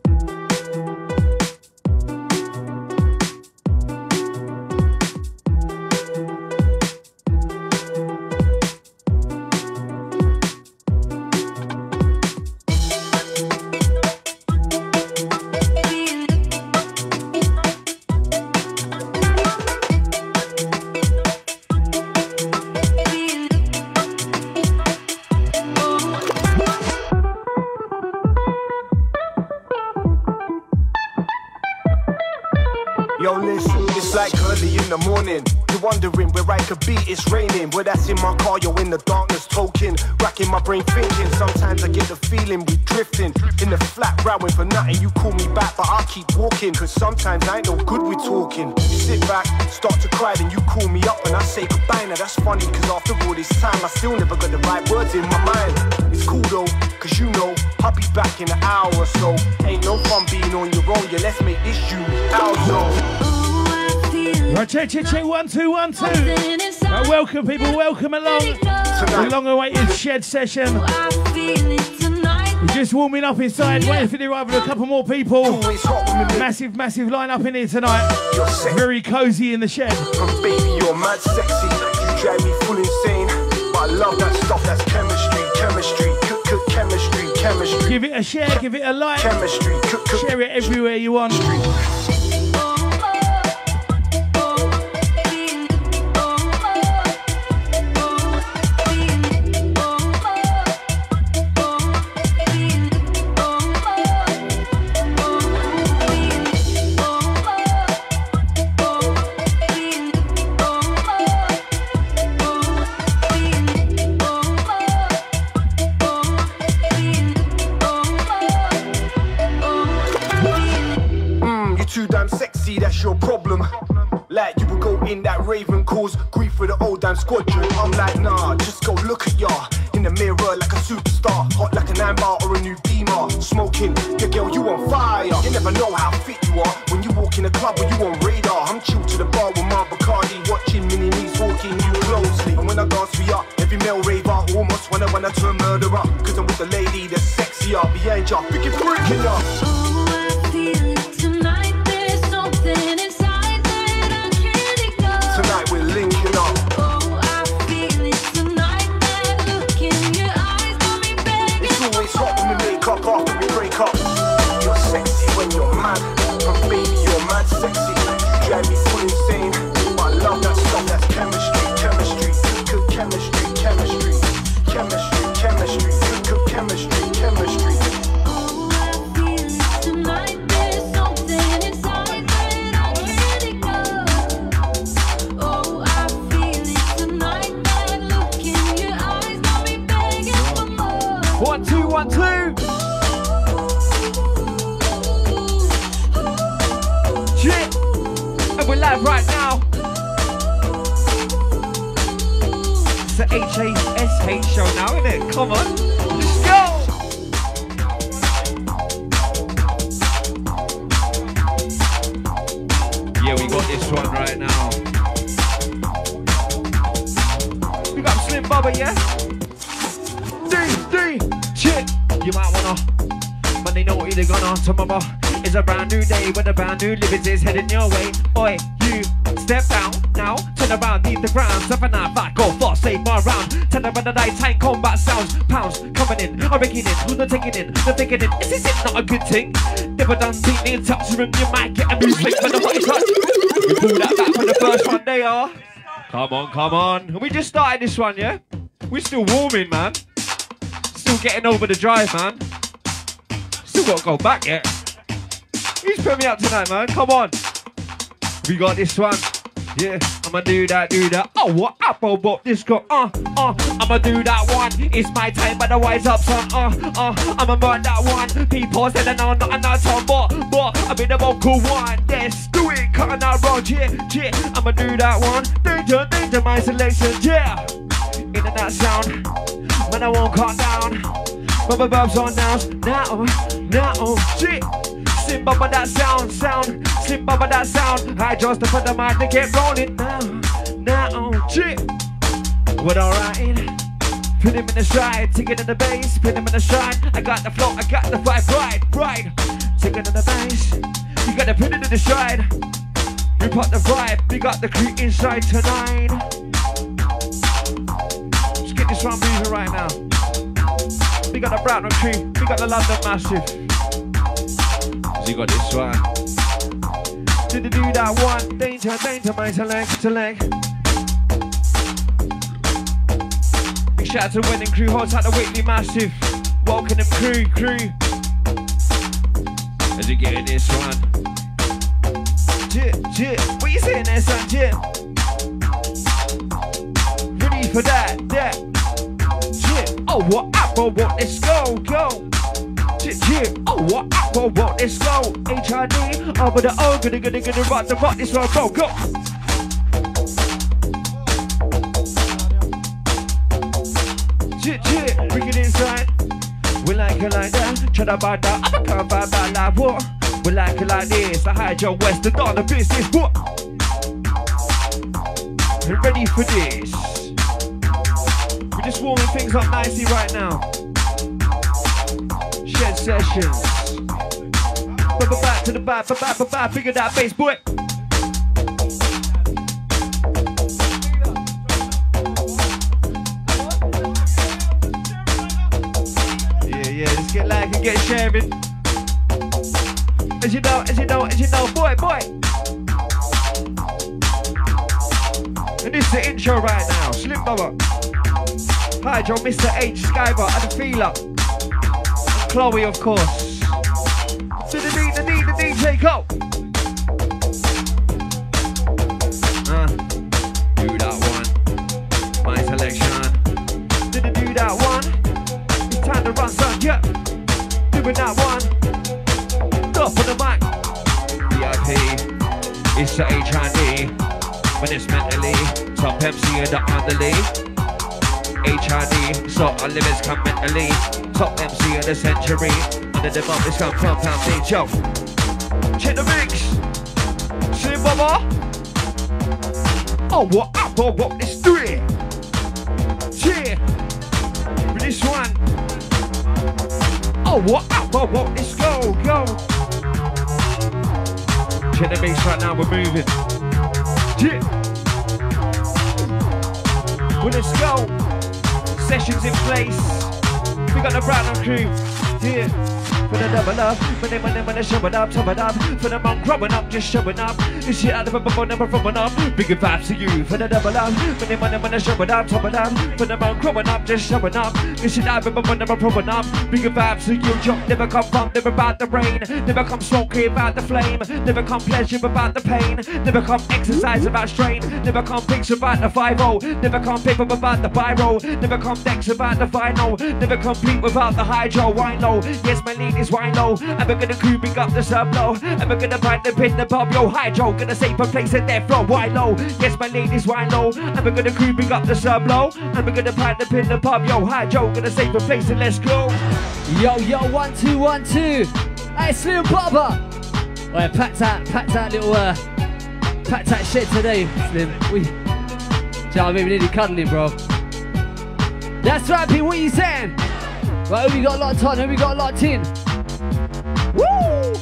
Yo, that's in my car, yo, in the darkness, talking. Racking my brain thinking. Sometimes I get the feeling we drifting. In the flat, rowing for nothing. You call me back, but I'll keep walking. Cause sometimes I ain't no good with talking. You sit back, start to cry, then you call me up and I say goodbye. Now that's funny, cause after all this time, I still never got the right words in my mind. It's cool though, cause you know, I'll be back in an hour or so. Ain't no fun being on your own, yeah, let's make this you our zone. Right, check, check, check. One, two, one, two. Right, welcome, people. Welcome along. The long-awaited shed session. We're just warming up inside, waiting for the arrival of a couple more people. Massive, massive lineup in here tonight. Very cozy in the shed. Baby, you're mad sexy. You drive me full insane. But I love that stuff, that's chemistry, chemistry, chemistry, chemistry. Give it a share, give it a like. Chemistry, cook, cook. Share it everywhere you want. For the ground. Seven nine five, go for save my round. Turn around the night time combat sounds, pounds coming in, I'm breaking in, who's not taking in, not taking in. Is this it not a good thing? Never done seen in touch room, you might get a new swing for the body touch. We pull that back from the first one, they are. Come on, come on. We just started this one, yeah? We're still warming, man. Still getting over the drive, man. Still got to go back yet. Who's putting me up tonight, man? Come on. We got this one. Yeah, I'ma do that, do that. Oh, what bop this go? Uh, uh, I'ma do that one. It's my time, but the wise up, son. Uh, uh, I'ma burn that one. People say that no, not another song, but, but I be the vocal one. Let's do it, cutting out wrong, yeah, yeah. I'ma do that one. Danger, danger, my selection, yeah. In that sound, when I won't calm down. Bubba bubs on downs, now, now, shit. Simba but that sound, sound, Simba but that sound. I just put the mic to get rolling now, now, shit. But alright, put him in the stride, take it in the bass, put him in the stride. I got the flow, I got the vibe, right, right. Take bigger than the bass. You gotta put it in the stride. We put the vibe, we got the crew inside tonight. Let's get this one moving right now. We got the Brown crew, we got the London Massive. So you got this one. Did you do that one? Danger, danger, my select, select. Big shout out to the Reading crew, hold out the Whitley Massive. Welcome them crew, crew. As you get this one. Jit, jit, what you saying there, son? Jit. Ready for that, that. Jit, oh, what apple, what, let's go, go. Jit, jit, oh, what apple, what, let's go. HID, over oh, the O, gonna, gonna, gonna rock the rock, this one, go, go. Jit, jit, bring it inside. We like it like that. Try to buy that. I'm a come by by like what? We like it like this. I hide your west and all the business. What? Ready for this? We're just warming things up nicely right now. Shed sessions. Back to the back, back, back, back, figure that bass, boy. Yeah, yeah. Just get like and get sharing. As you know, as you know, as you know, boy, boy. And this is the intro right now. Slim Bubba. Hydro, Mr. H, Scyva, and the Feeler. And Chloe, of course. To the D, the D, the DJ, go. Uh, do that one. My selection. Did it do that one? It's time to run, son, yeah doing that one. Up on the mic. VIP. It's the HID. When it's mentally. Top MC in the underly. HID. So our limits come mentally. Top MC of the century. Under the bump, it's come from Pound Stage Joe. Check the mix. See, Baba. Oh, what up? Oh, what? Let's do it. Yeah. This one. Oh, what up? Oh, what? Let's go, go. Check the bass right now, we're moving. Yeah. Well, let's go. Sessions in place. We got the Brown crew. Yeah. For the double up, when they when they when they showing up, showing up. For the monk growing up, just showing up. This shit out of a bubble, never throwing up. Bigger vibes to you. For the double up, when they when they when they showing up, showing up. For the monk growing up, just showing up. This shit out of a bubble, never throwing up. Bigger vibes to you. Jump never come from, never about the rain. Never come smoking about the flame. Never come pleasure about the pain. Never come exercise about strain. Never come pics about the 5 Never come paper about the biro. Never come decks about the vinyl. Never complete without the hydro. Wine low. Yes, my lead is low. I'm gonna creeping up the sub low. I'm gonna find the pin the pub yo hydro. Gonna save a place in their flow. Wine low. Yes, my wine low. I'm gonna creeping up the sub low. I'm gonna find the pin the pub yo hydro. Gonna save a place and let's go. Yo yo one two one two. Hey Slim Bubba. Well, packed that packed that little uh packed that shit today, Slim. We. Do you know what I mean? We nearly cuddling, bro. That's right, P. What you saying? Right, we got locked on? Who we got locked in? Woo!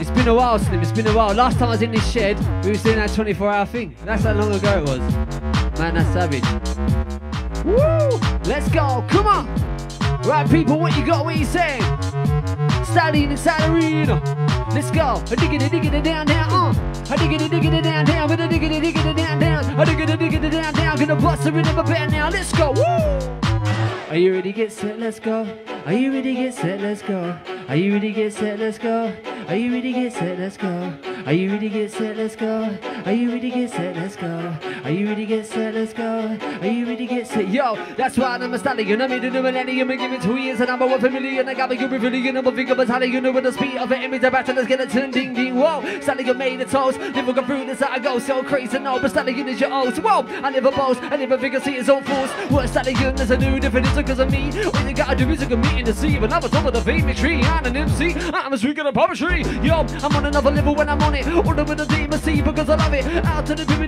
It's been a while, Slim. It's been a while. Last time I was in this shed, we were doing that 24 hour thing. That's how long ago it was. Man, that's savage. Woo! Let's go. Come on. Right, people, what you got? What you saying? Stallion and Salarina. Let's go. I dig it, down, down, uh. I dig it, down, down. Gonna dig it, dig it down, down. I dig it, down, down. Gonna bust her in the bed now. Let's go. Woo! Are you ready? Get set. Let's go. Are you ready? Get set. Let's go. Are you ready? Get set, let's go. Are you ready? Get set, let's go. Are you ready? Get set, let's go. Are you ready? Get set, let's go. Are you ready? Get set, let's go. Are you ready? Get set, yo. That's why I'm a stallion. I'm in the millennium and giving two years and I'm a one million. I got me good million. I'm a figure battalion with the speed of an image. The battle is gonna turn ding ding. Whoa, stallion made the toast. Never go through this. I go so crazy no, but stallion is your old. Whoa, I never boast. I never figure see his own force. What stallion is a new definition because of me. All you gotta do is a meet in the sea. But I'm a top of the famous tree. I'm an MC. I'm a speaker of poetry. Yo, I'm on another level when I'm on it. All over the demon sea because I love it. Out to the people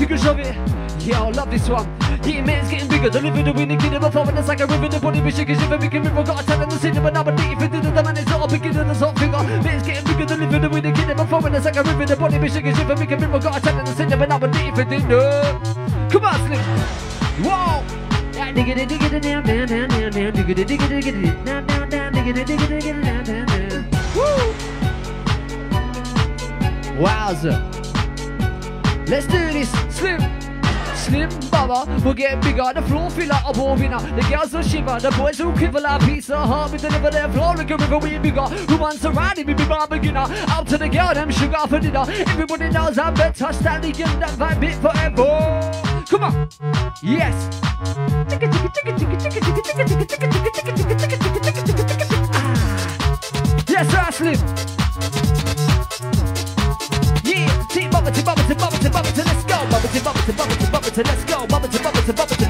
you can shove it. Yeah, I love this one. Yeah, man, it's getting bigger. Deliver the winning kid of a flow, and it's like a river. The body be shaking, shiver, making river. Gotta tell them the cinema, now, but if it did the man, it's not a beginner, the top figure. Man, it's getting in the second river, the body be shaking, shiver, make a river, got a ten in the center, but I'm a deep for dinner. Come on, Slim. Whoa. Woo! Wowza. Let's do this. Slim. Slim Bubba will get bigger. The floor feel like a ball winner. The girls will shiver. The boys will quiver like pizza hut. We deliver their floor like a river. We bigger. Who wants to ride it? We be beginner. Up to the girl, them sugar for dinner. Everybody knows I'm better. Stallion, that vibe bit forever. Come on. Yes. Yes, sir, Slim. To bubble to bubble to let's go bubble to bubble to let's go bubble to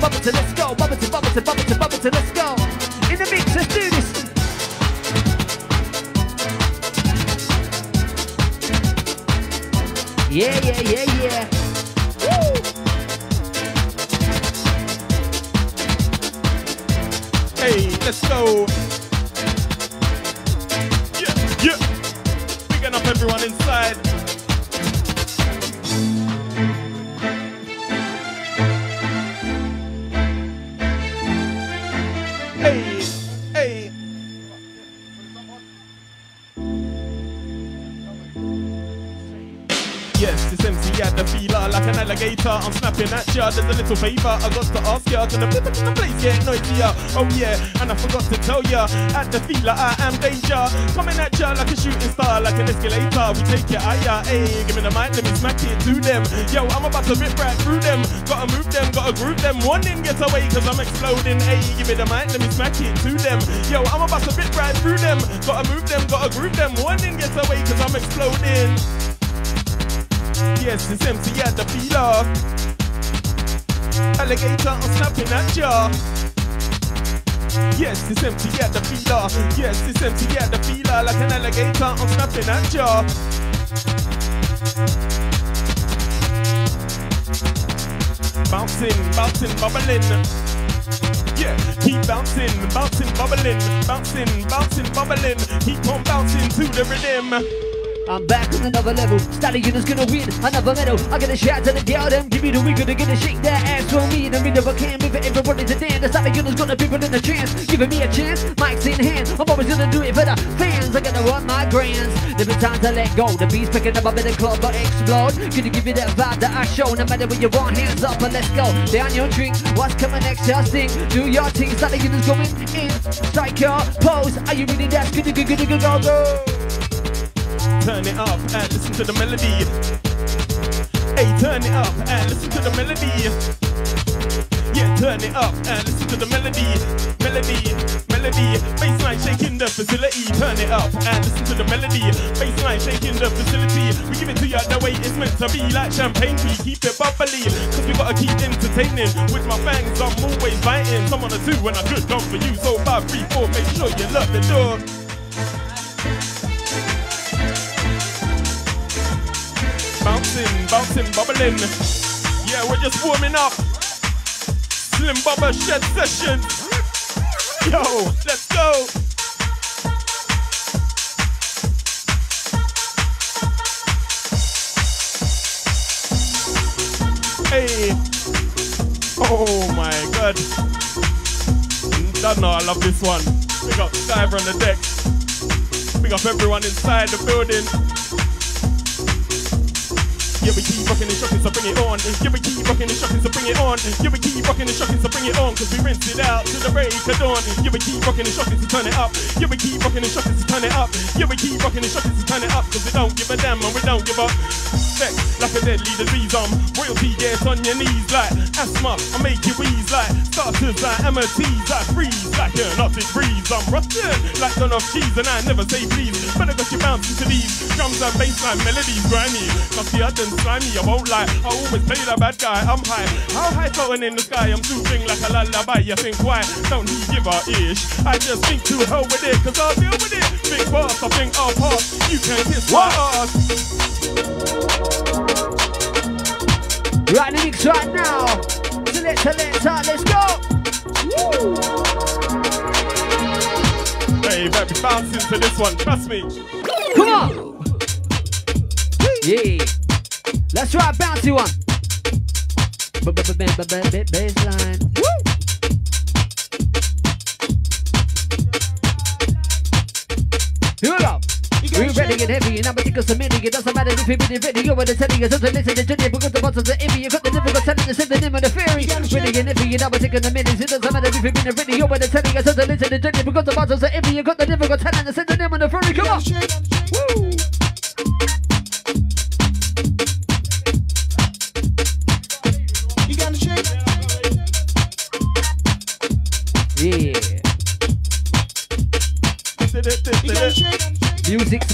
bubble to let's go bubble to bubble to let's go in the mix let's do this yeah yeah yeah yeah Woo! Hey, let's go. Yeah, yeah. Picking up everyone inside. Alligator. I'm snapping at ya. There's a little favor I got to ask ya. Flip in the place get noisier? Oh yeah, and I forgot to tell ya. At the feeler, I am danger. Coming at ya like a shooting star, like an escalator. We take it higher. Hey, give me the mic, let me smack it to them. Yo, I'm about to rip right through them. Gotta move them, gotta group them. One in get away, cause I'm exploding. Hey, give me the mic, let me smack it to them. Yo, I'm about to rip right through them. Gotta move them, gotta group them. One in get away, cause I'm exploding. Yes, it's empty at the feeler. Alligator, I'm snapping at ya. Yes, it's empty at the feeler. Yes, it's empty at the feeler. Like an alligator, I'm snapping at ya. Bouncing, bouncing, bubbling. Yeah, keep bouncing, bouncing, bubbling, bouncing, bouncing, bubbling. Keep on bouncing to the rhythm. I'm back on another level. Stallion is gonna win another medal. I got a shout to the girl, them give me the wiggle. They're gonna shake that ass for me. The middle of a can, move it, everybody's a dance. The Stallion is gonna people in the trance. Giving me a chance, mic's in hand. I'm always gonna do it for the fans. I gotta run my grands. Different times I let go. The beat's picking up, in the club, but explode. You give you that vibe that I show? No matter what you want, hands up and let's go. Down your drink, what's coming next? Just sing. Do your thing, Stallion is going in. Strike your pose. Are you ready? That's good, good, good, good, go, go. Turn it up and listen to the melody. Hey, turn it up and listen to the melody. Yeah, turn it up and listen to the melody. Melody, melody. Bassline shaking the facility. Turn it up and listen to the melody. Bassline shaking the facility. We give it to you the way it's meant to be. Like champagne, we keep it bubbly. Cause we gotta keep entertaining. With my fangs, I'm always biting. Some on a two when I good done for you. So five, three, four, make sure you love the door. Bubbling. Yeah, we're just warming up. Slim Bubba Shed Session. Yo, let's go. Hey. Oh my god. Don't know, I love this one. We got Diver on the deck. We got everyone inside the building. Yeah, we keep rocking shocking, so bring it on. Yeah, we keep rocking shocking, so bring it on. Yeah, we keep rocking shocking, so bring it on. Cause we rinse it out to the break of dawn. Yeah, we keep rocking shocking, so turn it up. Yeah, we keep rocking shocking, so turn it up. Yeah, we keep rocking shocking, so turn it up. Cause we don't give a damn and we don't give up. Sex like a deadly disease, um. Royalty gets on your knees like asthma. I make you wheeze like starters like MOTs. I freeze like an Arctic breeze. I'm rusted like done off cheese and I never say please. But I got you bouncing to these drums and bassline melodies grimy. Cause the other slimy, I won't lie. I always play the bad guy, I'm high. How high floating in the sky? I'm soothing like a lullaby. You think why? Don't he give a ish? I just think to hell with it, cause I'll deal with it. Big boss, I think I'll pass. You can kiss my ass. Right in the mix right now. Select, select, let's go. Woo. Hey, better be bouncing to this one, trust me. Come on. Yeah. Let's try a bouncy one. Baseline. Woo! Here we go. We ready get heavy and I'm a tickle some It doesn't matter if you've been ready, you're the telling us to listen to because the bosses are envy. You got the difficult telling the synonym of the fairy. Ready get heavy and I'm a tickle the minutes. It doesn't matter if you've been ready, you're the telling us to listen to because the bosses are envy. You got the difficult telling the synonym of the fairy. Come on. Woo!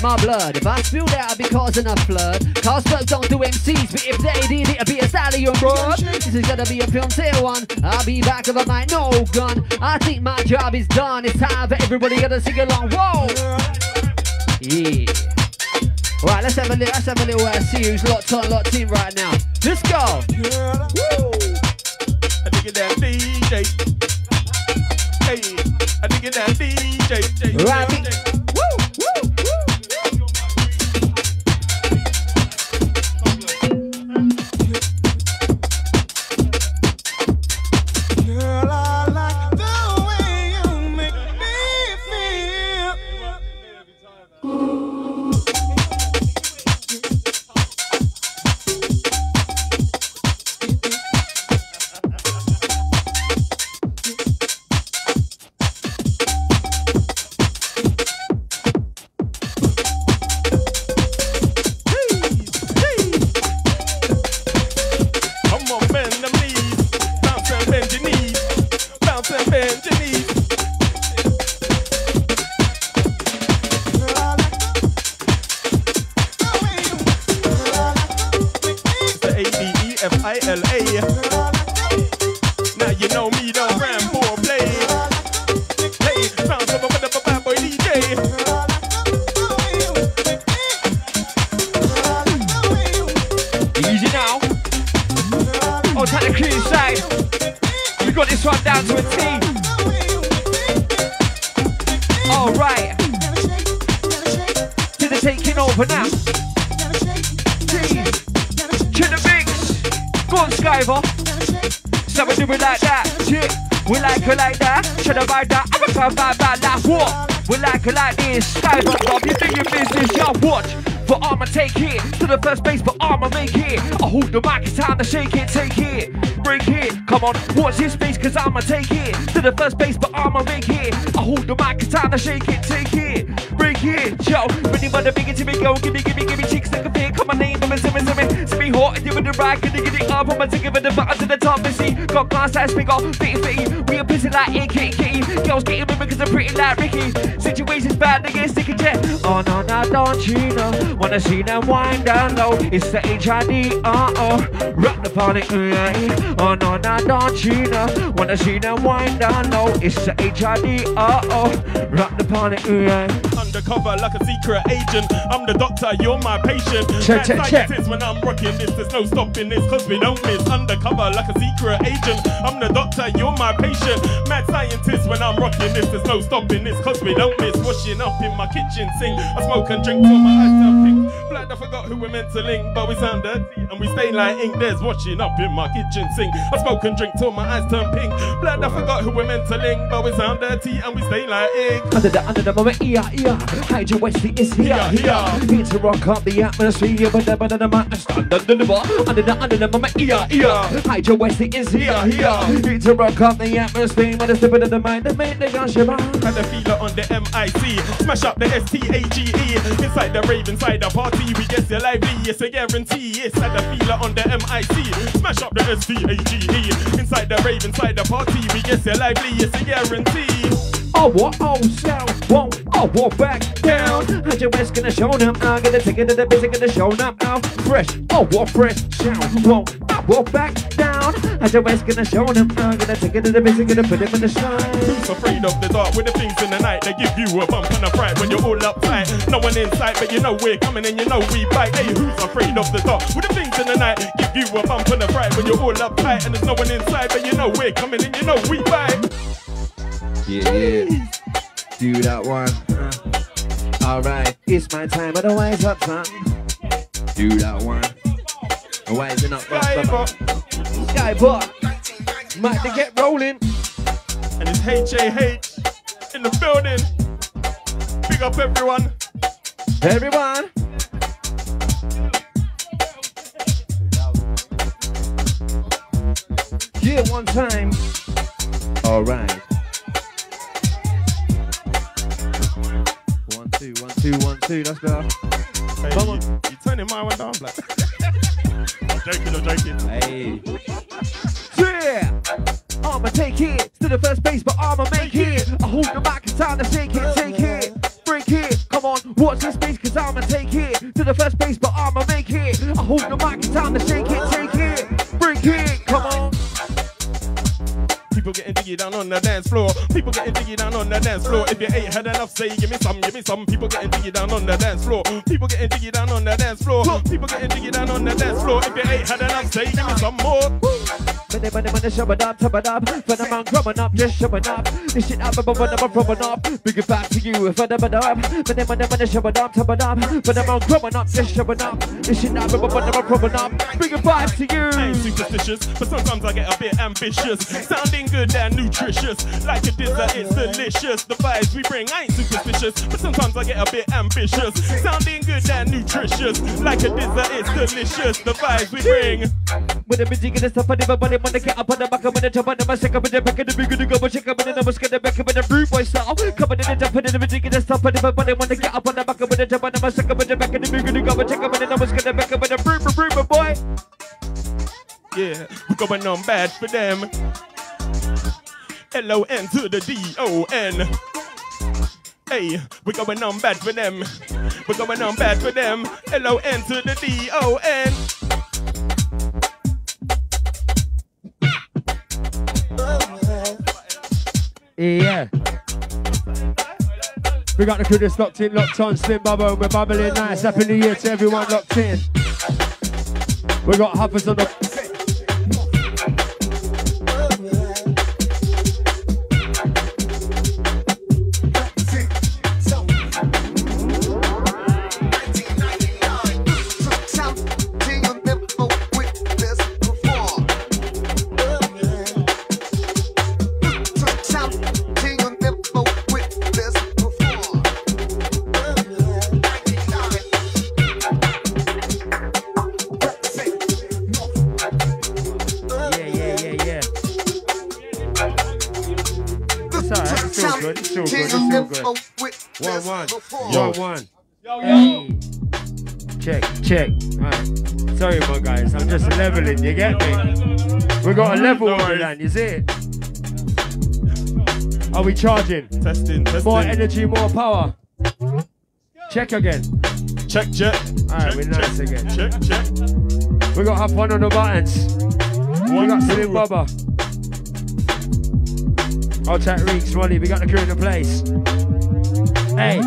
My blood. If I spill that, I'll be causing a flood. Cause folks don't do MCs, but if they did, it'd be a stallion broad. This is gonna be a film tier one. I'll be back a mic, no gun. I think my job is done. It's time for everybody to sing along. Whoa! Yeah. Right, let's have a little, let's have a little uh, see who's locked on, locked in right now. Let's go. Woo! I dig it that DJ. Hey, I dig it that DJ. Right. Watch Got glass that speak off, fitty, fitty. We are pissing like AK, kitty. Girls getting me because I'm pretty like Ricky. Situation's bad, they get sick of jet. Oh no, no, don't you know? Wanna see them wind down low? It's the HID, uh oh. Rock the party, uh, oh no, no, don't you know? Wanna see them wind down low? It's the HID, uh oh. Rock the party, uh, Undercover like a secret agent. I'm the doctor, you're my patient. Check, check, check. When I'm rocking this, there's no stopping this, cause we don't miss. Undercover like a secret agent. I'm the doctor, you're my patient. Mad scientist when I'm rocking this, there's no stopping this, cause we don't miss. Washing up in my kitchen sink. I smoke and drink till my eyes turn pink. Blood, I forgot who we're meant to link, but we sound dirty and we stay like ink. There's washing up in my kitchen sink. I smoke and drink till my eyes turn pink. Blood, I forgot who we're meant to link, but we sound dirty and we stay like ink. Under the under the moment, yeah, yeah. Hydro Wesley is here, here. Here to rock up the atmosphere, but the but the man stand under the bar. Under the under the moment, yeah, yeah. Hydro Wesley is here, here. Here to rock up the atmosphere, but the slip of the mind that made the gun shiver. And the feeler on the MIC, smash up the S T A G E. Inside the rave, inside the party, we get you lively. It's a guarantee. It's like the feeler on the MIC, smash up the S T A G E. Inside the rave, inside the party, we get you lively. It's a guarantee. Oh, what? Oh, sound won't. Oh, walk back down. How's your West gonna show them? I'm gonna take it to the basic gonna show them. Fresh. Oh, what fresh sound won't. I walk back down. How's your West gonna show them? I'm gonna take it to the basic gonna put him in the shine. Who's afraid of the dark with the things in the night? They give you a bump and a fright when you're all uptight. No one in sight, but you know we're coming and you know we bite. Hey, who's afraid of the dark with the things in the night? Give you a bump and a fright when you're all uptight and there's no one inside, but you know we're coming and you know we bite. Yeah, yeah. Do that one. Uh. Alright, it's my time, otherwise up, son. Do that one. Rising up, Scyva. Scyva. Might to get rolling. And it's HAH in the building. Big up everyone. Everyone. Yeah, one time. All right. One, two, one, two, one, two. Let's go. Hey, Come you, on. you turning my one down, black. I'm joking, I'm joking. Hey. Yeah. I'ma take it to the first base, but I'ma make it. I hold the mic, it's time to shake it, take it, break it. Come on, watch this space, cause I'ma take it to the first base, but I'ma make it. I hold the mic, it's time to shake it, Jiggy down on the dance floor. People getting jiggy down on the dance floor. If you ain't had enough, say give me some, give me some. People getting jiggy down on the dance floor. People getting jiggy down on the dance floor. People getting jiggy down on the dance floor. If you ain't had enough, say give me some more. Money, money, money, shabba dab, tabba dab. When I'm on growing up, just shabba dab. This shit up, but when I'm rubbing up, bring it back to you. If I never dab, money, money, money, shabba dab, tabba dab. When I'm on growing up, just shabba dab. This shit up, but when I'm rubbing up, bring it back to you. I ain't superstitious, but sometimes I get a bit ambitious. Sounding good and nutritious, like a dessert, it's delicious. The vibes we bring, I ain't superstitious, but sometimes I get a bit ambitious. Sounding good and nutritious, like a dessert, it's delicious. The vibes we bring. When I'm digging the stuff, I never money, money, get up on the back, I'm gonna jump on the second, but the back of the big, the go, but check up in the numbers, get back of the rude boy style. Coming in and jumping in the the stuff, I never money, money, get up on the back, I'm gonna jump on the second, but the back of the big, the go, but check up in the numbers, get back of the rude, rude, rude, boy. Yeah, we're going on bad for them. L O N to the D O N. Hey, we're going on bad for them. We're going on bad for them. L O N to the D O N. Yeah. We got the crew that's locked in, locked on, Slim Bubble, we're bubbling nice. Happy New Year to everyone locked in. We got hoppers on the. One, one, Yo. one, one. Hey. Check, check. Alright. Sorry, my guys, I'm just leveling, you get me? We got a level No on the you see it? Are we charging? Testing, testing. More energy, more power. Check again. Check, check. Alright, we're nice check, again. Check, check. We got hop one on the buttons. We got two. Slim Bubba. I'll take Reeks, Ronnie. We got the crew in the place. Hey.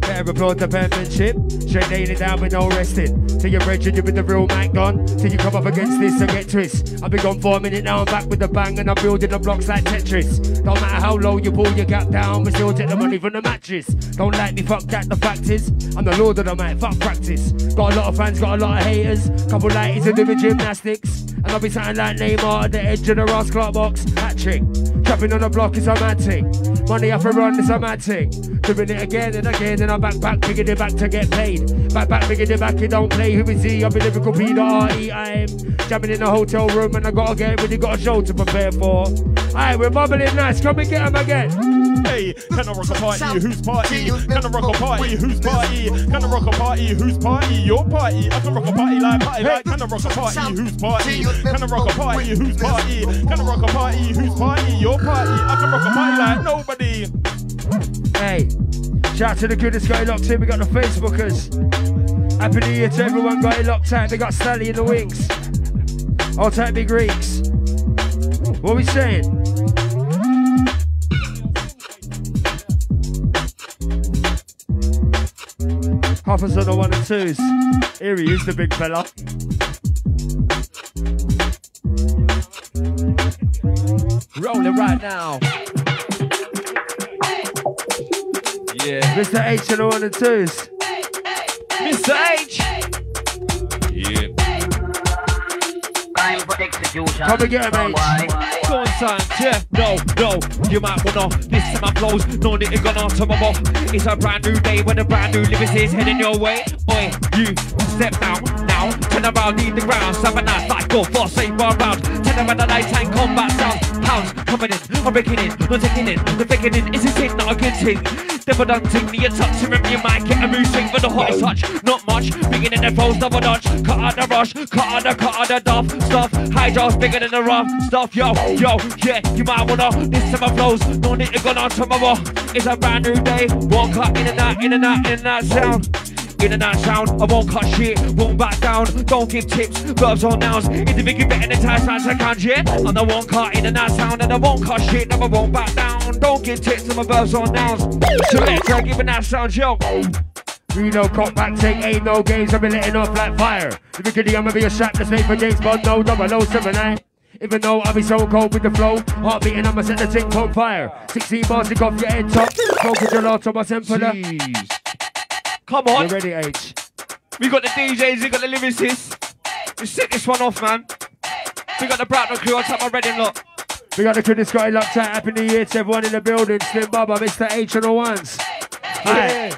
Better applaud the penmanship. Straight laying it down with no resting. Till you're bridging you with the real mic gone. Till you come up against this and get twist. I've been gone for a minute now. I'm back with the bang and I'm building the blocks like Tetris. Don't matter how low you pull your gap down, we still take the money from the mattress. Don't like me, fuck that. The fact is, I'm the lord of the mic. Fuck practice. Got a lot of fans, got a lot of haters. Couple ladies are doing gymnastics. And I'll be something like Neymar at the edge of the Ross Clark box. Hat trick. Trapping on the block is a mad thing. Money off a run is a mad thing. Doing it again and again and I'm back, back, bringing it back to get paid. Back, back, bringing it back, you don't play. Who is he? I'm a lyrical P, the R-E, I am. Jamming in the hotel room and I gotta get really got a show to prepare for. Alright, we're bubbling nice. Come and get him again. Hey, can I rock a party? Who's party? Can I rock a party? Who's party? Can I rock a party? Who's party? Your party. I can rock a party like party like. Can I rock a party? Who's party? Can I rock a party? Who's party? Can I rock a party? Who's party? Your party. I can rock a party like nobody. Hey, shout out to the got it locked in. We got the Facebookers. Happy New Year to everyone got it locked out. They got Sally in the wings. I'll take big Greeks. What are we saying? Hoppers on the one and twos. Here he is, the big fella. Rolling right now. Yeah. Mr. H and all the one and twos. Mr. Mr. H. Yeah. Come and get him, H. Go on, son. Yeah, no, no. You might wanna listen to my flows. No need to go on tomorrow. It's a brand new day when a brand new lyrics is heading your way. Oi, you step down Around, leave the ground. Like go for save one round. Turn around the night time combat sound. Pounds coming in, I'm breaking in, not taking in, the faking in. Is it? Not a good thing. Never done ting me a touch, remember you might get a mood for the hottest touch. Not much, beginning the pros, double dodge. Cut out the rush, cut out the, cut out the duff stuff. Jaws bigger than the rough stuff, yo, yo, yeah, you might wanna. This summer flows, no need to go on tomorrow. It's a brand new day, one cut in and out, in and out, in and out sound in and out sound. I won't cut shit, won't back down. Don't give tips, verbs or nouns. If you think you better than sounds I can't yeah. And I won't cut in and out sound, and I won't cut shit, never won't back down. Don't give tips to my verbs or nouns. So let's give it that sound, yo. Reno, cock back, take ain't no games, I've been letting off like fire. The beginning, I'ma be a shot that's made for James Bond, no double O seven nine. Even though I'll be so cold with the flow, heart beating, I'ma set the thing on fire. 16 bars, to off your head top. Smoking gelato, my emperor. Come on. You ready, H? We got the DJs, we got the lyricists. We set this one off, man. We got the Bratton crew on top of Reading lot. We got the crew that's got it locked out. Happy New Year to everyone in the building. Slim Bubba, Mr. H on the ones. Yeah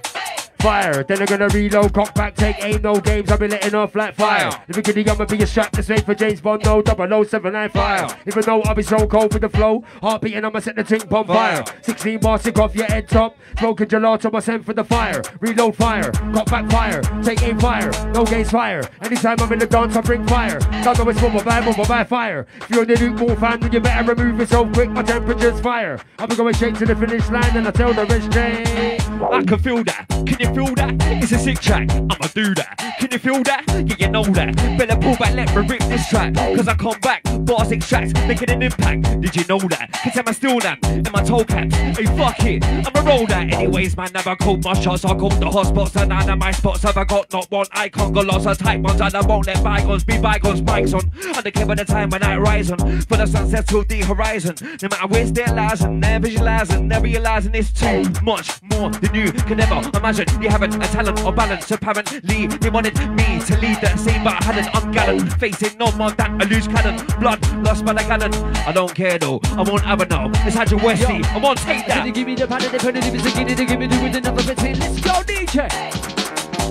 fire. Then they're gonna reload, cock back, take ain't no games. I'll be letting off like fire. If you could, I'ma be a strap the same for James Bond, no double no seven nine fire. Even though I'll be so cold with the flow, heart beating, I'ma set the tink on fire. 16 bars, sick off your head top. Smoking gelato, I send for the fire. Reload fire, cock back fire, take aim fire, no games fire. Anytime I'm in the dance, I bring fire. Don't know it's for my bad, but my fire. If you're in the Duke Ball fan, then you better remove yourself quick, my temperature's fire. I'll be going straight to the finish line, and I tell the rest straight. I can feel that. Can you feel that? It's a sick track. I'ma do that. Can you feel that? Yeah, you know that. Better pull back, let me rip this track. Cause I come back, bars extracts, making an impact. Did you know that? Cause I'm still that. And my toe caps. Hey, fuck it. I'ma roll that. Anyways, man, never called my shots. I called the hot spots. And none of my spots have I got not one. I can't go lost. I type ones and I won't let bygones be bygones. Bikes on. Undercover the time when I rise on. For the sunset to the horizon. No matter where still lies and never visualizing, never realizing it's too much more than you can ever imagine. You haven't a talent or balance. Apparently, they wanted me to lead the scene, but I hadn't. I'm gallant, facing no more than a loose cannon. Blood lost by the gallon. I don't care though. I won't have it. It's Hadja Westy. I won't take that. Give me the pan and the pen and the beginning. Give me the with another bit. Let's go, DJ.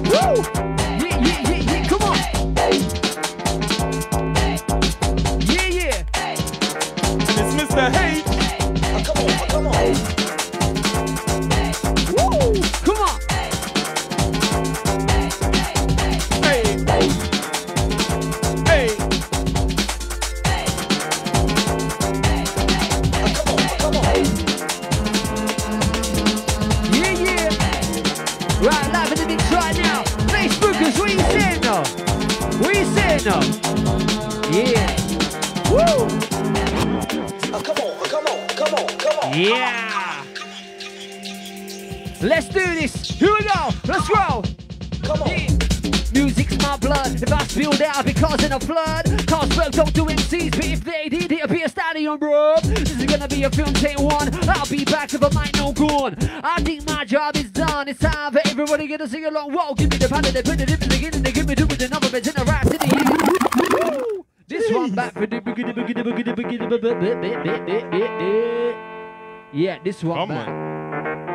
Woo! Yeah, yeah, yeah, yeah. Come on. Yeah, yeah. And it's Mr. H. Oh, come on, come on. Now. Yeah. Woo. Oh, come on, come on, come on, come on. Yeah. Let's do this. Here we go. Let's go. Come on. Yeah. Music's my blood. If I spilled out because in a flood, Cause Carlsberg don't do MCs, but if they did, it'll be a stadium, bro. This is gonna be a film take one. I'll be back if I might no gone. I think my job is done. It's time for everybody get to sing along. Whoa, give me the pound, they put it in the beginning, they give me two with another bit in the to the This one back for the beginning, beginning, beginning, beginning, Yeah, this one back.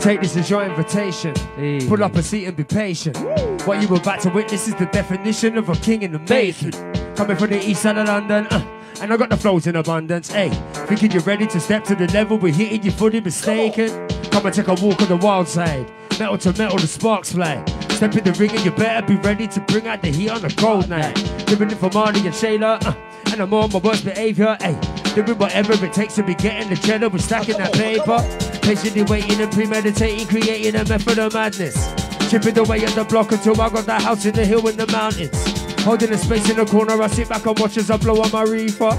Take this as your invitation. Hey. Pull up a seat and be patient. What you about to witness is the definition of a king in the making. Coming from the east side of London, uh, and I got the flows in abundance. Hey, thinking you're ready to step to the level we're hitting, you fully mistaken. Come and take a walk on the wild side. Metal to metal, the sparks fly. Step in the ring and you better be ready to bring out the heat on a cold night. Living it for Marley and Shayla, uh, and I'm on my worst behavior. Hey, doing whatever it takes to be getting the cheddar. We're stacking that paper. Patiently waiting and premeditating, creating a method of madness. Chipping away at the block until I got that house in the hill in the mountains. Holding a space in the corner, I sit back and watch as I blow on my reefer.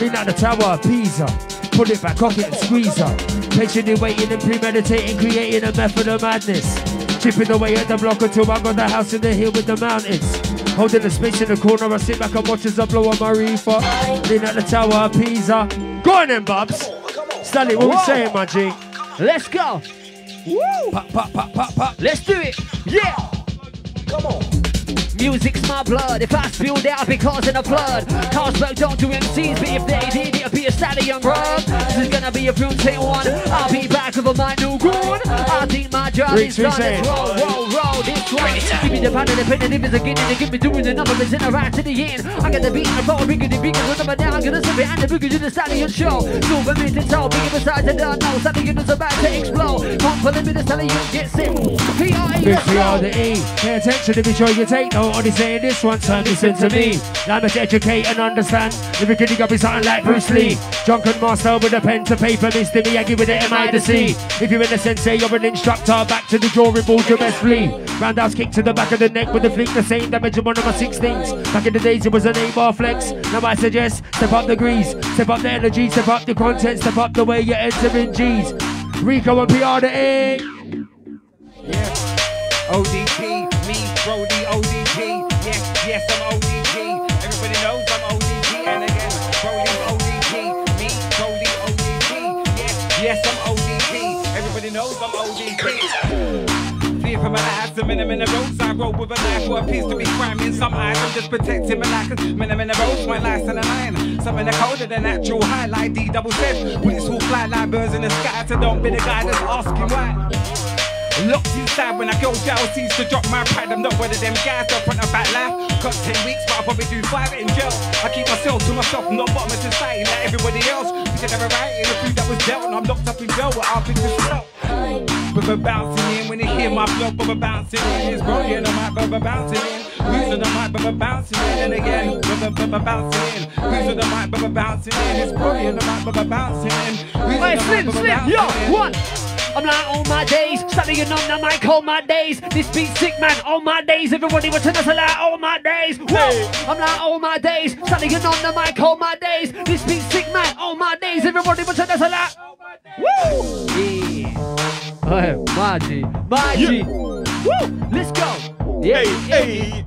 Lean out the tower of Pisa. Pull it back, cock it and squeeze her. Patiently waiting and premeditating, creating a method of madness. Chipping away at the block until I got the house in the hill with the mountains. Holding the space in the corner, I sit back and watch as I blow on my reefer. Lean at the tower of Pisa. Go on then, Bubs. Stanley, what Whoa. we saying, my G? Let's go. Woo! Pop, pop, pop, pop, pop. Let's do it. Yeah. Come on. Music's my blood. If I spilled out because in a flood, Carlsberg don't do MCs, but if they did, it'd be a stallion rub. This is gonna be a fruity one. I'll be back with my new goon. I think my job is done. Let's roll, roll, roll this one. Give me the pound and the pen and if it's a getting and give me doing the number it's in a right to the end. I got the beat and the phone, bigger than bigger, the number down, gonna sip it and the boogie to the stallion show. Super minted tall, bigger besides the done. No, stallion is about to explode. Come for the minute, stallion get sick. P-R-E, let's go. Pay attention to be sure you take no only saying this one, son, listen to me. Now to educate and understand. If you could got be something like Bruce Lee. Drunken master with a pen to paper, Mr. Miyagi with the MI to C. If you're in the sensei, you're an instructor, back to the drawing board, you best flee. Roundhouse kick to the back of the neck with the flick, the same damage of one of my six things. Back in the days, it was an eight bar flex. Now I suggest, step up the grease, step up the energy, step up the content, step up the way you're entering G's. Rico and PR the A. Yeah. ODP, me, Brody, ODP. A in in the roadside road with a knife what appears to be crime in some eyes. I'm just protecting my life. Men in the roads, my life's in the line. Some in the colder than natural highlight D double Z. Bullets will fly like birds in the sky. So don't be the guy that's asking why. Locked inside when I go jail, seems to drop my pride. I'm not one of them guys that front about life. Got 10 weeks, but I'll probably do 5 in jail. I keep myself to myself, not bottom of society like everybody else. Can never write in the food that was dealt, and I'm locked up in jail with all things to smell. But bouncing in when they hear my flow, but bouncing in. It's brilliant, I might but bouncing in. Who's on the mic, but bouncing in, and again, but bouncing in. Who's on the mic, but bouncing in. It's brilliant, I might but bouncing in. On the mic, but bouncing in. Yo, what? I'm like all my days, studying on the mic all my days. This beat's sick, man, all my days. Everybody was telling us like all my days. Whoa, I'm like all my days, studying on the mic all my days. This beat's sick, man, all my days. Everybody was telling us like. Woo! Yeah. Oh, my G, my G. Woo! Let's go. Yeah, hey, yeah, hey.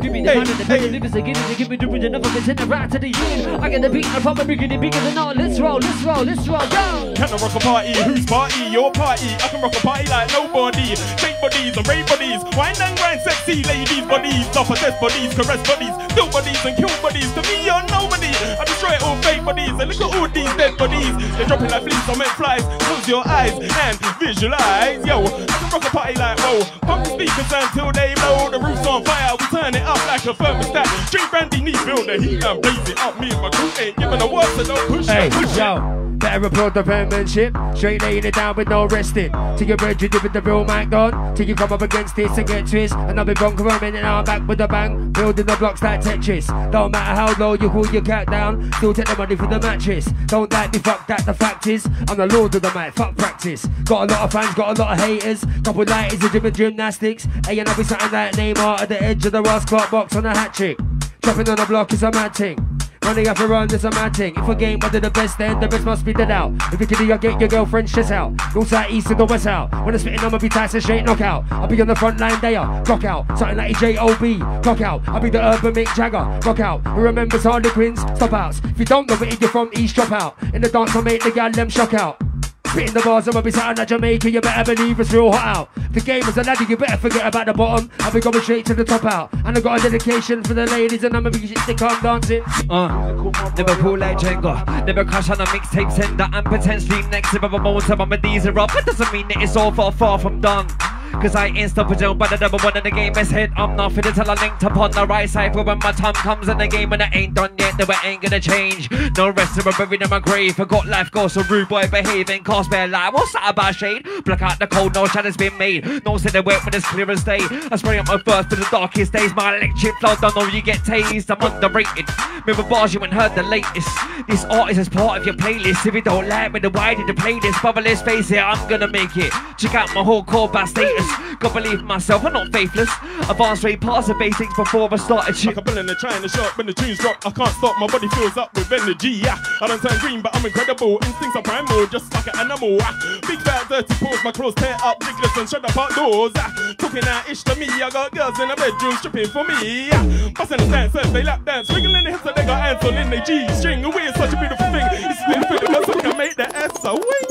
Give me the hey, the hey. livers again, they give me the rhythm of a the right to the end. I get the beat, I'm probably bigger than bigger than all. Let's roll, let's roll, let's roll, go. Can I rock a party? Who's party? Your party. I can rock a party like nobody. Shake bodies and rave bodies. Wine and grind sexy ladies bodies. Not possess bodies, caress bodies. Kill bodies and kill bodies. To me, you're nobody. I destroy it all bodies. And look at all these dead bodies. They're dropping like fleas on meant flies. Close your eyes and visualize. Yo, I can rock a party like whoa. Pump the speakers until they blow. The roof's on fire. We turn it up like a thermostat. Straight brandy need build the heat and blaze it up. Me and my crew ain't giving a word, so don't push hey, it. Push yo. It. Better applaud the penmanship. Straight laying it down with no resting. Till your bread, you dip with the real mic on. Till you come up against this and get twist. And I'll be wrong for a minute, I'm back with a bang. Building the blocks like Tetris. Don't matter how low you pull your cat down. Still take the money for the mattress. Don't like me, fuck that. The fact is, I'm the lord of the mic, fuck practice. Got a lot of fans, got a lot of haters. Couple lighters and different gymnastics. Hey, and I'll be something like Neymar at the edge of the Ross Clark box on a hat trick. Dropping on the block is a mad thing. Running up a run is a mad thing. If a game one of the best, then the best must be dead out. If you can do your get your girlfriend shit out. North side, east, to the west out. When I'm spitting, I'ma be Tyson straight knockout. I'll be on the front line there. Rock out. Something like J.O.B. Rock out. I'll be the urban Mick Jagger. Rock out. Who remembers Harlequins? Stop outs. If you don't know it, you're from East, drop out. In the dance, I'll make the gal them shock out. Spitting the bars, I'ma be something like Jamaica, you better believe it's real hot out. The game is a laddie, you better forget about the bottom. I'll be going straight to the top out. And I got a dedication for the ladies, and I'ma be sick on dancing. Uh, never pull like Jenga, never crash on a mixtape sender, and potentially next if I'm a motor, I'm a diesel up. That doesn't mean that it's all far, far from done. Cause I stopping down by the number one in the game is hit. I'm not fit until I linked up on the right side. But when my time comes in the game and I ain't done yet, then it ain't gonna change. No rest of buried in my grave. Forgot life goes so rude boy behaving. Cost me a lie. What's that about shade? Black out the cold, no shadow's been made. No wet when it's clear as day. I spray up my first for the darkest days. My electric flow, don't know you get tased. I'm underrated. Remember bars you ain't heard the latest. This artist is part of your playlist. If you don't like me, then why did you play this? Let's face it, I'm gonna make it. Check out my whole core by status status. God believe myself, I'm not faithless. Advanced way past the basics before I started shit. Like a bill in the China shop when the tunes drop. I can't stop, my body fills up with energy. Yeah, I don't turn green, but I'm incredible. Instincts are primal, just like an animal. Big fat dirty paws, my clothes tear up, jiggles and shut up outdoors. Talking that ish to me, I got girls in the bedroom stripping for me. Busting the dancers, they lap dance, wiggling the hips, so they got hands on in their G string. Away is such a beautiful thing. It's beautiful, so I can make the ass a wing.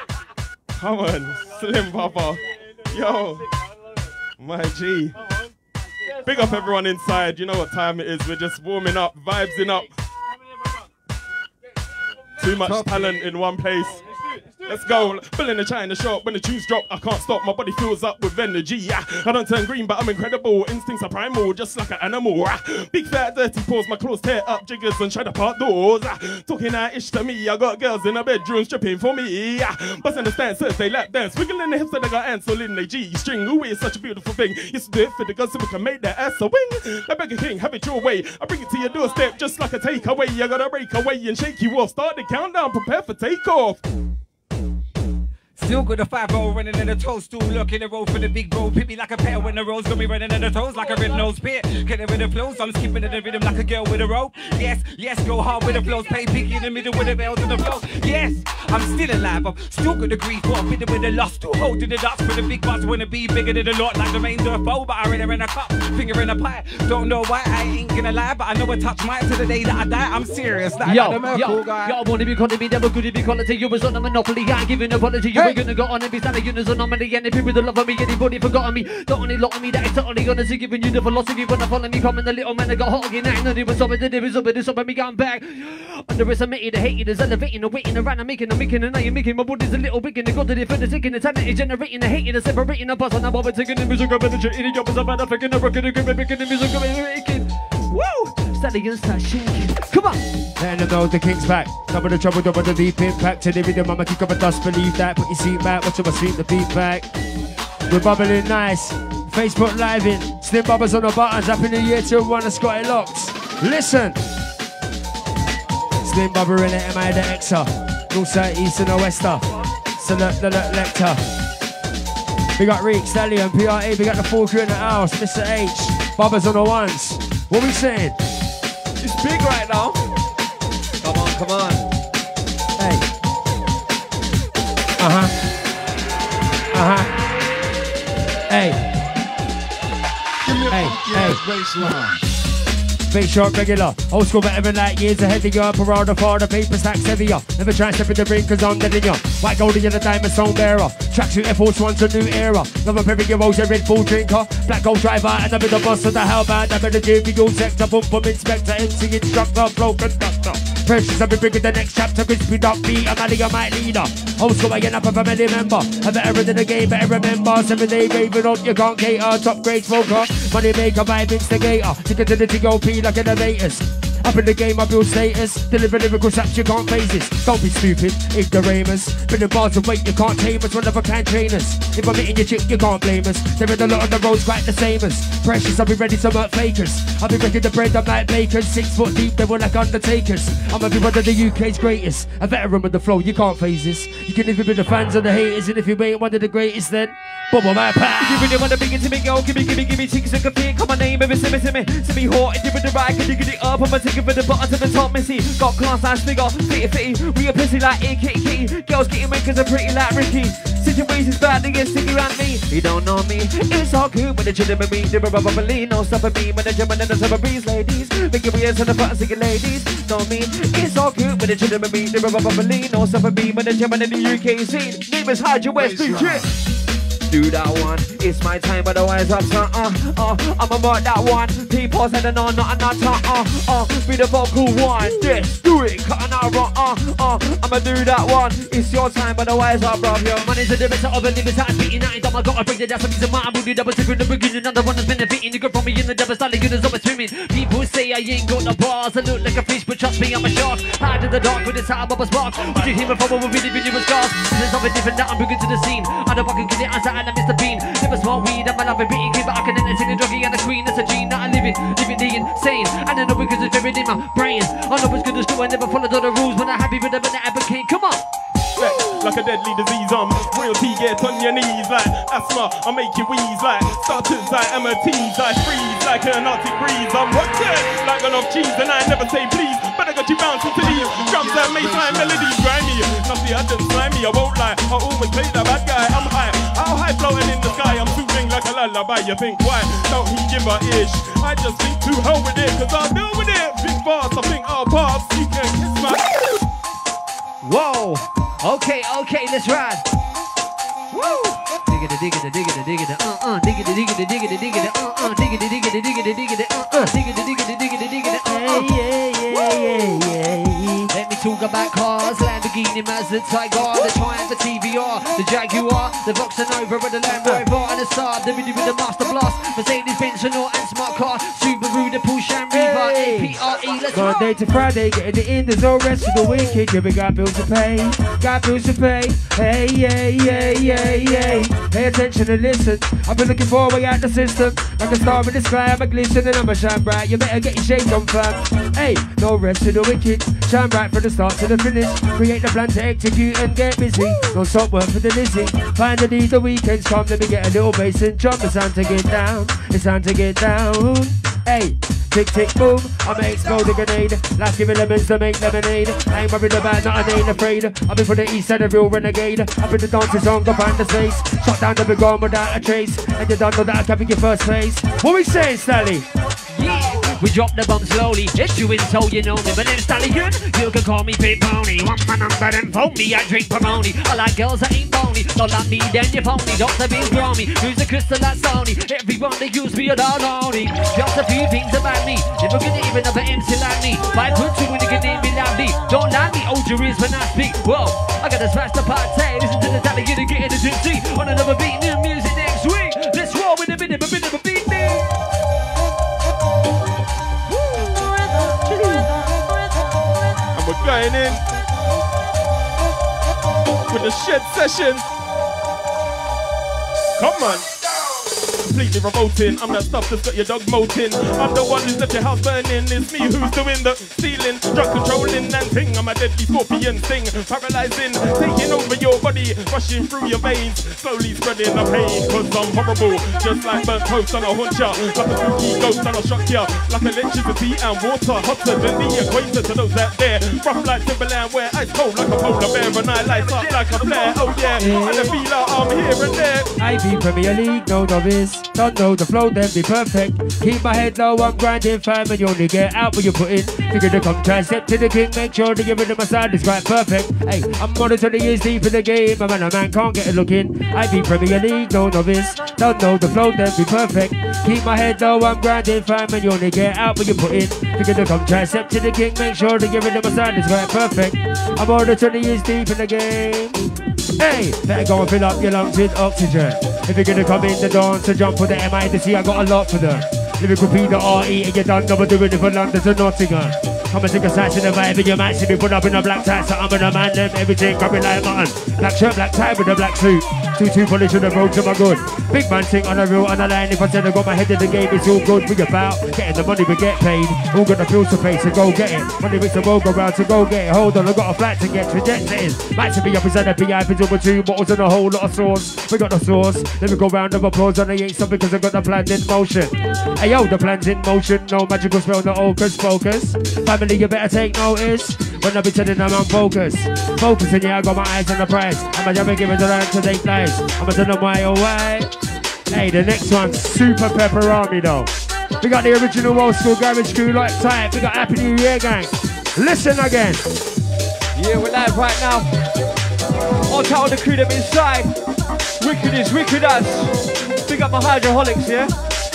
Come on, Slim Bubba. Yo, my G. Big up everyone inside. You know what time it is. We're just warming up, vibesing up. Too much talent in one place. Let's go. Bill in the China shop. When the tunes drop, I can't stop. My body fills up with energy. Yeah. I don't turn green, but I'm incredible. Instincts are primal, just like an animal. Ah, big fat dirty paws, my clothes tear up jiggers and shut apart doors. Ah, talking that ish to me. I got girls in the bedroom stripping for me. Ah, Busting the stances, they lap dance. Wiggling the hips and they got ants all in the G string. Ooh, it's such a beautiful thing. It's do it for the girls so we can make their ass a wing. Beg a king, have it your way. I bring it to your doorstep just like a takeaway. I gotta break away and shake you off. Start the countdown, prepare for takeoff. Still got a five roll running in the toadstool, looking the road for the big bro. Pit me like a pear when the rose got me running in the toes like a red nose pit. Getting with the flows, I'm skipping in the rhythm like a girl with a rope. Yes, yes, go hard with the flows, play picky in the middle with the bells and the flow. Yes, I'm still alive, I'm still got the grief, but I'm with the lost, still holding it up for the big buzz. Wanna be bigger than a lot like the ranger foe, but I read her in a cup, finger in a pie. Don't know why I ain't gonna lie, but I know I touch mine to the day that I die. I'm serious, like yo, I'm a yo, cool guy. yo, wanna be me never good to be quality. You was on a monopoly, I giving an apology. You Hey. Ain't gonna go on and be standing in as an anomaly. And if you love me, anybody forgotten me. The only lot of me that is totally honest, giving you the philosophy. When I follow me, coming the little man, I got hot again. I know there was something, there was something, there's something, me going back. Underestimated, the hated, is elevating, the waiting around, I'm making, I'm making, and I am making. My body's a little big, the god that it for the sick, and the talent is generating, the hating, the separating, the buzz, and I'm over the music, I'm penetrating, the job is about African, I'm rocking, I'm making the music, I'm making. Woo! Shaking. Come on! Letting them know the king's back. Double the trouble, double the deep impact. To the rhythm, I'ma kick up a dust, believe that. Put your seat back, watch my sweep the beat back. We're bubbling nice. Facebook live in. Slim Bubba's on the buttons. Happy New Year to everyone that's got it locked. Listen. Slim Bubba in it, am I the Xer? North side, east and the wester. Uh. Select the lector. We got Reek, Stallion, PRA, we got the 4 crew in the house, Mr. H, Bubba's on the ones. What we saying? It's big right now. Come on, come on. Hey. Uh huh. Uh huh. Hey. Hey, hey. Big short regular, old school veteran like years ahead of you. Parade for the paper stacks heavier. Never try step in the ring cause I'm dead in. White gold and the diamond stone bearer. Tracksuit Air Force One's a new era. Love a pair of your a Red Bull drinker. Black gold driver and a bit the boss of the hellband. I'm in the JV sector. Boom boom inspector. MC instructor. Flow conductor. Preshus, I'll be bringing the next chapter. Crispy dot beat. I'm Ali, I'm my leader. Old school, I end up a family member. A veteran in the game, better remember. Seven day raving on, you can't cater. Top grade smoker. Money maker, vibe instigator. Ticket to the TOP like innovators. Up in the game, I build status. Deliver lyrical saps, you can't phase this. Don't be stupid, ignoramus. Been the bars of weight, you can't tame us. Of a kind trainers. If I'm hitting your chick, you can't blame us. There is a lot of the roads quite the same as. Preshus, I'll be ready to murk fakers. I'll be breaking the bread, I'm like bakers. Six foot deep, they were like undertakers. I'm be one of the UK's greatest. A veteran with the flow, you can't phase this. You can even be the fans and the haters, and if you ain't one of the greatest, then. Bubble my If you really wanna bring it to me, go, give me, give me, give me cheeks and coffee. Come on, name, every simmy, simmy. Simmy hot, and it the right, can you get it up? A ticket for the bottom to the top, missy. Got class, ass figure, fitty, fitty. We are pissy like AKK. Girls getting winkers are pretty like Ricky. Situations bad, they get sticky around me. You don't know me, it's all good when the children with me. Rubber believe, no stopping me. When the jumping in the summer breeze, ladies. Make your ears on the button, singing ladies. Know me, it's all good when the children with me. Rubber believe, no stopping me. When the jumping in the UK scene. Name is Hydro West, trip do that one. It's my time, otherwise I'm uh, uh, uh, I'ma mark that one. People said no, not another, uh, uh, be the vocal one. Yes, do it, cut an hour, uh, uh, I'ma do that one. It's your time, otherwise I'm rob your money. Money's a difference of a limit, I'm beating out. I gotta break the down, some reason why I'm booted double tipping the beginning. Another one that's benefiting. You go from me in the double style, you know, always swimming. People say I ain't got no bars. I look like a fish, but trust me, I'm a shark. Hide in the dark with this time of a spark. Would you hear me from a really, really was scars? There's something different that I'm bringing to the scene. I don't fucking get it, answer, and I'm Mr. Bean. Never smoke weed, I'm a loving beating kid, but I can entertain a druggie and a queen. That's a gene that I live in, living the insane. I know because it's buried in my brain. I know it's good as true, I never followed all the rules. When I'm happy with them, and I came. Come on. Like a deadly disease. I'm tea, get on your knees like asthma. I make you wheeze like starters like MRTs. I freeze like an Arctic breeze. I'm rotten like an off cheese, and I never say please. But I got you bouncing to these drums that make my melodies grimy. Nothing I just slimy. I won't lie. I always play the bad guy. I'm high, how high floating in the sky. I'm soothing like a lullaby. You think why? Don't he give a ish? I just think to hell with it, cause I deal with it. Big fast, I think I'll pass. You can kiss my. Whoa. Okay, okay, let's ride. Woo. Dig it, dig it, dig it, dig it, uh uh, dig it, dig it, dig it, dig it, uh uh, dig it, dig it, dig it, dig it, uh uh, dig it, dig it, dig it, dig it, uh uh. Yeah, yeah, yeah, yeah. Let me talk about cars, Lamborghini, Mazda, Tiger, the Triumph, the TVR, the Jaguar, the Boxer Nova, the Land Rover, and the Saab, the Mini with the Master Blast, Mercedes, Benz, Renault, and Smart Car, Subaru, the Let's go. Monday to Friday, getting it in, there's no rest of the weekend. Yeah, we got bills to pay, got bills to pay. Hey, yeah, yeah, yeah, yeah. Pay attention and listen. I've been looking for a way out the system. Like a star in the sky, I'm a glisten and I'm a shine bright. You better get your shades on fam. Hey, no rest to the wicked. Shine bright from the start to the finish. Create the plan to execute and get busy. No stop work for the Lizzie. Finally, the weekend's come. Let me get a little bass and jump. It's time to get down. It's time to get down. Hey, tick tick boom, I may explode a grenade. Last giving lemons to make lemonade. I ain't worried about nothing, ain't afraid. I've been from the east side, a real renegade. I've been the dances on, go find the space. Shot down the big one without a trace. And you don't know that I can be your first place. What we saying, Sally? Yeah. We drop the bomb slowly, issuing so you know me. But it's stallion, you can call me Big Pony. Want my number and phone me, I drink Pomoni. I like girls that ain't bony, don't like me, then you phony. Dr. Big Grommy, who's the crystal that's Sony. Everyone they use me, don't know me. Just a few things about me, never gonna even have an MC like me. Five foot two when you can name me loudly. Don't like me, old juries when I speak. Whoa, I gotta smash the party. Listen to the stallion, to get in the gypsy. On another beat, new music next week. Let's roll with a minute, a minute, a beat we're going in with the shed session. Come on. Completely revolting. I'm that stuff that's got your dog molting. I'm the one who's left your house burning. It's me who's doing the stealing, drug controlling and thing. I'm a deadly scorpion thing, paralyzing, taking over your body, rushing through your veins, slowly spreading the pain. Cause I'm horrible, just like burnt toast on a huncher. Like a spooky ghost on a shock ya. Like electricity and water, hotter than the equator to those out there. Rough like Timberland, where ice cold like a polar bear, and I light up like a flare. Oh yeah, and I feel like I'm here and there. IB Premier League, no novice. Don't know the flow, then be perfect. Keep my head low, I'm grinding fam, and you only get out what you put in. Figure to come try, step to the king, make sure that you're of my side is quite perfect. Hey, I'm more than 20 years deep in the game, a man, a man can't get a look in. IB Premier League, no novice. Don't know the flow, then be perfect. Keep my head low, I'm grinding fam, and you only get out what you put in. Figure to come try, step to the king, make sure that you're of my side is quite perfect. I'm more than 20 years deep in the game. Hey, better go and fill up your lungs with oxygen. If you're gonna come in the dance to jump for the MI to see, I got a lot for them. Lyrical P, the RE, and you're done, double doing it for London to Nottingham. Come and take a slice in the vibe in your match. If you put up in a black tie, so I'm in a man, them everything grabbing like mutton. Black shirt, black tie with a black suit. Two two polish on the road to my good. Big man sing on the real on the line. If I said I got my head in the game, it's all good. We about getting the money, we get paid. All got the bills to pay, so go get it. Money makes the world go round, so go get it. Hold on, I got a flat to get rejected. Might to be up inside the PI, pids over two bottles and a whole lot of sauce. We got the sauce. Let me go round of applause and I ain't something because I got the plan in motion. Hey yo, the plan's in motion. No magical spell, no hocus pocus. Family, you better take notice. When I be telling them I'm focused. Focusing, yeah, I got my eyes on the prize. I'm a jumping, give it to them to take lives. I'm a tell them why, oh. Hey, the next one's super pepperoni though. We got the original old school garage crew like type. We got Happy New Year gang. Listen again. Yeah, we're live right now. On top of the crew them inside. Wicked is wicked us. Big up my hydroholics, yeah?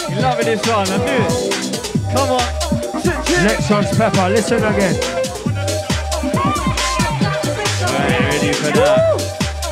You loving this one, I knew it. Come on. Next one's Pepper. Listen again. Right, ready for that?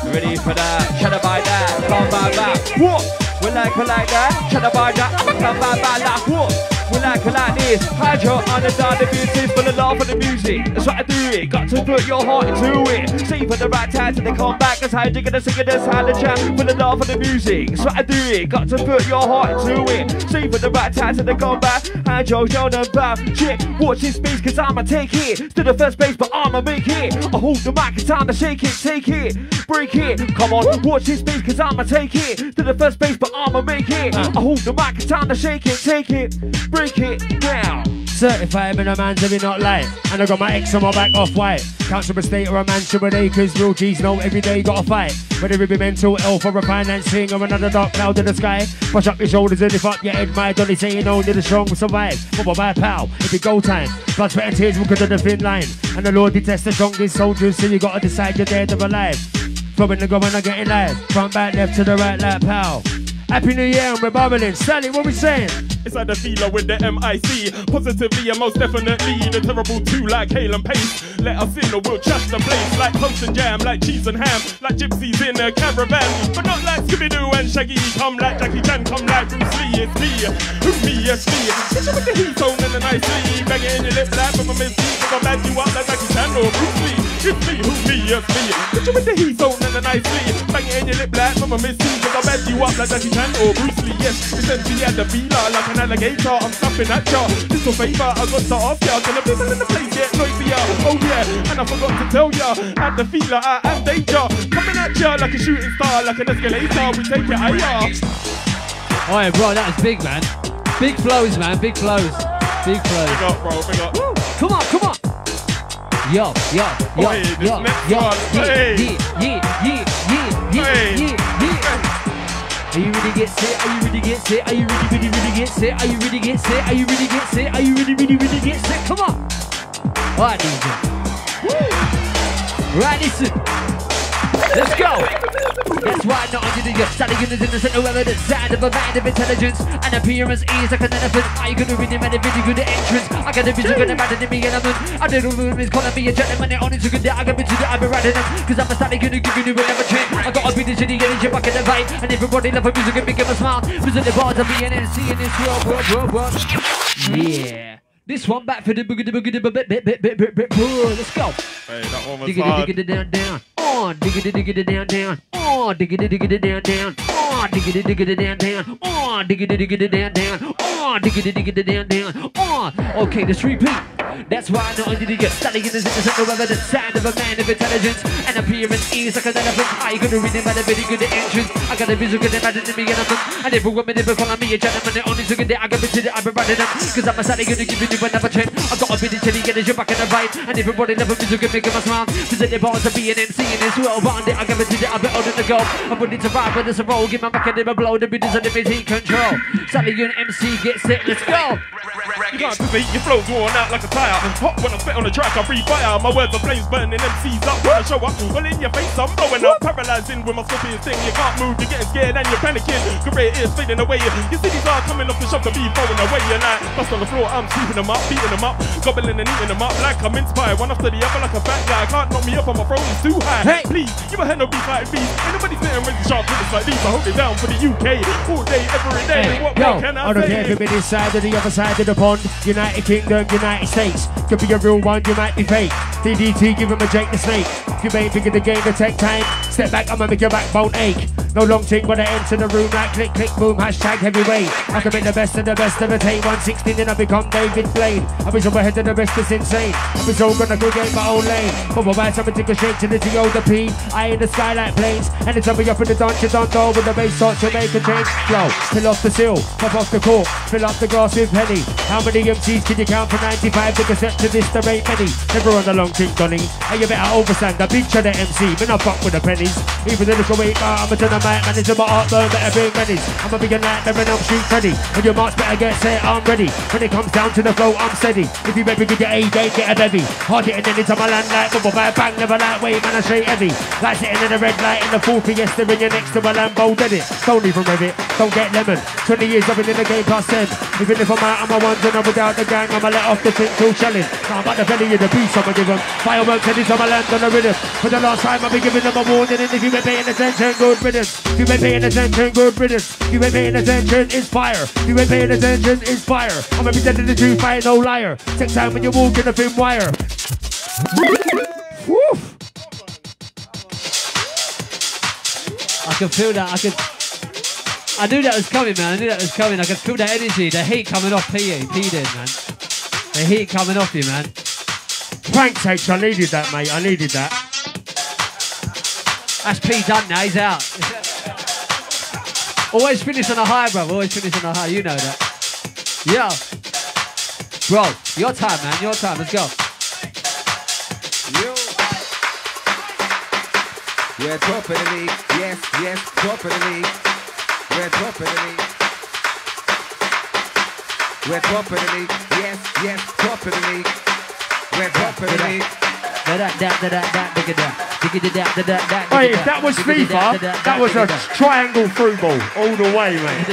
Ready for that? Try to buy that, come by back. What? We like it like that, try to buy that, come by back like what? We like it like this, on the down the music for the love of the music. That's what I do it, got to put your heart into it. See for the right time till they come back, cause how you gonna sing it, that's how the chat for the love of the music. That's what I do it, got to put your heart into it. See for the right time till they come back, hydro show them back. Chick, watch this space cause I'ma take it to the first base, but I'ma make it. I hold the mic, it's time to shake it, take it. break it. Come on, watch this space, cause I'ma take it to the first base, but I'ma make it. I hold the mic, it's time to shake it, take it, break it now. Certified in a man to be not light. And I got my ex on my back off white. Council estate or a mansion with acres. Real G's know every day you gotta fight. Whether it be mental health or a financing or another dark cloud in the sky. Push up your shoulders and lift up your head. My dolly saying oh, only the strong will survive. About my pal? If it go time. Blood, sweat and tears will go to the thin line. And the Lord detests the strongest soldiers. So you gotta decide you're dead or alive. Throwing the going and getting live. Front, back, left to the right, like pal. Happy New Year and we're bubbling. Sally, what we saying? It's like the feeler with the MIC. Positively and most definitely the terrible two like Hale and Pace. Let us in or we'll trash the place like toast and jam, like cheese and ham, like gypsies in a caravan. But not like Scooby Doo and Shaggy. Come like Jackie Chan, come like Bruce Lee. It's me, who me, yes me. You with the heat on and the nice. Banging in your lip like Mama Miss Cause I bag you up like Jackie Chan or Bruce Lee. It's me, who me, yes me. Hit you with the heat on and the nice lee. Banging in your lip like Mama Miss T. Cause I bag you up like Jackie Chan or Bruce Lee. Yes, it's empty at the feeler like an alligator. I'm snapping at ya. Little favour, I got to off ya. Tell the people in the place get noisier. Oh yeah, and I forgot to tell ya. At the feeler, I am danger. Coming at ya like a shooting star, like an escalator. We take it higher. Oh yeah, bro, that was big, man. Big flows, man. Big flows. Big flows. Big up, bro. Big up. Woo. Come on, come on. Yo, yo, yo, Oi, yo, yo, one, yeah, yeah, yeah, yeah, yeah, yeah, yeah. Are you ready to get set? Are you ready to get set? Are you ready, ready to get set? Are you ready to get set? Are you ready to get set? Are you ready, ready to get set? Come on. All right, DJ. Woo. Right, listen. Let's go. That's why I'm not under the Standing in the innocent, no evidence Side of a man of intelligence And appearance is like an elephant Are you gonna read him at a really good entrance? I got a vision gonna matter to me element I did all of calling me a gentleman And only took a day I got me to the I've been riding them Cause I'm a standing gonna give you another train I gotta be the city getting you back in the vibe And everybody love for music and make them smile Visit the bars of being and seeing this world, world, world, world Yeah this one back for the boogie, the boogie, the bit, bit, bit, bit, bit, bit, Let's go. Hey, that one was Diggity hard. diggity down down. On diggity diggity down down. On diggity diggity down down. On diggity diggity down down. On diggity diggity down down. On diggity diggity down down. On. Okay, let's repeat. That's why I know under the standing in the center no evidence sound of a man of intelligence and appearance is like an elephant. I gonna read him at a very good entrance. I got a visual good imagine me and I'm and every woman ever calling me a gentleman. The only it there, I got to the I've been running them. Cause I'm a standing gonna give you another trend. I got a bit of chilly, get your back in the right. And everybody a music and make them smile. Visit the bars of being MC and it's well bound. I give it to the I've been older to go. I put it to ride, but it's a roll. Give my back and never blow. The business of the busy control. Sally, you and MC get set. Let's go. You can't beat your flow's worn out like a tire. Hot when I spit on the track, I breathe fire. My words are flames burning MCs up when I show up. Well, in your face, I'm blowing up. Paralyzing with my scorpion thing. You can't move, you're getting scared and you're panicking. Career is fading away. You see these are coming off the shop to be throwing away. You're not bust on the floor, I'm sweeping them up, beating them up, gobbling and eating them up like I'm inspired. One after the other like a fat guy. Can't knock me up on my throne, it's too high. Hey. Please, you had no beef like beef? Ain't nobody sitting with the sharp critics like these. I hope hold it down for the UK all day, every day. Hey, what yo, can I, I don't care if been this side or the other side of the pond. United Kingdom, United States. Could be a real one, you might be fake. DDT, give him a Jake the Snake. If you ain't big in the game, to take time. Step back, I'ma make your backbone ache. No long thing, but I enter the room like click, click, boom, hashtag heavyweight. I can make the best of the best of the take 116 and I become David Blaine. I be so ahead of the rest, it's insane. I be so gonna go get my own lane. But my bad, something take a straight to the T O the P. I in the sky like planes. And it's up up in the dance, you don't know with the bass starts to make a change. Flow, fill off the seal, pop off the cork, fill up the glass with penny. How many MCs can you count from 95? Take a step to this, there ain't many. Never on the long thing, Donny. And you better overstand the big cheddar MC. Man, I fuck with the pennies. Even the little weight, I'm a dynamite man. It's my heartburn, better bring pennies. I'm a bigger night, never know street Freddy. When your marks better get set, I'm ready. When it comes down to the flow, I'm steady. If you ever get your A game, get a bevy. Hard hitting anytime I land like bubble bang, bang, never lightweight, man, I straight heavy. Like sitting in a red light in the full Fiesta, and you're next to a Lambo, dead it. Don't even rev it, don't get lemon. 20 years I've been in the game past 10. Even if I'm out on my ones and I'm without the gang, I'ma let off the thing till shelling. Now I'm at the belly of the beast, I'ma give them fireworks and I'ma land on the rhythm. For the last time, I'll be giving them a warning. And if you ain't paying attention, good riddance. If you ain't paying attention, good riddance. If you ain't paying attention, it's fire. If you ain't paying attention, it's fire. I'ma be telling the truth, I ain't no liar. Take time when you walk in a thin wire. Woof. I could feel that. I could. I knew that was coming, man. I knew that was coming. I could feel that energy, the heat coming off P. P. Then, man. The heat coming off you, man. Thanks, H. I needed that, mate. I needed that. That's P done now, he's out. Always finish on a high, bro. Always finish on a high, you know that. Yo. Bro, your time, man. Your time. Let's go. We're top of the league. Yes, yes, top of the league. We're top of the league. We're top of the league. Yes, yes, top of the league. We're top of the league. Wait, if that was FIFA, that was a triangle through ball all the way, mate.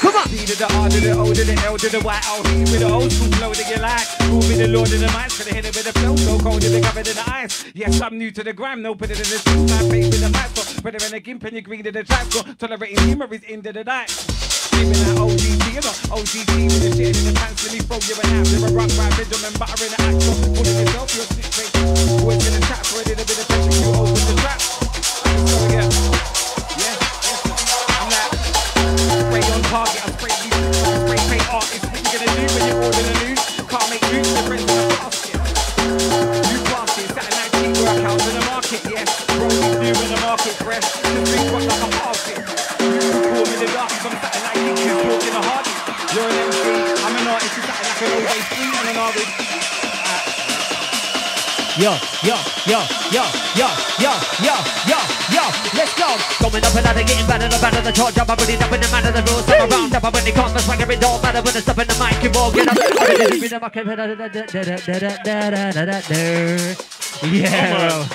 Come on! D to the R to the O to the L to the Y. I'll hit with the old school flow that you like. Who the lord of the mics? Gonna hit it with a flow so cold that they covered in the ice. Yes, I'm new to the gram, no put it in the street. My face with the mic, so put it in the gimp and you green to the trap. Tolerating humor is into the night. Giving that OGT, you know, OGT with the shit in the pants, let me throw you an app. Never rock right rhythm and butter in the act. So pulling yourself, you're a mate. Always in the trap for a little bit of pressure, you open the trap. Go again. Yeah, yes, I'm that spray on target, I spray these, I spray paint artists. What you gonna do when you're ordering Yo, yo, yo, yo, yo, yo, yo, yo, yo, let's go. Going up and out and getting better and better. The charge up, I'm really up in the matter. The rules step around, up when they come, the swagger, it don't matter when it's up in the mic, you won't get up. Yeah, bro.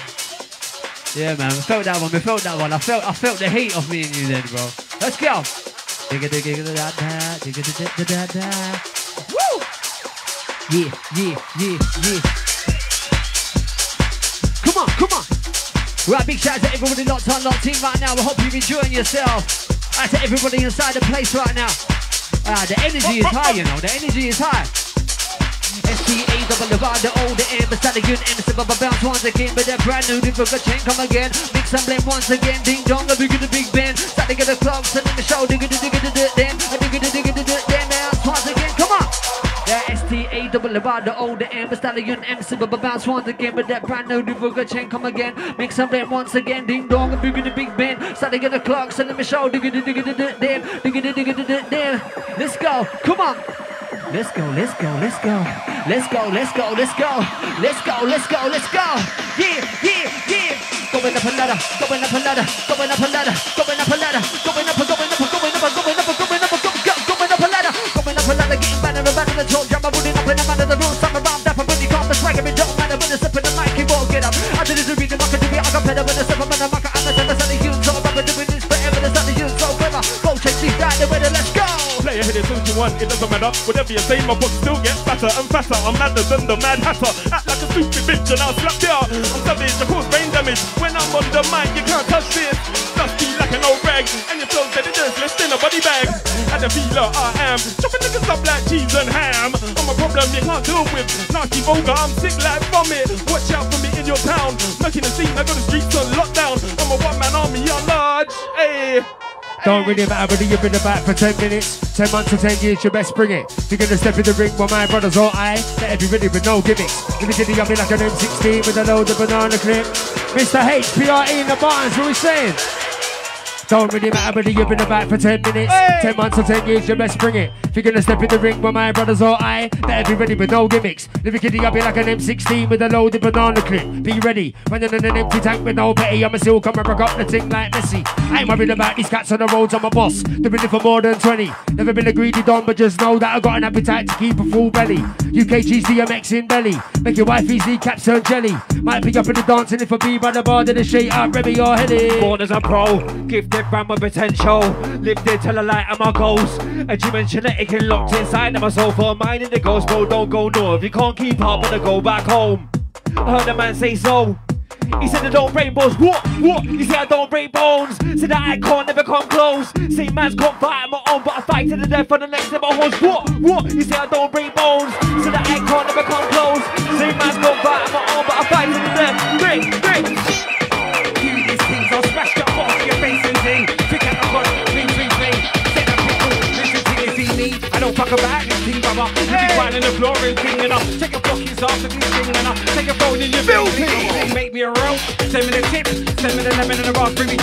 Yeah, man, we felt that one, we felt that one. I felt, I felt the heat of me and you then, bro. Let's go. Woo! Yeah, yeah, yeah, yeah. Right, big shout out to everybody locked on, locked in right now. I hope you're enjoying yourself. Out to everybody inside the place right now. Ah, the energy is high, you know. The energy is high. S-T-A double the the old the M, stallion M, so bubba bounce once again, but that brand new different chain come again. Mix and blend once again, ding dong, a big the big band. Start to get the clogs and in the show, digga digga digga digga then, a digga digga digga digga then, bounce once again, double the the old the M, stallion M, so bubba bounce once again, but that brand new different chain come again. Mix and blend once again, ding dong, a big the big band. Start to get the clogs and in the show, digga digga digga then, digga digga digga then. Let's go, come on. Let's go, let's go, let's go. Let's go, let's go, let's go. Let's go, let's go, let's go. Yeah, yeah, yeah. Going up a ladder, going up a ladder, going up a ladder, going up a ladder, going up, going up, better and. The top jump, I'm putting up in the matter, the rules, I'm around that, when you can't swagger, it don't matter when it's up in the mic, it won't get up. I did it to read the market, to be a competitor with the step up in the market, I'm so the youth, so I'm doing this forever, the sun, the youth, so clever. Go check these guys, the weather, let's go. Player hit it since you won, it doesn't matter. Whatever you say, my book still gets fatter and fatter. I'm madder than the mad hatter. Act like a stupid bitch and I'll slap ya. I'm savage, I cause brain damage. When I'm on the mic, you can't touch this. Dusty like an old rag, and your flow's dead, it's list in a body bag. And the feeler I am, chopping niggas up like cheese and ham. I'm a problem you can't deal with. Nasty vulgar, I'm sick like vomit. Watch out for me in your town. Making a scene, I got the streets on lockdown. I'm a one man army, I'm large. Hey. Don't really matter whether you've been about for 10 minutes, 10 months or 10 years, you best bring it. You're gonna step in the ring with my brothers or I, be ready with no gimmicks. Let me get the yummy like an M16 with a load of banana clip. Mr. HPRE in the buttons, what we saying? Don't really matter whether you've been about for 10 minutes, 10 months or 10 years, you best bring it. If you're gonna step in the ring with my brothers or I, better be ready with no gimmicks. Get the yummy like an M16 with a loaded banana clip. Be ready, running in an empty tank with no petty. I'm a still come and rock up the thing like Messi. I ain't worried about these cats on the roads, I'm a boss. They've been for more than 20. Never been a greedy don, but just know that I got an appetite to keep a full belly. UKG's DMX in belly. Make your wife easy caps turn jelly. Might be up in the dancing if I be by the bar, then the shade up, Remy or Henny. Born as a pro, gifted brand with potential. Lived it till the light of my goals. A human genetic and locked oh. inside of my soul for mine in the ghost, bro. Don't go north. You can't keep up, but go back home. I heard a man say so. He said I don't break bones. What? What? He said I don't break bones. Said that I can't never come close. Say man's can't fight on my own, but I fight to the death for the next of my horse. What? What? He said I don't break bones. Said that I can't never come close. Say man's can't fight on my own, but I fight to the death. Break, break. Thing. Pick out the gun, ring, ring, ring. Set up people, listen to you see me. I don't fuck about this thing, brother. You be finding the floor and singing up. Take your pockets off and be singing up. Take your phone in your filthy. Make me a roll. Send me the tip. Send me the lemon and the raspberry.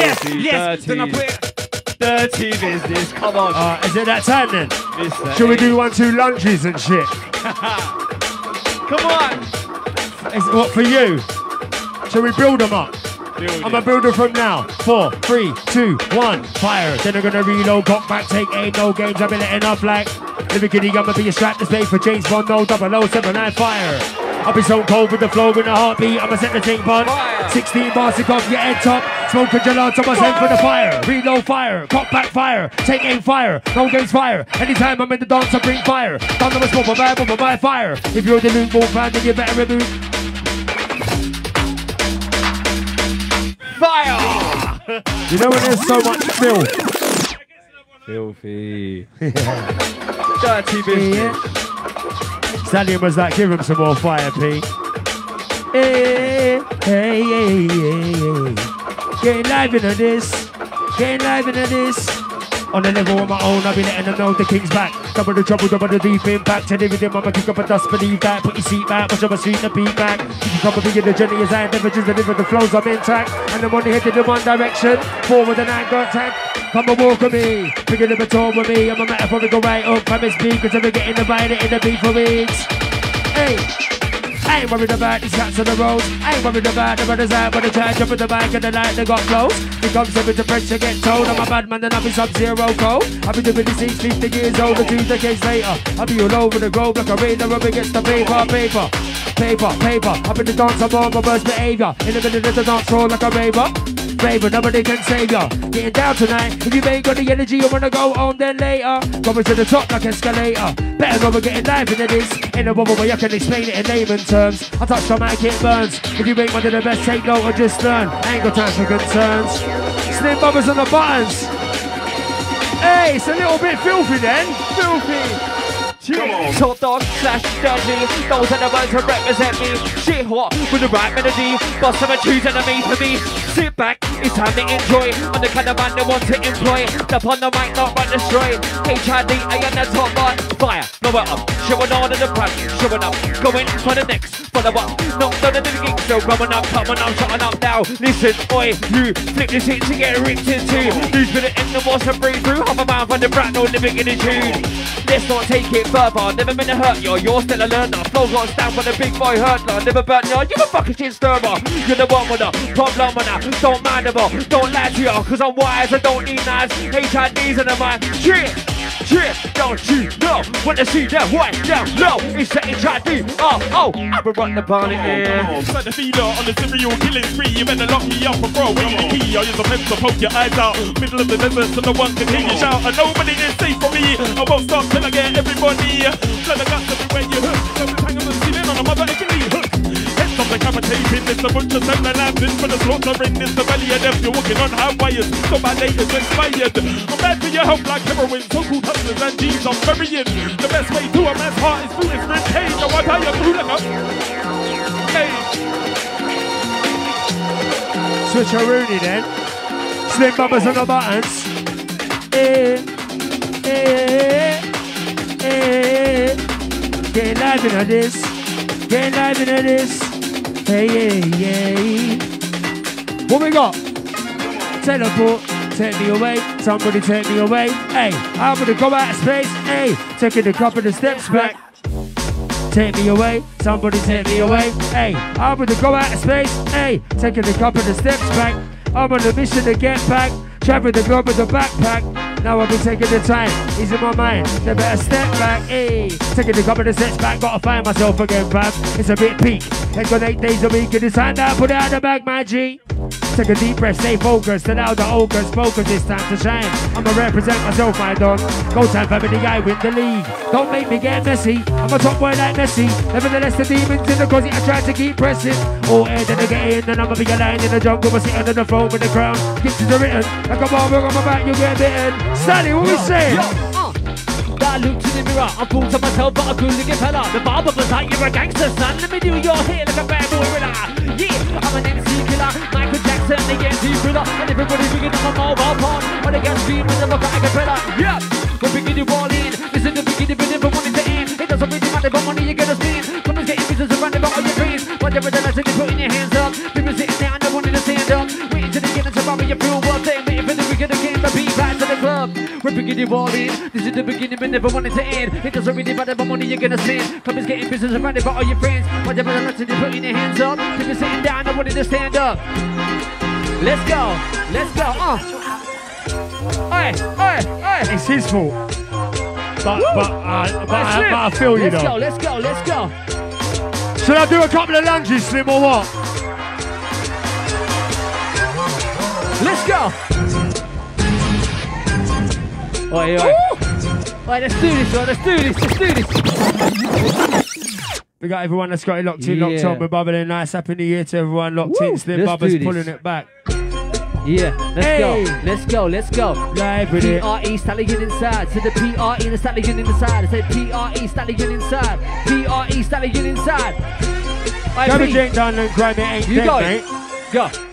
Yes, yes. Then I put it. Dirty business, come on. Uh, is it that time then? Shall we do one, two lunges and shit? Come on. Is it what for you? Shall we build them up? I'm a builder from now. Four, three, two, one, fire. Then I'm gonna reload, got back, take aim, no games, I've been letting up like. Kitty, I'ma be a strap to pay for James Bond, no double O seven nine fire. I'll be so cold with the flow with a heartbeat, I'ma set the thing on. 16 bars to off your head top. Smoke a gelato, I'ma send for the fire. Reload fire, cock back fire, take aim fire, no games fire. Anytime I'm in the dance, I bring fire. Don't know what's more for bad, but my fire. If you're the new ball fan, then you better remove. Fire! You know when there's so much filth. Filthy. Dirty business. Stallion was like, give him some more fire, P. Hey, hey, hey, hey, hey. Getting live into this. Getting live into this. On the level of my own, I'll be letting them know the king's back. Double the trouble, double the deep impact. And everything, I'ma kick up a dust, believe that. Put your seat back, push up a seat the beat back. You can come and begin the journey as I never just deliver the flows, I'm intact. And I'm only headed in one direction. Forward and I got tank. Come and walk with me. Bring a little tour with me. I'm a metaphorical right up. Premise B, cause I've been getting divided in the beat for weeks. Hey. I ain't worried about these cats on the road. I ain't worried about the brothers out, but they try jump in the back of the night they got close. It comes up into pressure, get told. I'm a bad man, then I'll be sub-zero cold. I'll be doing this since 50 years old, two decades later. I'll be all over the globe like a radar up against the paper, paper. Paper, paper, up in the dance, I'm on my worst behavior. In the middle of the dance floor like a raver. Raver, nobody can save ya. Getting down tonight. If you ain't got the energy, you wanna go on then later. Coming to the top like escalator. Better go and getting live into this. In a bubble where you can explain it in layman terms. I touch the mic, it burns. If you ain't one of the best, take note or just learn. I ain't got time for concerns. Slim Bubba's on the buttons. Hey, it's a little bit filthy then. Filthy. Top dog slash dirty. Those are the ones that represent me. Shit hot with the right melody. Boss of a choose enemy for me. Sit back, it's time to enjoy. I'm the kind of man that wants to employ. Step on the mic, not run destroy. HID, I am the top man. Fire, blow it up. Showing on in the front, showing up. Going for the next, follow up. Not done in the gig, still growing up, coming up, shutting up now. Listen, oi, you flip this hit to get ripped into. For the end and what's a breakthrough. Half a mile from the brat, no living in the tune. Let's not take it further. Never meant to hurt you. You're still a learner. Flow got stamped for the big boy hurdler. Never burnt you. You a fucking shit stirrer. You're the one with a problem with a don't mind about. Don't lie to you. Cause I'm wise. I don't need knives. HIDs in the mind. Shit. Shit. Don't you know when I see that white down low? It's the HID. Oh, oh. I've been running the party. Yeah. Set the feeder on the serial killing spree. You better lock me up and throw away the key. I use a pencil poke your eyes out. Middle of the desert, so no one can hear you shout. And nobody is safe for me. I won't stop till I get everybody. Blood the guts everywhere you hook. Every time I'm ceiling on a mother. Decapitating, it's the butchers and the lambs for the slaughtering. It's the belly of death. You're walking on high wires. So my date is expired. I'm bad for your health like heroin. So called hustlers and G's I'm burying. The best way to a man's heart is through his rib cage. I want how you through the. Hey. Switch a Rooney then. Slim Bubba's on the buttons. Eh, eh, eh. Getting live into this. Getting live into this. Hey, yeah, yeah. What we got? Teleport. Take me away. Somebody take me away. Hey, I'm gonna go out of space. Hey, taking a couple of steps back. Take me away, somebody take me away. Hey, I'm gonna go out of space. Hey, taking a couple of steps back. I'm on a mission to get back. Traveling the globe with a backpack. Now I've been taking the time, easy my mind. They better step back, hey. Taking a couple of steps back, gotta find myself again, bruv. It's a bit peak. It's got eight days a week, and it's time now, put it out the bag, my G. Take a deep breath, stay focused, and now the ogres focus, it's time to shine. I'ma represent myself, my dog. Go time family, I win the league. Don't make me get messy, I'm a top boy like Messi. Nevertheless, the demons in the closet, I try to keep pressing. All air, then I get in, and I'ma be a lion in the jungle, but sitting under the throne with the crown. Get to the written, like a barbara on my back, you get bitten. Sally, what we saying? uh, I looked in the mirror, I thought to myself, but I couldn't get fella. The barber was like, you're a gangster, son. Let me do your hair like a bad boy winner. Yeah, I'm an MC killer, Michael Jackson, the MC thriller, and everybody's picking up my mobile phone. But I got speed with a cappella. Yeah, go the beginning wall in. This is the beginning, but never wanted to end. It doesn't really matter what money you get to spend. Someone's getting around the bottom of your dreams. Whatever the lesson you put in your hands up. People sitting down, no wanting to stand up. Waiting till they get into rubber, you feel what they mean. But for the get a game to beat. We're beginning all in. This is the beginning, but never wanted to end. It doesn't really matter what money you're gonna spend. Companies getting business around it by all your friends. Whatever the lesson, you're putting your hands up. If you're sitting down, I wanted to stand up. Let's go, let's go. Uh. Hey, hey, hey. It's his fault. But, but, uh, but, uh, but I feel you though. Let's go, let's go, let's go. Should I do a couple of lunges, Slim, or what? Let's go! Oi, oi. Let's do this, right? Let's do this, let's do this. We got everyone that's got it locked in, yeah. locked on. We're bubbling nice. Happy New Year to everyone locked Woo, in. Slim Bubba's pulling it back. Yeah, let's hey. go, let's go, let's go. Live with it. Stallion inside. To the PRE and the stallion inside. I say PRE stallion inside. PRE stallion inside. Grab a drink, darling. Grab it. Ain't you dead, go. Mate. Go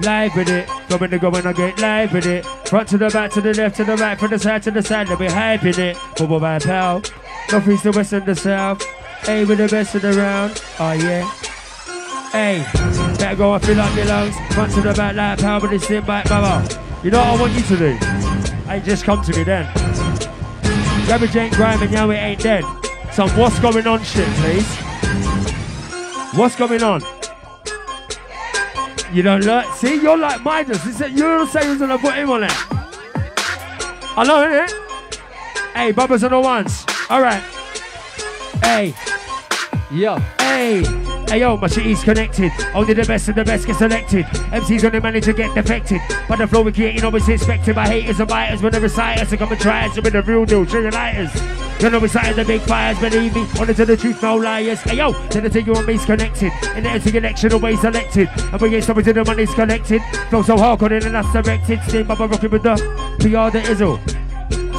live with it. going to go and I get live with it. Front to the back, to the left, to the right, from the side to the side, let me hype in it. Bubble by pal. North east, the west and the south. Hey, with the best of the round. Oh yeah. Hey, better go and fill up your lungs. Front to the back like power, but it's in back, mama. You know what I want you to do? Hey, just come to me then. Garbage ain't and now it ain't dead. So what's going on shit, please? What's going on? You don't like. See, you're like Midas. You said you're the same reason I put him on it. I love it. Hey, boppers on the ones. All right. Hey. Yo. Hey. Ayo, my shit is connected. Only the best of the best get selected. MCs only manage to get defected. But the flow we creating always inspected by haters and biters. When they recite us, so come and try us. You've been the real deal, trigger lighters. You know, besides the big fires, believe me, on to the truth, no liars. Ayo, then the tell you what me's connected. And the empty connection always selected. And we ain't stopping till the money's collected. Flow so it and that's directed. Stay by rocking with the PR, the Izzle.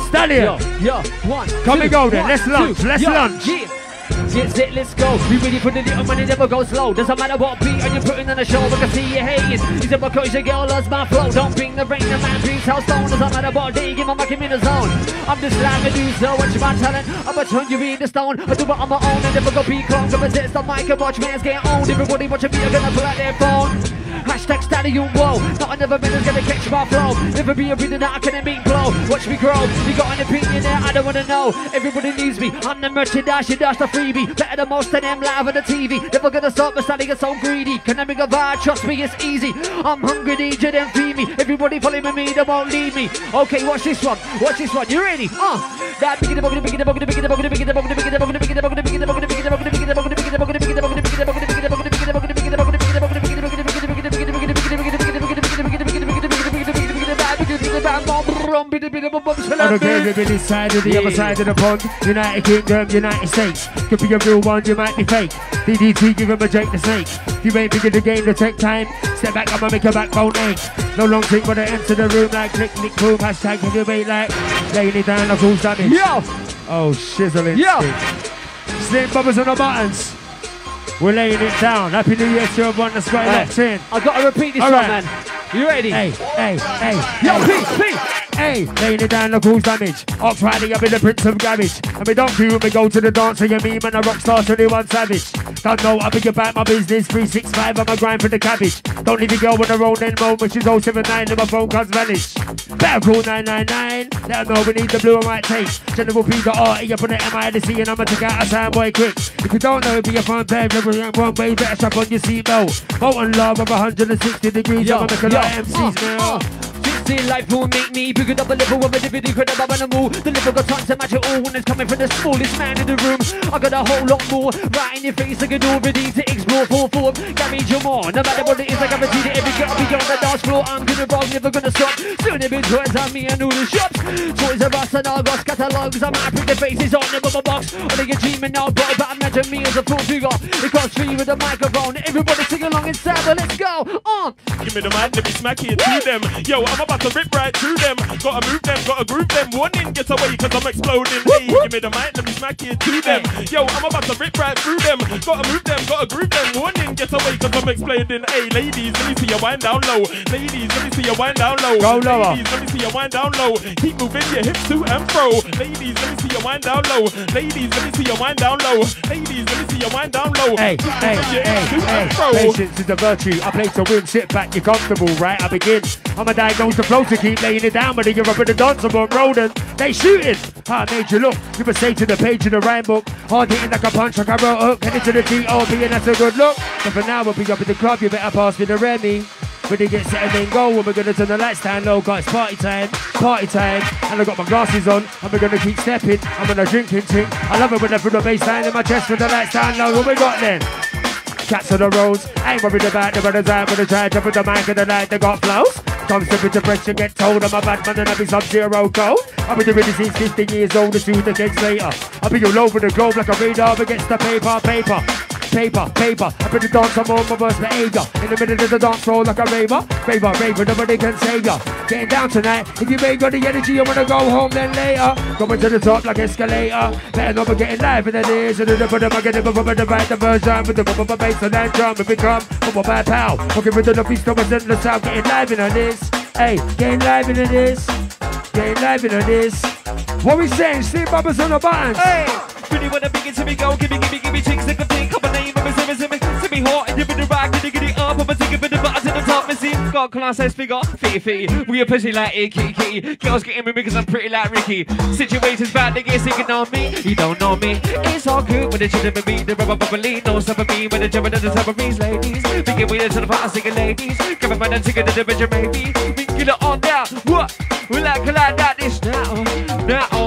Stallion! Yo, yo, one. Come two, and go then, let's lunch, two, let's yo, lunch. Yeah. Zit, zit, let's go. We really put it on money, it never go slow. Doesn't matter what beat and you're putting on the show, I can see you hating. He's a because your girl loves my flow. Don't bring the rain, the man dreams how stone. Doesn't matter what day, give my back in the zone. I'm just like a dude, so watch my talent. I'm a turn you in the stone. I do it on my own and never go be clone. Never test the mic and watch man's get owned. Everybody watching me, I'm gonna pull out their phone. Hashtag stallion whoa. Not another minute's gonna catch my flow. Never be a breather that I can't meet blow. Watch me grow. You got an opinion there, I don't wanna know. Everybody needs me. I'm the merchandise, you dash the freebie. Better than most of them live on the TV. Never gonna stop, but stallion so greedy. Can I make a vibe? Trust me, it's easy. I'm hungry, need you, then feed me. Everybody following me, they won't leave me. Okay, watch this one. Watch this one. You ready? Uh. That big the big the big the big the big the big the big the big the big the big the big the big the big the big the big the care if it's side or the other side of the pond. United Kingdom, United States. Could be a real one, you might be fake. DDT, give him a Jake the Snake. You ain't big in the game to take time. Step back, I'ma make your backbone ache. No long thing, but I enter the room like click, click, boom. Hashtag heavyweight like laying it down, that's all damage. Yo! Oh, shizzling. Yo! Slim Bubba's on the buttons. We're laying it down. Happy New Year to everyone that's got Hey, locked in. I've got to repeat this All one, right. man. You ready? Hey, hey, hey. Yo, hey. Pete, Pete! Hey, laying it down, the cause damage. Ox up in the Prince of Garage. And we don't do when we go to the dance, and you mean man, a rock star, 21 savage. Don't know, I think about my business, 365, I'm a grind for the cabbage. Don't leave your girl with her own end mode, which is 079, and my phone cards vanish. Better call 999, let them know we need the blue and white tape. General Peter R, you put the MIDC, and I'ma take out a soundboy quick. If you don't know, it'll be a front page, every one way, better strap on your seatbelt. Molten love of 160 degrees, Yo, I'ma make a yo, lot of MCs now. uh, This life will make me bigger up a level of a living incredible animal. The got time to match it all when it's coming from the smallest man in the room. I got a whole lot more right in your face. I can already to explore full form. Gary Jamar, no matter what it is, I guarantee that every girl be on the dance floor. I'm gonna rock, never gonna stop. Doing it with toys on me and all the shops. Toys of us and our Argos catalogues. I'm happy the faces on the bubble box. They get dreaming now, but, but imagine me as a full figure. It costs three with a microphone. Everybody sing along in sound, let's go. On. Give me the mic, let me smack it to them. Yo, I'm about to rip right through them. Gotta move them, gotta groove them. One in, get away, cause I'm exploding. Hey, give me the mic, let me smack it to them. Yo, I'm about to rip right through them. Gotta move them, gotta groove them. One in, get away, cause I'm exploding. Hey, ladies, let me see you wind down low. Ladies, let me see you wind down low. Go lower. Ladies, let me see you wind down low. Keep moving your hips to and fro. Ladies, let me see you wind down low. Ladies, let me see you wind down low. Ladies, let me see you wind down low. Hey, hey, hey, hey. Patience is a virtue. I play to win. Sit back, you're comfortable, right? I begin. I'm a diagnose the flow to keep laying it down, but then you're up in the dance about rolling. They shooting. How I made you look. You must say to the page in the rhyme book. Hard hitting like a punch, like I wrote hook. Heading to the T.O.P. and that's a good look. But for now, we'll be up in the club. You better pass me the Remy. When they get set and then go, when we're gonna turn the lights down low, guys, party time, party time. And I got my glasses on, and we're gonna keep stepping. I'm gonna drinking ting. I love it when I put the bass line in my chest with the lights down low. What we got then? Cats on the roads, ain't worried about the brothers out with the try to put the mic in the night, they got flows. Come into French and get told I'm a bad man and I be sub-zero cold. I've been doing this since 15 years old, the two decades later. I've been all over the globe like a radar against the paper, paper paper, paper. I put the dance on my worst behavior. In the middle of the dance floor like a raver, raver, raver, nobody can save ya. Getting down tonight, if you ain't got the energy, you wanna go home then later. Going to the top like escalator. Better not be getting live in the days. And then put them again, but the right the version with the bubble bass and then drum and become a bad pal. Fucking with the was in the south, getting live in this. Hey, getting live in this. Getting live in this. What we saying? Steve Bubbles on the buttons. Hey, really wanna begin to me go, give me, give me, give me chicks, like a thing, me, hot, and give me the rock, get it, up, I'm a ticket with the buttons in the top, me see, got class size figure, fitty fitty, we a pussy like a kitty girls getting me because I'm pretty like Ricky, situations bad, they get singing on me, you don't know me, it's all good when the children with me, the rubber bubbly, no of me, when the jumping to the submarines, ladies, begin with to the part, singing ladies, give a man and singing the division, baby, we get it on down, what? We like it like that this now, now.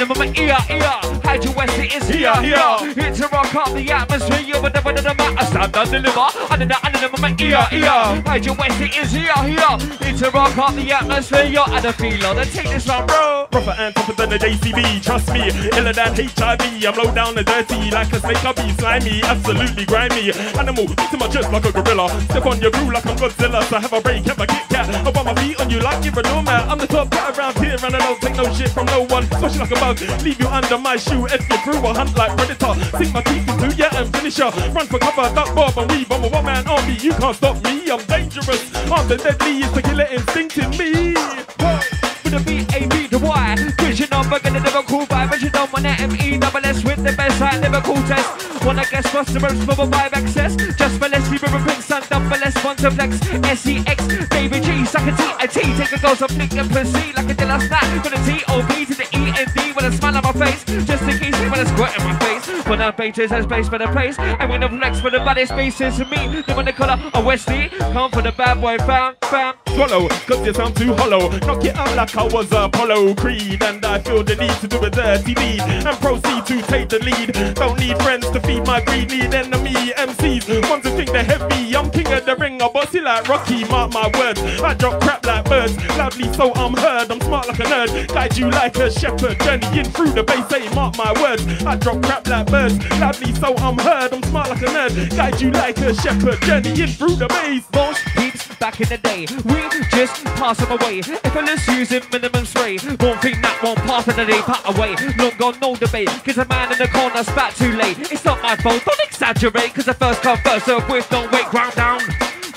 Say under the under the mama ear ear. Hide your west it is here here. Hit to rock up the atmosphere. You but never the matter. Stand and deliver. Under the under the mama ear ear. Hide your west it is here here. Hit to rock up the atmosphere. You're at the feel. Then take this one, bro. Rougher and tougher than the JCB, trust me. Iller than HIV, I'm low down and dirty like a snake. I'll be slimy, absolutely grimy. Animal, beating my chest like a gorilla. Step on your crew like I'm Godzilla. So have a break, have a Kit Kat. I you like you're a doormat. I'm the top cat around here and I don't take no shit from no one. Especially like a bug, leave you under my shoe. If you're through, a hunt like predator. Sink my teeth into ya and finish ya. Run for cover, duck, bob and weave. I'm a one man army, you can't stop me. I'm dangerous. I'm the deadly, it's the killer instinct in me. With the B A B the Y, cause you know I'm gonna never cool vibe, but you don't want that M E double S with the best never cool test. Wanna guess customers for vibe access? Just for less people repeat sun double S one to flex. S E X baby G suck a T a T take a ghost of flick and proceed like a dealer snap. From the T O P to the E N D with a smile on my face, just in case you wanna squirt in my face. When I beaters has space for the place, and when the flex for the body spaces to me, the one the color of Westie, come for the bad boy bam bam. Swallow, cause you sound too hollow. Knock it out like I was Apollo Creed, and I feel the need to do a dirty deed and proceed to take the lead. Don't need friends to feed my greed, need enemy MCs. Ones who think they're heavy, I'm king of the ring. I bossy like Rocky, mark my words. I drop crap like birds, loudly so I'm heard. I'm smart like a nerd, guide you like a shepherd. Journeying through the base, say mark my words. I drop crap like birds, loudly so I'm heard. I'm smart like a nerd, guide you like a shepherd. Journeying through the base. Most peeps back in the day, we just pass them away. If I list using minimum spray, won't think that won't pass in the day, pat away. Long gone, no debate, cause a man in the corner spat too late. It's not my fault, don't exaggerate, cause the first come first, so if don't wait, ground down.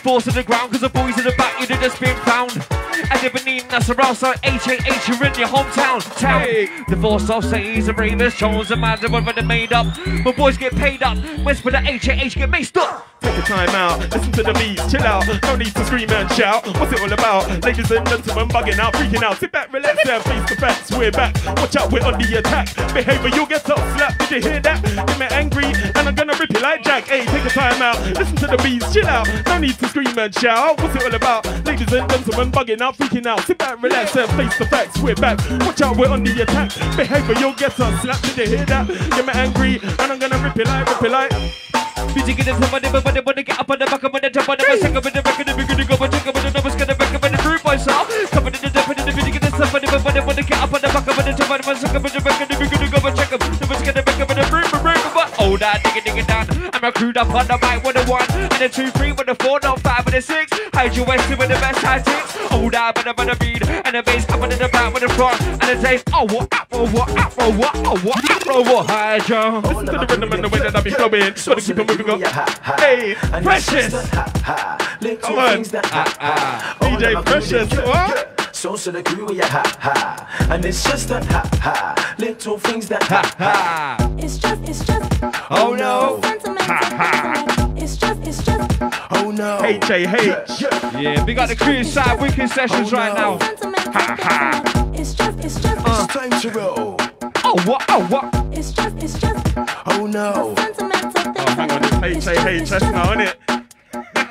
Force to the ground, cause the boys in the back, you'd have just been found. And they've been eating us around, HAH, you're in your hometown. Town. Hey. The force of and ravers, chose a man, what they made up. But boys get paid up, whisper the HAH get maced up. Take a time out, listen to the beats, chill out. No need to scream and shout. What's it all about? Ladies and gentlemen, bugging out, freaking out. Sit back, relax, and face the facts. We're back. Watch out, we're on the attack. Behavior, you'll get up slapped. Did you hear that? Get me angry, and I'm gonna rip you like Jack. Hey, take a time out, listen to the beats, chill out. No need to scream and shout. What's it all about? Ladies and gentlemen, bugging out, freaking out. Sit back, relax, and face the facts. We're back. Watch out, we're on the attack. Behavior, you'll get up slapped. Did you hear that? Get me angry, and I'm gonna rip you like, rip you like. Busy getting from my neighbor, but they wanna get up on the back of my jump on the back, second with the back of the beginning of my check, but the numbers gonna back up in the group I saw. Coming in the depth in the busy getting somebody, but never, wanna get up on the back of my jump on the back, second with the back of the beginning of my check, numbers gonna back up in the group room, but oh, that digga digga down. I'm a crewed up on the mic with a one, and a two, three, with a four, not five, with a six. Hide your waist with the best high six. Oh, that, but the beat, and the bass coming in the back with the front, and the taste. Oh, what, ah, oh, ah, oh, what, oh, what, ah, oh, what, oh, what, high jump. Listen to the rhythm and the way that I be flowing. Gotta keep it moving up. Hey, Preshus. Come on. DJ Preshus. What? So should the crew with your ha ha. And it's just a ha ha. Little things that ha ha. It's just, it's just. Oh, oh no. Ha ha. It's just, it's just. Oh no. H-A-H. Yeah, we got the crew side weekend sessions Oh, right now. Ha ha. It's just, it's just. It's time to roll. Oh, what, oh, what? It's just, it's just. Oh no. Oh, hang on, it's H-A-H, that's now, innit?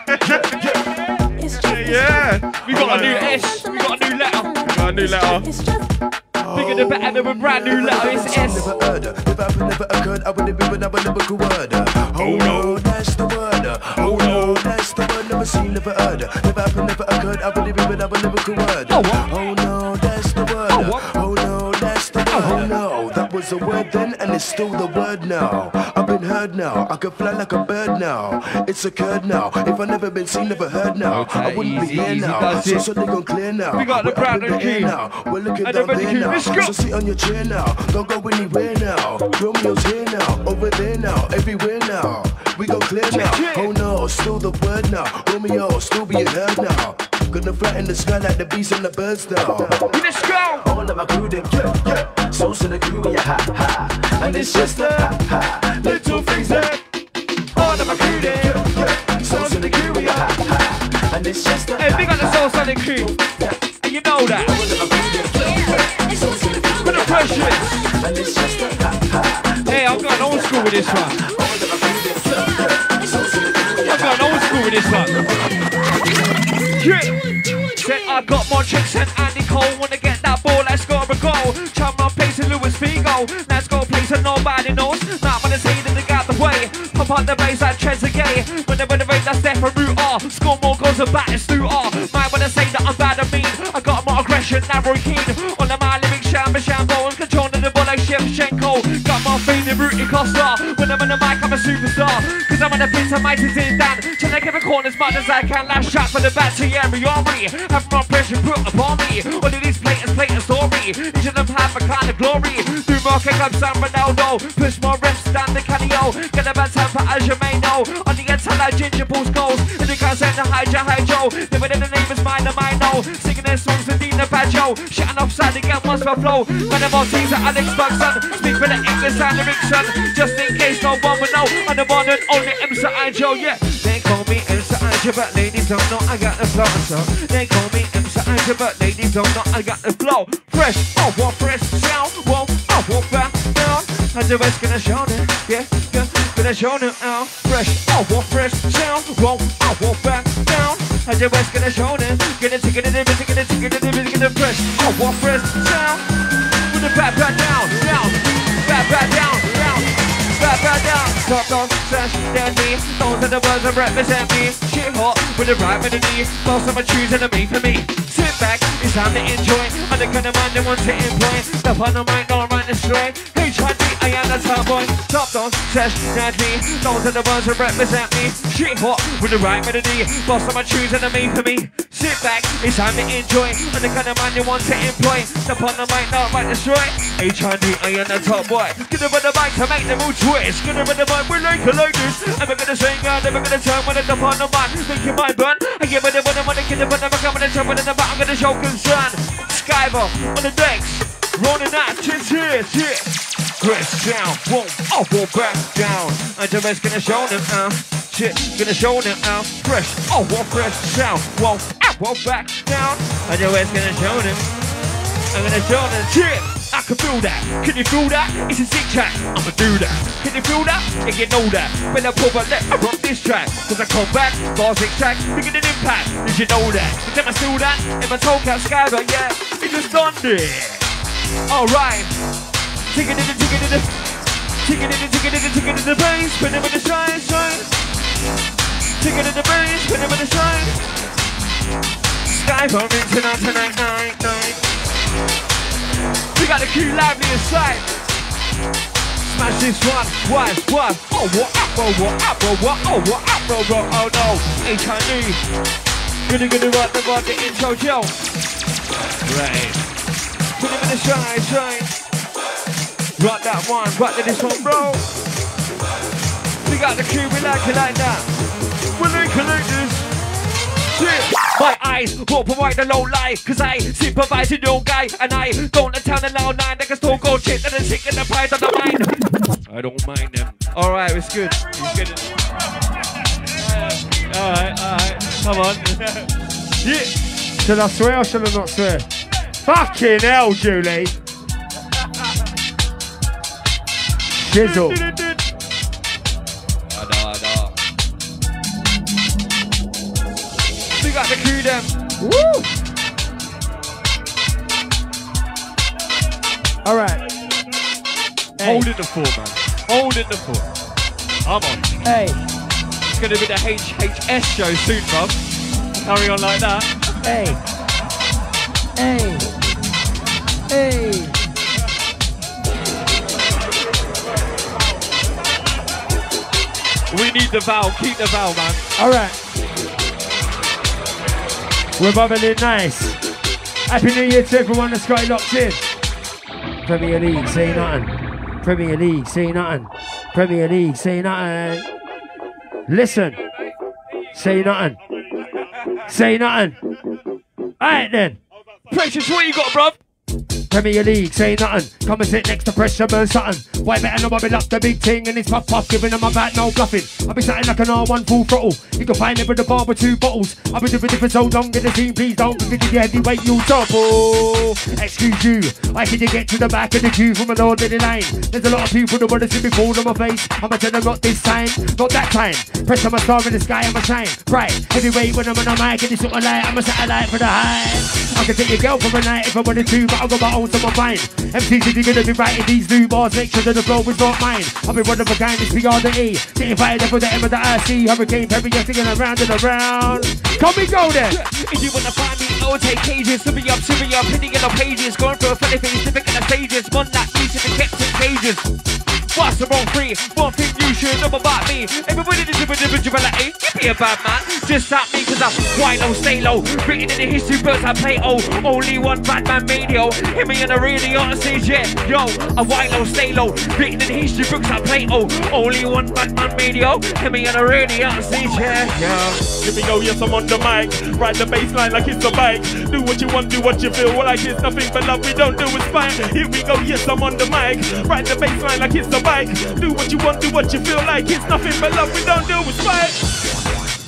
It's just, it's Yeah, we got a new S, we got a new letter. We Got a new letter. Bigger the better than a brand new letter, it's S. Never heard, never happened, never occurred. I wouldn't be when I would never could word. Oh, oh no, that's the word. Oh, oh no, that's the word. Never seen, never heard. Never happened, never occurred. I wouldn't be when I would never could word. Oh? Oh no, that's the word. Oh. Oh no, that's the word. Oh, oh no, that was a word then, and it's still the word now. I've been heard now. I can fly like a bird now. It's occurred now. If I never been seen, never heard now, I wouldn't easy, be here easy, now. So, it. so they gon' clear now. We got the brand new key. now. We're looking And down new there now. So sit on your chair now. Don't go anywhere now. Romeo's here now. Over there now. Everywhere now. We go clear now. Oh no, still the word now. Romeo, still being heard now. Gonna fly in the sky like the bees and the birds now. Let's go! All of my crew, them, yeah, yeah. So to the crew, yeah, ha, ha. And it's just a ha, ha. Little things that. All of my crew, them, yeah, yeah. So to the crew, yeah, ha, ha. And it's just a Hey, big up the Soul Sonic crew. And you know that. For the Preshus. And it's just a ha, ha. Hey, I'm going old school with this one. I'm going old school with this one. Yeah. Said I got more tricks than Andy Cole. Wanna get that ball, let's go a goal. Chum on place in Luis Figo. Let's go place and nobody knows. Not when it's hated to get the way. Pump on the bass like Trez gay. When they renovate, that's there for root R. Score more goals than bat is through R. When I say that I'm bad and mean, I got more aggression, narrow keen. On the my lyric shamba shambo and controlling the ball like Shevchenko. Got more fame than Rudy Costa. When I'm on the mic, I'm a superstar. Cause I'm on the pitch, I might is in down. Trying to give a corner as much as I can. Last shot for the bat to Yeri Army. Have more pressure put upon me. All of these platers, plate a story. Each of them have a kind of glory. Do more kick up San Ronaldo. Push more reps than the Canio. Get a bad temper as you may know. On the inside like ginger pulls goals. And you can't send the Hydra Hydro. Never in the neighbors mind them I know. Singing their songs with Dina Badjo. Shutting offside again once for flow. When the more teams are Alex Buxton. Speak for the Just in case no one will know. I'm the one and only MC Joe, yeah. They call me MC Joe, but ladies don't know I got the flow. So they call me MC Joe, but ladies don't know I got the flow. Fresh, oh, what fresh sound, whoa, oh, what back down. And the rest gonna show them, yeah, yeah, gonna show them out. Fresh, oh, what fresh sound, whoa, oh, what back down. And the rest gonna show them, it, get it, it, get it, it, get it, get it, fresh, oh, what fresh sound. With the back, back down, top dog, slash, dandy Those are the words that represent me. Shit hot, with the right melody Most of my tunes are made for me. Sit back, it's time to enjoy. I'm the kind of man that wants to employ. Step on the mic, don't run try me, I the top boy. Top dog, slash, dandy Those are the words that represent me. Shit hot, with the right melody. Most of my tunes are made for me. Sit back, it's time to enjoy. I'm the kind of man that wants to employ. Step on the mic, don't run destroy. HID, I am the top boy. Get on the mic to make them all twist. Get on the mic, we like it like this Never gonna sing, I'm never gonna turn when I jump on the mic. Make your mind burn. I give it when I wanna get on the mic I'm gonna jump on the back, I'm gonna show concern. Scyva on the decks. Rolling out, cheers, cheers, cheers Chris down, boom, oh, boom, back down And the rest gonna show them, uh Shit, gonna show them, uh Fresh, oh, whoa, fresh sound, whoa, ah, whoa, back down And the rest gonna show them I'm gonna show them shit. I can feel that. Can you feel that? It's a sick track. I'ma do that. Can you feel that? Yeah, you know that. When I pull my left, I rock this track. Cause I come back, bars six track, bigger than impact. Did you know that? But then I still that. In my toe cap skyber, yeah. It just done it. Alright. Ticket it, ticket it, ticket it, ticket it, ticket it, the bass. Put it with the shine, shine. Ticket it, in the bass. Put it with the shine. Sky me tonight, tonight, night, night. We got the crew lively inside. Smash this one, one, one. Oh, what up, oh, what up, oh, what, oh, what up, oh, what, oh, no. H.I.D. Gonna, gonna rock the, rock the intro, Joe. Right. Put him in the shine, shine. Rock that one, rock to this one, bro. We got the crew, we like it like that. We like it like this. Shit. My eyes won't provide the low lie, cause I supervise the old guy, and I don't let town allow nine that can still go shit and then sick in the price of the mind. I don't mind them. Alright, it's good. It's good. Alright, alright. Come on. yeah. Should I swear or should I not swear? Fucking hell, Julie. Know, I know. We got the crew them. Woo! All right. Holding the fort, man. Holding the fort. I'm on. Hey, It's gonna be the HHS show soon, bruv. Carry on like that. hey, hey, hey. We need the valve. Keep the valve, man. All right. We're bubbling nice. Happy New Year to everyone that's got it locked in. Premier League, say nothing. Premier League, say nothing. Premier League, say nothing. Listen. Say nothing. Say nothing. Alright then. Preshus, what you got, bruv? Premier League, say nothing. Come and sit next to pressure, burn something. Why better know I be up the big thing and it's puff puff, giving them a back, no bluffing. I be sitting like an R1 full throttle. You can find me with the bar with two bottles. I've been doing it for so long in the scene, please don't forget the heavyweight you double. Excuse you, I can you get to the back of the queue from an ordinary line. There's a lot of people that wanna see me fall on my face. I'ma tell them not this time, not that time. Press on my star in the sky, I'ma shine. Bright, heavyweight when I'm on the mic and it's sort of light. I'm a satellite for the high. I can take your girl for a night if I wanted to, but I've got my I'm fine. MCs, if you're gonna be writing these new bars, make sure that the flow is not mine. I've been running of kind, it's PR the E. Getting fired up with the M of the RC. Hurricane, Perry, you're singing around and around. Come we go there. If you wanna find me, I'll take cages. Me up, me up, hitting in the pages. Going through a funny thing, slipping in the stages. One that needs to be kept in cages. What's the wrong free? One thing you should know about me. Everybody bit of individuality. You be a bad man. Just like me, cause I'm why low, stay low. Written oh, oh. oh, in the history books I play oh. Only one bad man radio. Hit me on the radio on stage, yeah. Yo, a why low, stay low. Written in the history books I play oh. Only one bad man radio. Hit me on the radio on stage, yeah. Yeah. Here we go, yes, I'm on the mic. Ride the bass line like it's a bike. Do what you want, do what you feel. Well, like it's nothing but love, we don't do it's fine. Here we go, yes, I'm on the mic. Ride the bass line like it's a bike. Do what you want, do what you feel. Like it's nothing but love, we don't do it's fine.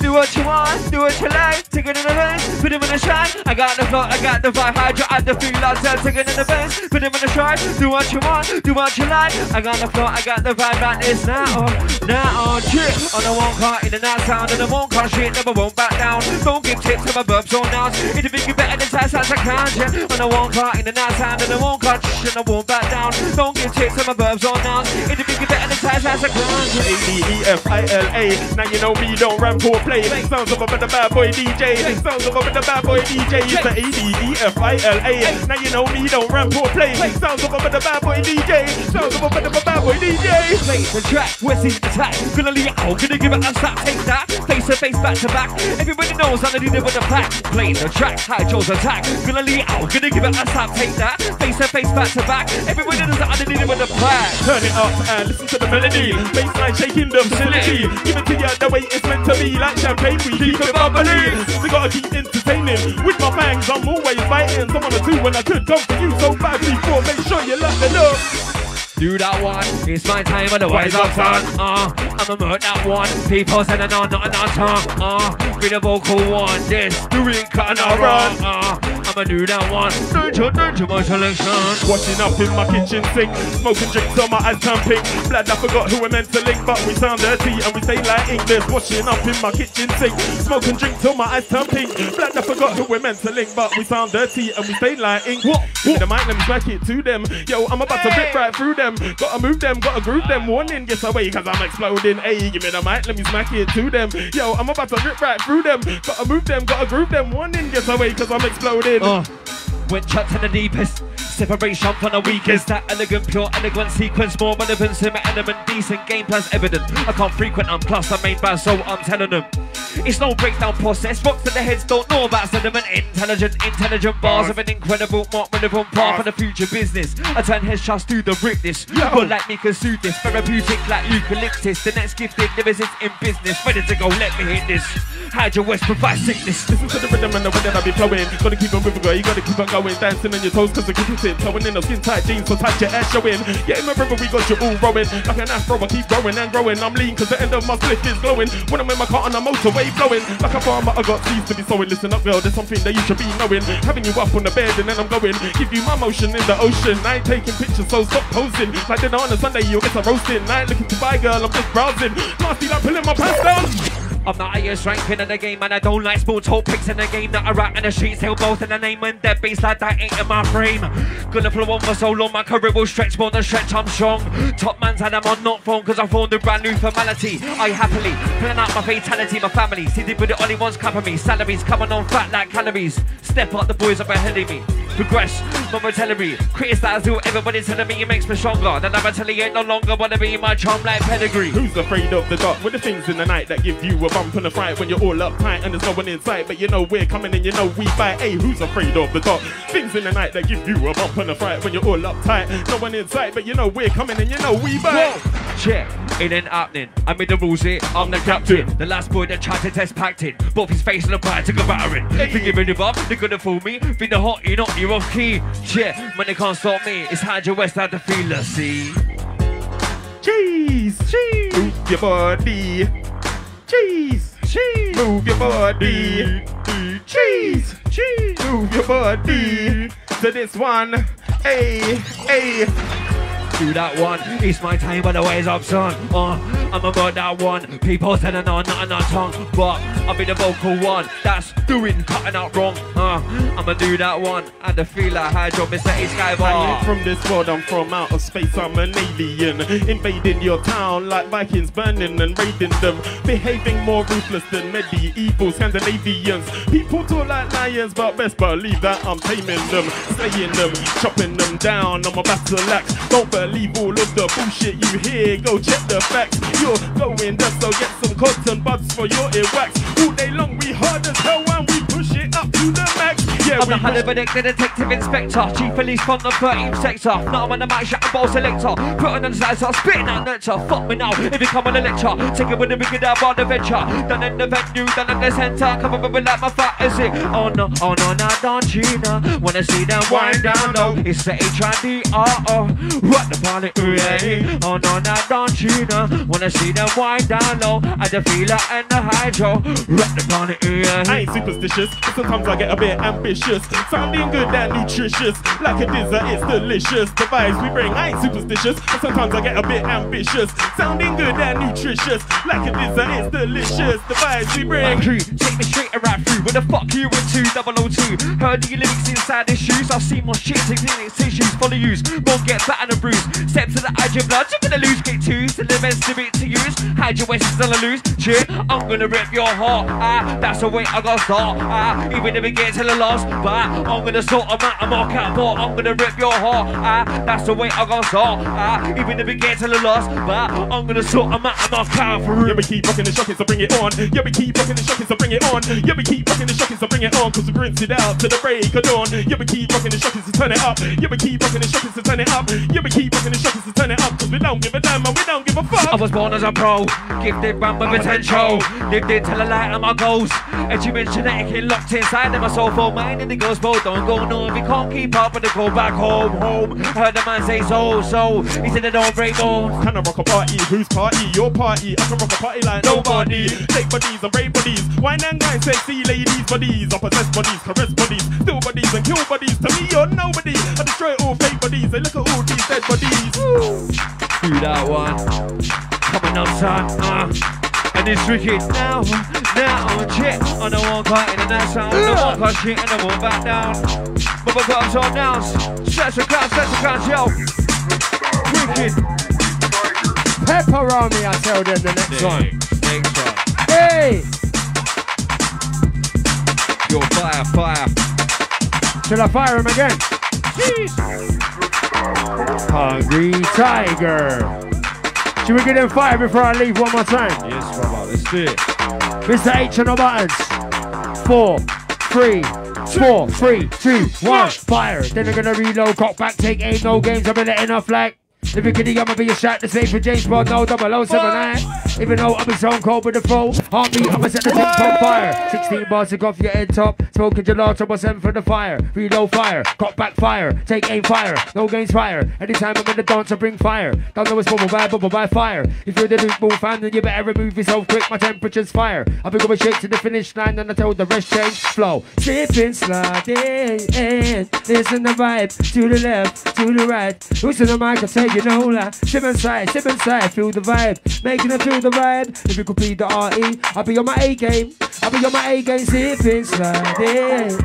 Do what you want, do what you like. Take it in the veins, put him in the shine. I got the flow, I got the vibe, hydro, I the feel outside. Take it in the veins, put him in the shine. Do what you want, do what you like. I got the flow, I got the vibe, and it's now now on. The one car in the night sound, and the one car shit never won't back down. Don't give tips to my burps or nouns. If you think you better than size as I can, yeah. On the one car in the night sound, and the one car shit, I won't back down. Don't give tips to my burps or nouns. If you think you better than size as I can, yeah. A-D-E-F-I-L-A. Now you know me, don't ramp or play. Sounds of a of bad boy DJ. Sounds of a of bad boy DJ. It's the A-D-E-F-I-L-A. Now you know me, don't ramp or play. Sounds of a of bad boy DJ. Sounds of a a bad boy DJ. Play the track, where's his attack? Gonna leave it out, gonna give it a slap, take that. Face to face, back to back. Everybody knows to do it with the pack. Play the track, Hydro's attack. Gonna it out, gonna give it a slap, take that. Face to face, back to back. Everybody knows to do it with the pack. Turn it up and listen to the melody. Bassline shaking the facility. Give it to you the way it's meant to be. Like champagne, we keep it bubbly. We gotta keep entertaining. With my bangs, I'm always fighting. Someone or two when I could come for you so bad before. Make sure you let me know. Do that one, it's my time, otherwise I'm done. Uh, I'ma murder that one. People saying no, not an tongue. Uh, with a vocal one, this, do it, can I run? Uh, I'ma do that one. Danger, danger, my selection. Washing up in my kitchen sink, smoking drinks on my eyes turn pink. Blood, I forgot who we're meant to link, but we sound dirty and we say like English. Washing up in my kitchen sink, smoking drinks till my eyes turn pink. Blood, I forgot who we're meant to link, but we sound dirty and we say like ink. What? Give me the mic, let me smack it to them. Yo, I'm about to rip right through them. Gotta move them, gotta groove them. Warning, guess away, cause I'm exploding. Hey, give me the mic, let me smack it to them. Yo, I'm about to rip right through them. Gotta move them, gotta groove them. Warning, guess away, cause I'm exploding. Uh, went chucked in the deepest. Separation from the weakest. That elegant, pure, elegant sequence. More relevant, semi element, decent game plans evident. I can't frequent, I'm I'm main band, so I'm telling them. It's no breakdown process. Rocks to the heads don't know about sediment. Intelligent, intelligent bars of an incredible, more relevant path for the future business. I turn headshots to the witness. But like me can suit this. Therapeutic like eucalyptus. The next gifted lyricist in business. Ready to go, let me hit this. Hide your West provide sickness. Listen to the rhythm and the rhythm I be flowing. Gotta keep on moving, girl. You gotta keep on going. Dancing on your toes, cause the grip is in. Towing in those skin tight jeans, so tight your ass showing. Yeah, in the river, we got you all rowing. Like an afro, I keep growing and growing. I'm lean, cause the end of my split is glowing. When I'm in my car on a motorway flowing. Like a farmer, I got seeds to be sowing. Listen up, girl, there's something that you should be knowing. Having you up on the bed and then I'm going. Give you my motion in the ocean. I ain't taking pictures, so stop posing. Like dinner on a Sunday, you'll get a roasting. I ain't looking to buy, girl, I'm just browsing. Nasty like pulling my pants down. I'm the highest ranking in the game, and I don't like small talk pics in the game that I rap in the streets. Still both in the name and dead beats like that ain't in my frame. Gonna flow on for so long, my career will stretch more than stretch. I'm strong. Top man's and I'm on not phone, cause I formed a brand new formality. I happily plan out my fatality, my family. See, but the only ones cover me. Salaries coming on fat like calories. Step up, the boys up ahead of me. Progress, momentarily. Criticize who everybody's telling me it makes me stronger. Then I'm telling you, no longer wanna be my charm like pedigree. Who's afraid of the dark? With the things in the night that give you a bump and a fright when you're all up uptight and there's no one in sight. But you know we're coming and you know we fight. Hey, who's afraid of the dark? Things in the night that give you a bump and a fright when you're all uptight. No one in sight, but you know we're coming and you know we fight. Check, it ain't happening. I made the rules here, I'm the captain. The last boy that tried to test packed in. Both his face and the pride took a battering. Think you're up, they're gonna fool me. Think the hot, you're not, you're off key. Check, man, they can't stop me. It's Hide your West out the feeler, see. Cheese, cheese, your body. Cheese, cheese, move your body. Cheese, cheese, move your body. To this one, hey, hey. Do that one, it's my time by the ways up, son. Uh, I'm about that one. People telling on, not on our tongue, but I'll be the vocal one. That's doing, cutting out wrong. Uh, I'ma do that one. And the feel like Hydro, Mr. A I Skybar. from this world, I'm from outer space, I'm an alien. Invading your town like Vikings, burning and raiding them. Behaving more ruthless than medieval Scandinavians. People talk like lions, but best believe that I'm taming them, slaying them, chopping them down on my battle axe. Don't believe all of the bullshit you hear, go check the facts. You're going there, so get some cotton buds for your earwax. All day long, we hard as hell and we push it up to the max. Yeah, I'm the push Haliburnic, the detective inspector, chief police from the 13th sector. Now I'm on the mic, shut ball selector, putting on the slides, spitting out nurture. Fuck me now, if you come on a lecture, take it with the wicked out on the venture. Done in the venue, done in the center, come up with like my fat is it? Oh no, oh no, now don't you know. wanna see them wind down low. It's the H-I-D-R-O, rock the party, ooh, yeah. Oh no, now don't Gina, wanna see them wind down low. At the feeler and the hydro, rock the party, ooh, yeah. I ain't superstitious, but sometimes I get a bit ambitious. Sounding good and nutritious, like a dessert, it's delicious. The vibes we bring, I ain't superstitious, but sometimes I get a bit ambitious. Sounding good and nutritious, like a dessert, it's delicious. The vibes we bring. crew, take me straight and right through. Where the fuck you into 002? Heard the lyrics inside the shoes. I've seen more shit tissues full of use. Won't get fat and a bruise. Step to the edge of blood, you're gonna lose. Get two, to the best limit to use. Hide your waist, still a lose. Cheer, I'm gonna rip your heart. Ah, that's the way I gotta start. Ah, even if it gets to the last, but I'm gonna sort them out and mark out more. I'm gonna rip your heart. Ah, that's the way I gotta start. Ah, even if it gets to the last, but I'm gonna sort them out and mark out for Yeah, we keep rocking and shocking, so bring it on. Yeah, we keep rocking and shocking, so bring it on. Yeah, we keep rocking and shocking, so bring it on. Cause we rinse it out to the break of dawn. Yeah, we keep rocking and shocking, so turn it up. Yeah, we keep rocking and shocking, so turn it up. Yeah, we keep rocking and shocking, so turn it up. Cause we don't give a damn and we don't give a fuck. I was born as a pro, gifted round with potential. Lived it till the light of my goals. Achievement genetic locked inside of my soul. For mind in the goes both don't go no if you can't keep up with the go back home, home. Heard the man say so, so. He said they don't break bones. Can I rock a party? Whose party? Your party. I can rock a party like nobody. Take bodies and break bodies. Wine and grind, sexy ladies, bodies. I possess bodies, caress bodies, steal bodies and kill bodies. To me, you're nobody. I destroy all fake bodies. They look at all these dead bodies. Do that one. Coming up, son. Uh. And it's wicked now, now, check on the one cut in the next sound, the one cut shit and the one back down. But we've got some downs, sets the crowd, sets the crowd, yo. Wicked. Pepperoni, I tell them the next one. Next one. Hey! Yo, fire, fire. Shall I fire him again? Hungry Tiger. Should we get them fire before I leave one more time? Yes, brother, let's do it. Mr. H on the buttons. Four, three, four, three, two, one, fire. Then they're gonna reload, cock back, take aim, no games, I've been letting off like. Kidding, I'ma be a shot the same for James Bond, no double O seven nine. Even though I'm a zone cold with the flow, heartbeat, I'ma set the temp on fire. 16 bars to go off your head top, smoking gelato, but seven for the fire. Reload fire, cock back fire, take aim fire, no games fire. Anytime I'm in the dance, I bring fire. Don't know it's bubble by bubble by fire. If you're the Luke Moon fan, then you better remove yourself quick. My temperature's fire. I've been going straight to the finish line, and I tell the rest change flow. Sipping, sliding, listen the vibe to the left, to the right. Who's in the mic? I tell you no lie. Sip inside, sip inside, feel the vibe, making it feel the vibe. If you could be the RE, I'll be on my A game. I'll be on my A game, sipping, sliding,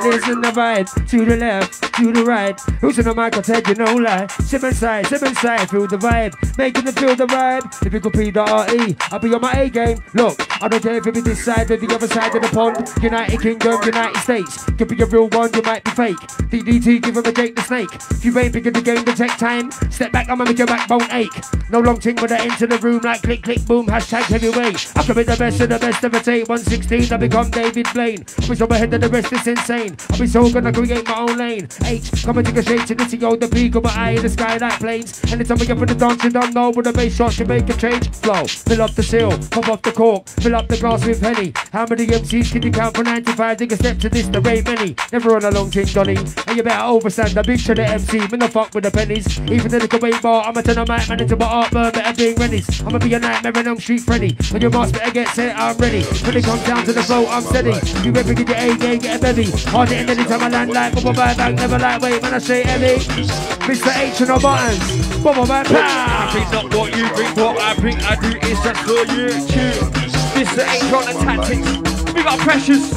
listen the vibe to the left, to the right. Who's in the mic? I tell you no lie. Sip inside, sip inside, feel the vibe, making it feel the vibe. If you could be the RE, I'll be on my A game. Look, I don't care if it be this side or the other side of the pond. United Kingdom, United States. Could be a real one, you might be fake. DDT, give him a Jake the Snake. If you ain't picking the game, then take time. Step back, I'ma make your backbone ache. No long ting when I enter the room like click, click, boom, hashtag heavyweight. I could be the best of the best of a take. 116, I become David Blaine. Be so ahead of the rest, it's insane. I'll be so gonna create my own lane. H, come and take a shake to the TO, the peak of my eye in the sky like planes. Anytime we get for the dance, you don't know, with the bass shot, you make a change. Flow, fill up the seal, pop off the cork, fill up the glass with penny. How many MCs can you count for 95? Take a step to this, there ain't many. Never on a long ting, Donny. And you better overstand the big to the MC. Me no fuck with the pennies. Even the bar, I'm a ten of my man art, but better being ready. I'ma be a nightmare and I'm street Freddy. When your mask better get set, I'm ready. When it comes down to the flow, I'm steady. You ever get your A game, get a bevy. Hard hitting anytime I land like bubble by back, never lightweight, man, I say heavy. Mr. H and the buttons. Bubble by I pow. think not what you think, what I think I do is just for you too. This ain't on the tactics. We got pressures.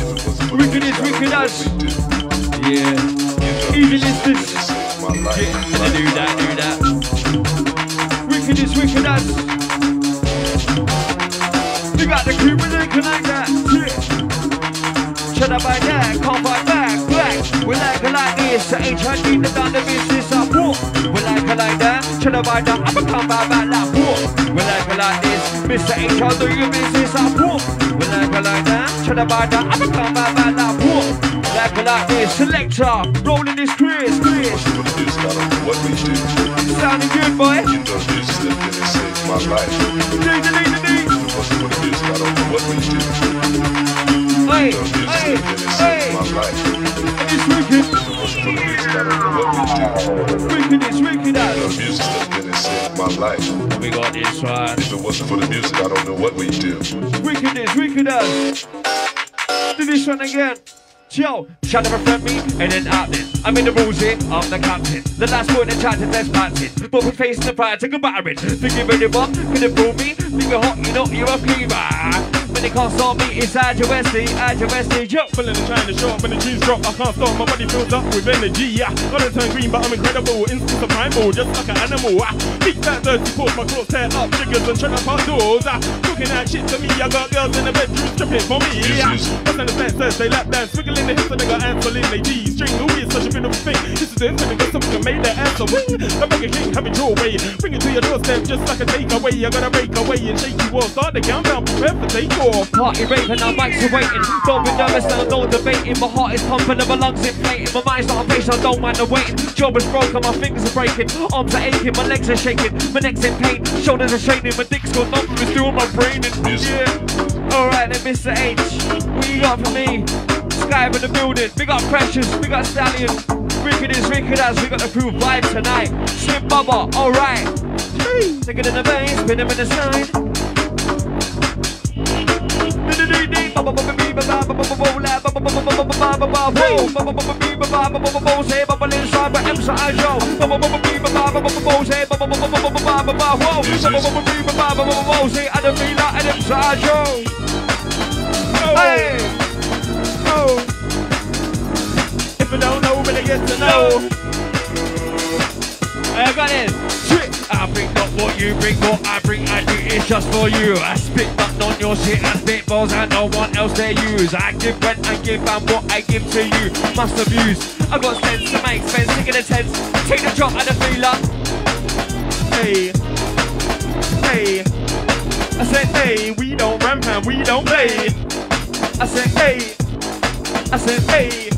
Wicked is wicked as. Yeah. Even is this. Yeah, do that, do that. Wicked is wicked as. We got the crew, we looking like that. Yeah. Up by that, can't fight back, black. We like it like this, the HID, the down the business up, walk. We like it like that, up by that, I'ma come back back like walk. We like it like this, Mr. H, I'll do your business up, walk. We like it like that, up by that, I'ma come back back like walk. Like it like this, selector, rolling this Chris. Sounding good, boy. Ding, ding, ding, ding, ding. Hey, hey, hey. And it's wicked. Wicked, it's wicked as. We got this one. If it wasn't for the music, I don't know what we'd do. Wickedness, wickedness. Do this one again. Yo, up and friend me, and then out then. I'm in the rules here, I'm the captain. The last word in chat is less planted. But we're facing the fire, take a battering. Forgive anyone, can it fool me? Leave it hot, you know you're a fever. When it can't stop me, it's Ad your Wesley, Ad your Wesley, yo. Pulling and trying to show up when the G's drop. I can't stop, my body fills up with energy. Yeah, gotta turn green, but I'm incredible. Instant survival, just like an animal. Ah, big fat dirty pause, my clothes tear up, triggers and shut up outdoors. Ah, looking at shit to me, I got girls in the bedroom stripping for me. Yeah, what's in the fence, Thursday lap dance, wiggling the hips, and they got answer in they G string. Who is such a beautiful thing? This is the infinite, got something that made that answer wing. I make a king, have it your way. Bring it to your doorstep, just like a takeaway. I gotta break away and shake you all. Start the countdown, prepare for takeoff. Party raving, our mics are waiting. Don't be nervous, now no debating. My heart is pumping and my lungs inflating. My mind's not a face, I don't mind the waiting. Job is broken, my fingers are breaking. Arms are aching, my legs are shaking. My neck's in pain, shoulders are shaking. My dick's got numbers, it's doing my brain. And yeah. Alright then, Mr. H. What you got for me? Sky in the building. We got Preshus, we got Stallion. Wicked is wicked as we got the crew vibe tonight. Slim Bubba, alright. Take it in the bass, spin him in the side. Oh. If you don't know, better get to know. I got it. I bring not what you bring, what I bring, I do it's just for you. I spit nothing on your shit and spit balls and no one else they use. I give when I give and what I give to you must abuse. I got sense to make sense, taking a tense. Take the drop and the feeler. Hey, hey. I said, hey, we don't ramp and we don't play. I said, hey. I said, hey.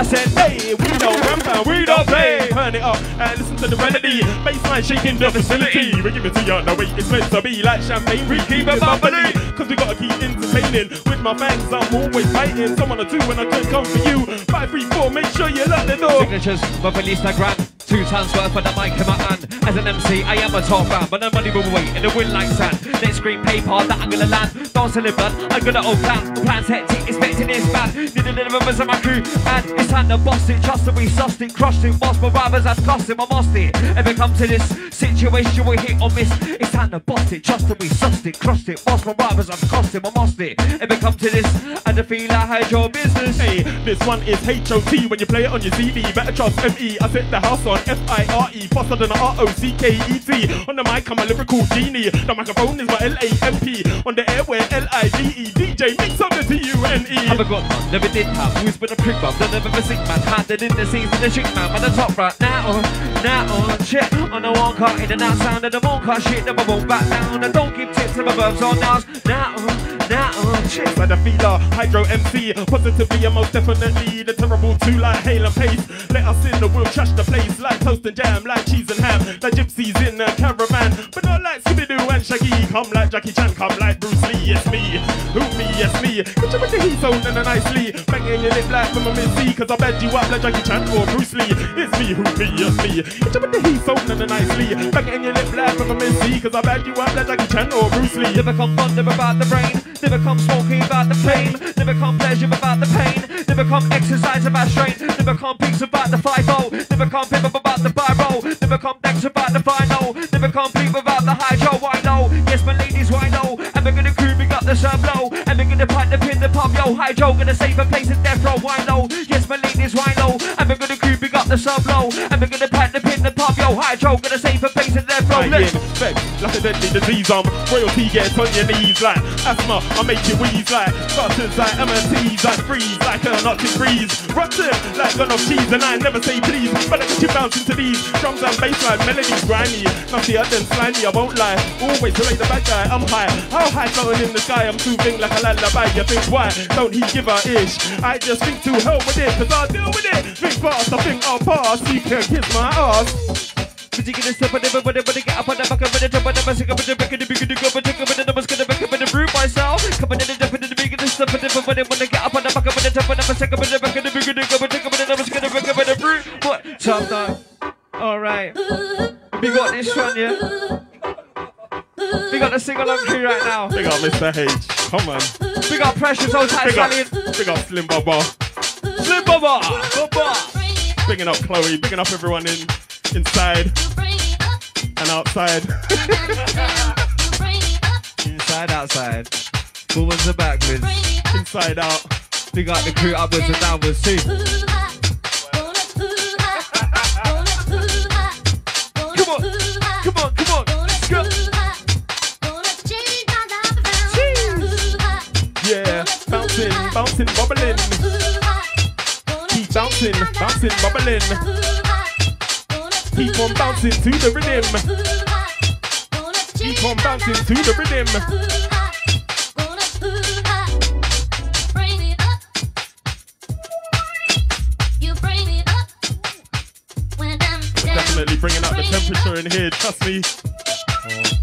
I said, hey, we don't and we don't play. Turn it up and listen to the melody. Bassline shaking the facility. We give it to you the way it's meant to be. Like champagne, we keep it bubbly. Cause we gotta keep entertaining. With my fans, I'm always fighting. Someone or two when I could come for you. Five, three, four, make sure you lock the door. Signatures, my Instagram. Two times worth for the mic in my hand. As an MC, I am a top man, but no money will wait in the wind like sand. Next screen paper that I'm gonna land. Don't sell it, blood. I'm gonna old plan. Plan's hectic, expecting this bad. Need a little members of my crew, and it's time to bust it. Just to be sussed it, crushed it. Whilst my rivals have cost him, I lost it. Ever come to this situation we hit or miss? It's time to bust it, just to be sussed it, crushed it. Whilst my rivals have cost him, I lost it. Ever come to this, and I feel I had your business. Hey, this one is H-O-T. When you play it on your CD, better trust M-E. I set the house on F-I-R-E, faster than a R-O-C-K-E-T. On the mic, I'm a lyrical genie. The microphone is my L-A-M-P. On the airway, L-I-V-E. DJ, mix up the T-U-N-E. A got none, never did have. Always been a prick bum, don't ever a sick man. Handed in the scenes with the chick man, on the top right now. Now, check on the one car, in the out sound of the one car shit, never won't back down. I don't give tips to my verbs on now. Now, now, check. By the feeler, Hydro MC, positively and most definitely the terrible two like Hale and Pace. Let us in the will trash the place like toast and jam, like cheese and ham, like gypsies in a caravan, but not like Scooby Doo and Shaggy. Come like Jackie Chan, come like Bruce Lee. It's me, who me? Yes me. Get you with the heat zone and a nicely banging your lip like from a Missy, cause I bed you up like Jackie Chan or Bruce Lee. It's me, who me? Yes me. Get you with the heat zone and a nicely banging your lip like from a Missy, cause I bed you up like Jackie Chan or Bruce Lee. Never come thunder about the rain. Never come smoking about the fame. Never come pleasure about the pain. Never come exercise about strain. Never come peace about the five oh. Never come pip up about the biro. Never come thanks about the final. Never come peep about the hydro. I know. Yes, my ladies, why no? And we're gonna crew, we got the sub low. And we're gonna pipe the pin, the pop, yo. Hydro, gonna save a place in death row. Why no? Yes, my ladies, why no? And we're gonna the sub low. And we're gonna pipe the pin, the pop, yo. Hydro, gonna save a place in death row. Right, Let's yeah, like a deadly disease. Um, royalty gets on your knees like asthma. I make you wheeze like butters like M&T's. I freeze like a Arctic breeze. Rotten like gun of cheese, and I never say please. But I get you bouncing to these drums and bass line melodies grimy. Nastier than slimy, I won't lie. Always play the bad guy. I'm high, how high floating in the sky? I'm soothing like a lullaby. You think why? Don't he give a ish? I just think to hell with it, cause I'll deal with it. Think fast, I think I'll pass. You can kiss my ass. But you gonna step on it, but get up on the back of the top of the bus, come the back of the big the go, but take up the numbers, gonna back up in the brew myself. Come on the in the big the step on but when wanna get up on the back of the top of the bus, come the back of the big the go, but take up the numbers, gonna back up in the brew. What? Top dog. Alright. We got this one, yeah? We got the single on crew right now. Big up Mr. H. Come on. We got Preshus Old Tight Big up, big up Slim Bubba. Slim Bubba. Bubba. Bigging up Chloe. Bigging up everyone in inside and outside. Inside, outside. Forwards and backwards. inside out. We got the crew upwards and downwards too. Come on, come on, come on. Let's go. Yeah, bouncing, bouncing, bubbling. Bouncing, bouncing, bubbling. Keep on bouncing to the rhythm. Keep on bouncing to the rhythm. Definitely bringing up the temperature in here, trust me. Yo,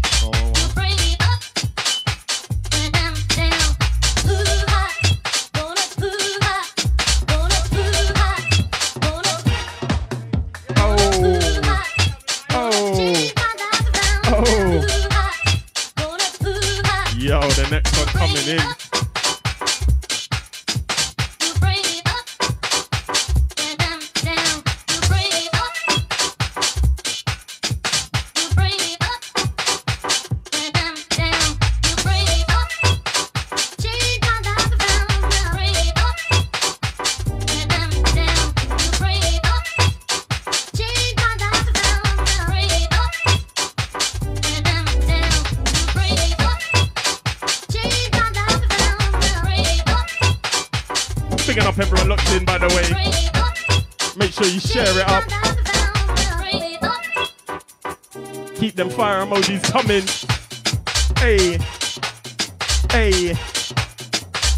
coming. Hey, hey,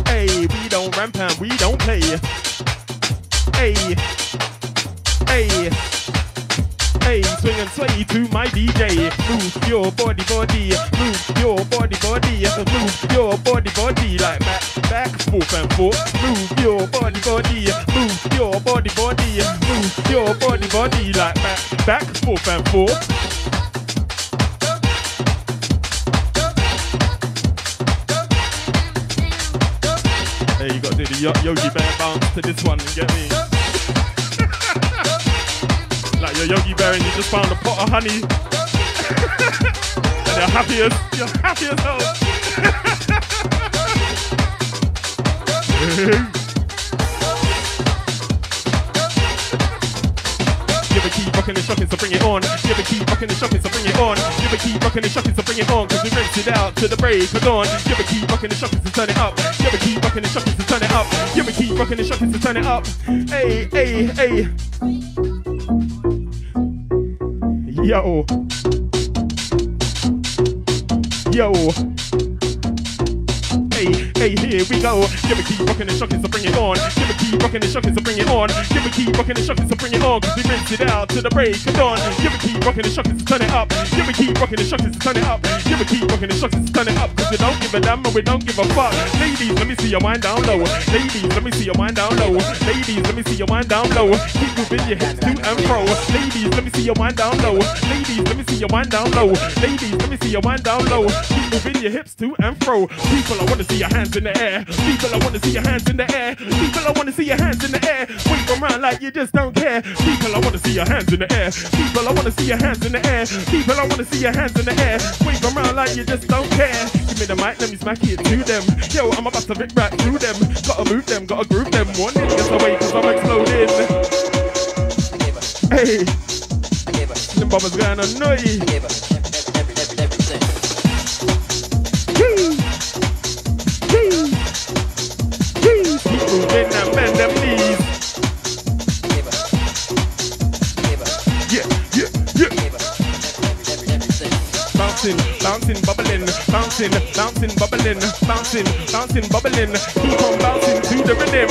hey. We don't ramp and we don't play. Hey, hey. Hey, swing and sway to my DJ. Move your body, body. Move your body, body. Move your body, body. Like back, back, forth and forth. Move your body, body. Move your body, body. Move your body, body. Like back, back, forth and forth. To one, you get me? like you're Yogi Bear and you just found a pot of honey. and you're happy as, you're happy as hell. bring it on. Give a keep rocking and shocking, so bring it on. Give a keep rocking and shocking, so bring it on. Cause we rinse it out to the break of dawn. Give a keep rocking and shocking, so turn it up. Give a keep rocking and shocking, so turn it up. Give a keep rocking and shocking, so turn it up. Hey, hey, hey. Yo. Yo. Hey, hey, here we go. Give me keep rocking and shocking, so bring it on. Give rocking and shocking, so bring it on. Give me keep rocking and shocking, so bring it on. Cause we rinse it out to the break of dawn. Give me keep rocking and shocking, so turn it up. Give me keep rocking and shocking, so turn it up. Give me keep rocking and shocking, so turn it up. Cause we don't give a damn and we don't give a fuck. Ladies, let me see your mind down low. Ladies, let me see your mind down low. Ladies, let me see your mind down low. Keep moving your hips to and fro. Ladies, let me see your mind down low. Ladies, let me see your mind down low. Ladies, let me see your mind down low. Keep moving your hips to and fro. People, I wanna see your hands in the air. People, I wanna see your hands in the air. People, I wanna see your hands in the air. Wave around like you just don't care. People, I wanna see your hands in the air. People, I wanna see your hands in the air. People, I wanna see your hands in the air. Wave around like you just don't care. Give me the mic, let me smack it to them. Yo, I'm about to rip right through them. Gotta move them, gotta groove them. One niggas away cause I'm exploding. Hey, Slim Bubba's gonna annoy you. Moving and bend them knees. Bouncing, bouncing, bubbling, bouncing, bouncing, bubbling, bouncing, bouncing, bubbling. Keep on bouncing to the rhythm.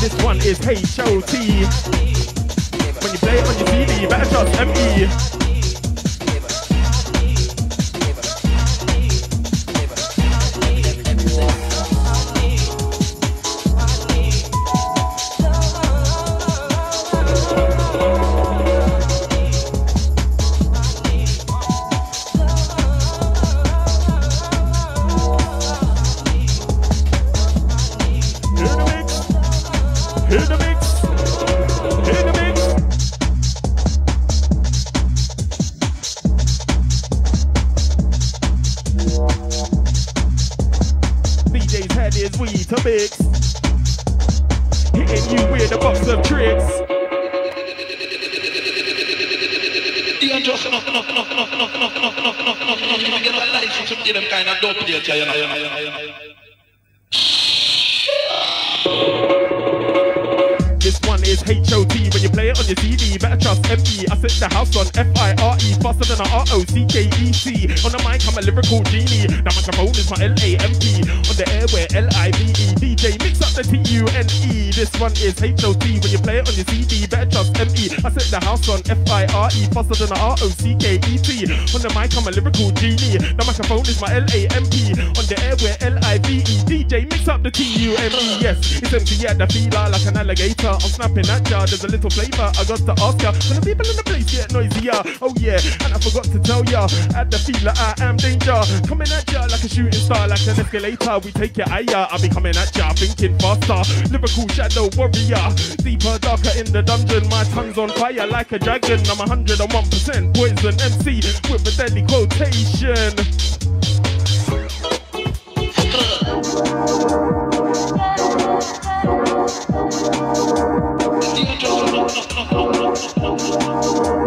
This one is H.O.T. When you play it on your CD, better trust M.E. one is H.O.T. When you play it on your CD, the house on F-I-R-E Faster than a R-O-C-K-E-T On the mic, I'm a lyrical genie. The microphone is my L-A-M-P On the air, we're L-I-V-E DJ, mix up the T-U-N-E Yes, it's empty, yeah, the feeler like an alligator. I'm snapping at ya, there's a little flavor I got to ask ya, when the people in the place get noisier Oh yeah, and I forgot to tell ya. At the feeler, I am danger. Coming at ya like a shooting star Like an escalator, we take it higher I'll be coming at ya, thinking faster. Lyrical shadow warrior. Deeper, darker in the dungeon My tongue's on fire like a dragon. I'm 101% poison MC with a deadly quotation.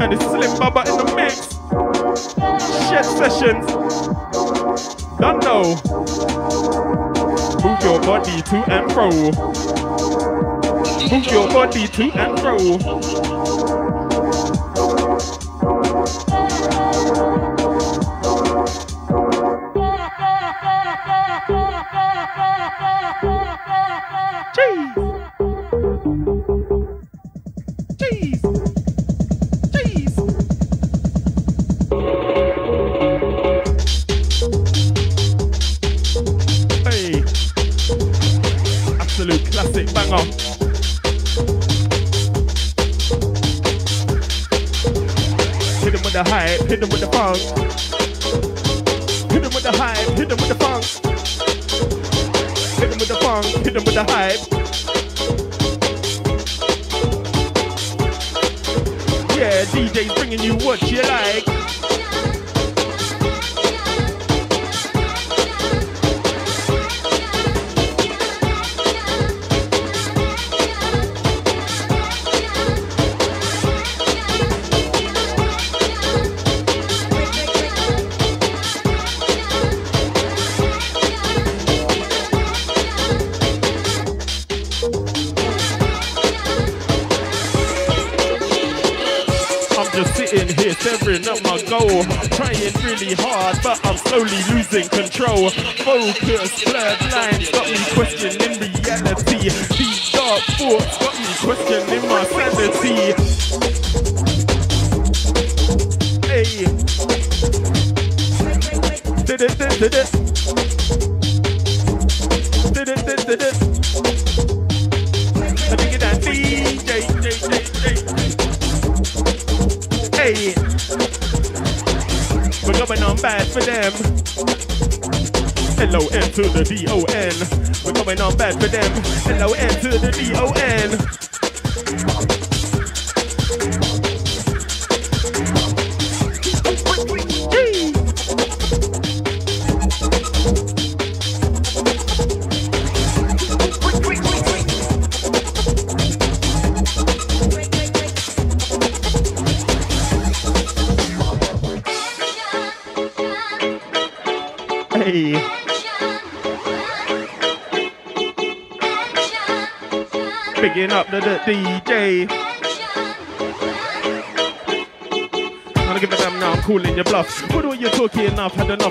And it's Slim Bubba in the mix. Shed sessions. Don't know. Move your body to and fro. Move your body to and fro. These dark thoughts got me questioning my sanity. Hey. Did it, did it, did it. Did it, did it, did it. I think it's that DJ, DJ, DJ. Hey. We're going on bad for them. L-O-N to the D-O-N. We're coming on bad for them. L-O-N to the D-O-N.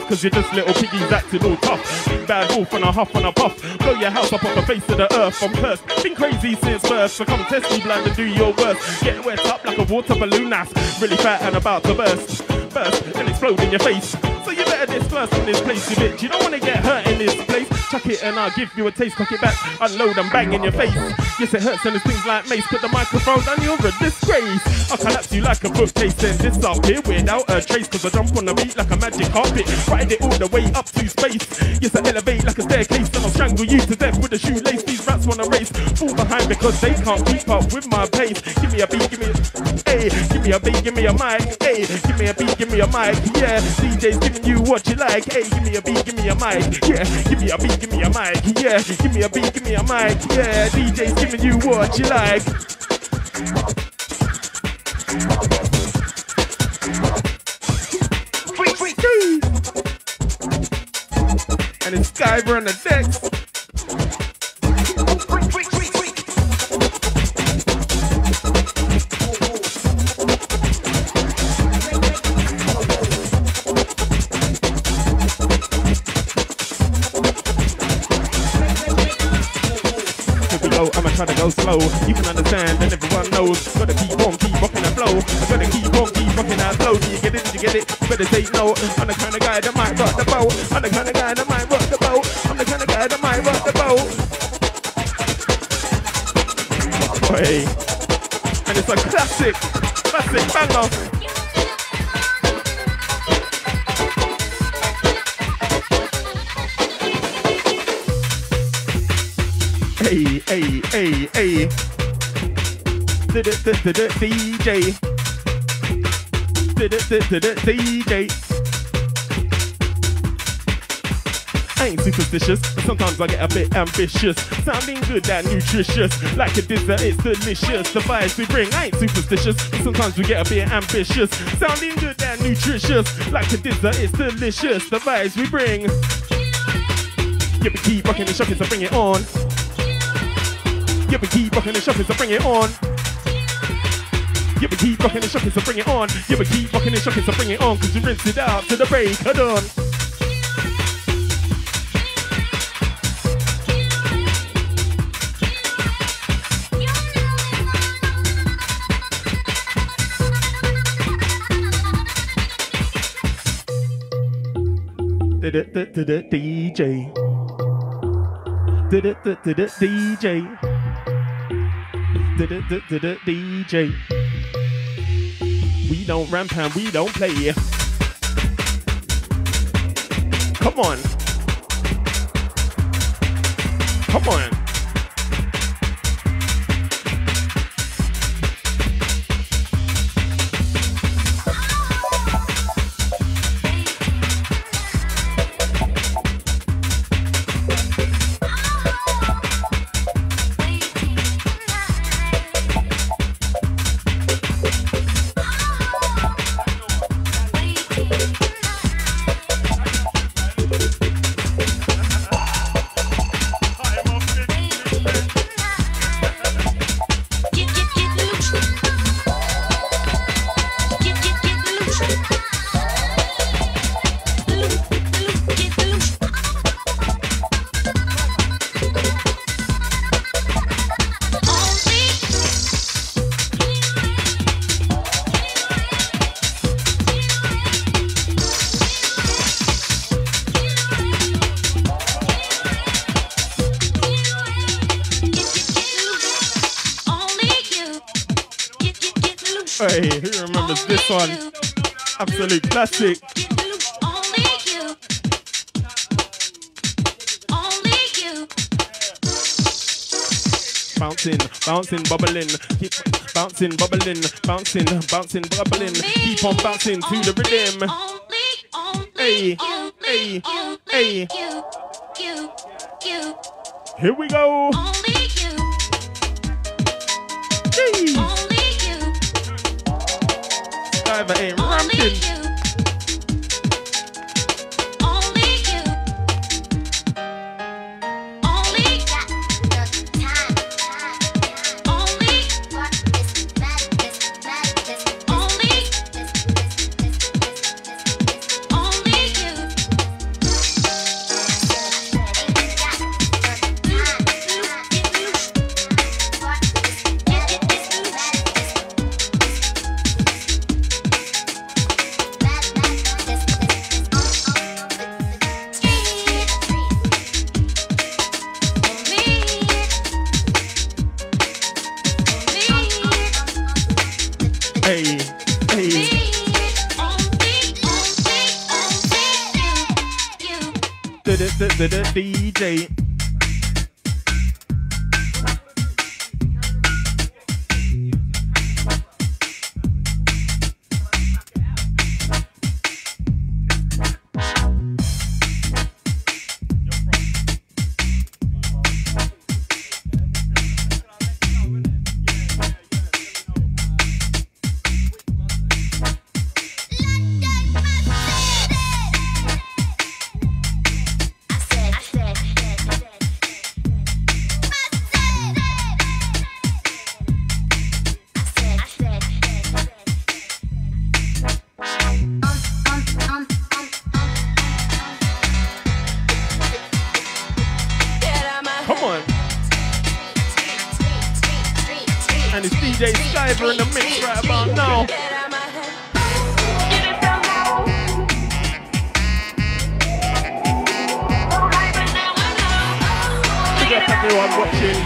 Cause you're just little piggies acting all tough. Bad wolf and a huff and a puff. Blow your house up on the face of the earth. I'm cursed. Been crazy since birth, so come test me blind and do your worst. Get wet up like a water balloon that's really fat and about to burst. Burst and explode in your face. So you better disperse from this place, you bitch. You don't wanna get hurt in this place. Chuck it and I'll give you a taste. Cock it back, unload and bang in your face. Yes, it hurts and it's things like mace. Put the microphone down, you're a disgrace. I'll collapse you like a bookcase and here without a trace. Cause I jump on the beat like a magic carpet. Ride it all the way up to space. Yes, I elevate like a staircase and I'll strangle you to death with a shoelace. These rats wanna race. Fall behind because they can't keep up with my pace. Give me a beat, give me a. Hey, give me a beat, give me a mic. Hey, give me a beat, give me a mic. Yeah, DJ's giving you what you like. Hey, give me a beat, give me a mic. Yeah, give me a beat give me a mic, yeah. Give me a beat, give me a mic, yeah. DJ's giving you what you like. And it's Scyva on the decks. Trying to go slow. You can understand and everyone knows. Gotta keep on, keep rocking that flow. Gotta keep on, keep rocking that flow. Do you get it? Did you get it? Better take no. I'm the kind of guy that might rock the boat. I'm the kind of guy that might rock the boat. I'm the kind of guy that might rock the boat. Oh, hey. And it's a classic, classic banger. Hey. DJ. DJ. I ain't superstitious, but sometimes I get a bit ambitious. Sounding good and nutritious, like a dessert, it's delicious. The vibes we bring, I ain't superstitious, but sometimes we get a bit ambitious. Sounding good and nutritious, like a dessert, it's delicious. The vibes we bring. Yeah, we keep rocking and shocking, so bring it on. Yeah, we keep rocking and shocking, so bring it on. Yeah, we keep rocking and shocking, so bring it on. Yeah, we keep rocking and shocking, so bring it on. Cause we rinse it out to the break of dawn. DJ. DJ. DJ. We don't ramp and we don't play. Come on. Come on. Classic. Bouncing, bouncing, bubbling, keep bouncing, bubbling, bouncing, bouncing, bubbling, keep on bouncing to the rhythm. Hey, hey, hey. Here we go.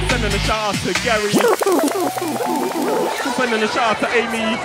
Sending a shout out to Gary. Sending a shout out to Amy.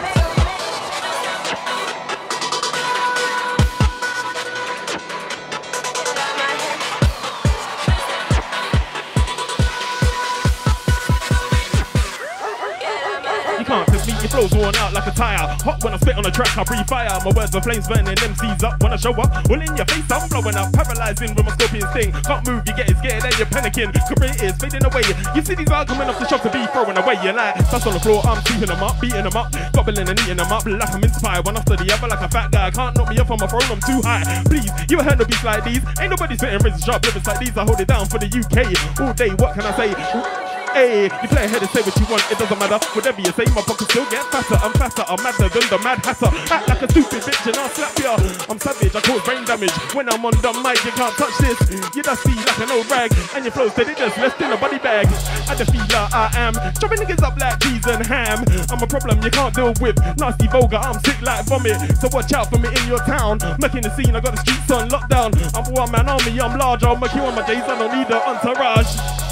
Flows worn out like a tire. Hot when I spit on a track, I breathe fire. My words are flames burning MCs up when I show up. All in your face, I'm blowing up. Paralyzing with my scorpion sting. Can't move, you getting scared and you're panicking. Career is fading away. You see these guys coming off the shop to be throwing away. You're like, that's on the floor, I'm sweeping them up, beating them up. Gobbling and eating them up like I'm inspired. One after the other like a fat guy. Can't knock me up on my throne, I'm too high. Please, you heard no beats like these. Ain't nobody spitting risen sharp lyrics like these. I hold it down for the UK all day. What can I say? Hey, you play ahead and say what you want, it doesn't matter. Whatever you say, my pockets still get fatter. I'm faster, I'm madder than the mad hatter. Act like a stupid bitch and I'll slap ya. I'm savage, I cause brain damage. When I'm on the mic, you can't touch this. You dusty like an old rag, and your flow steady just left in a body bag. I the feeler I am, chopping niggas up like cheese and ham. I'm a problem you can't deal with. Nasty vulgar, I'm sick like vomit. So watch out for me in your town. Making the scene, I got the streets on lockdown. I'm one man army, I'm large. I'll make you on my days, I don't need an entourage.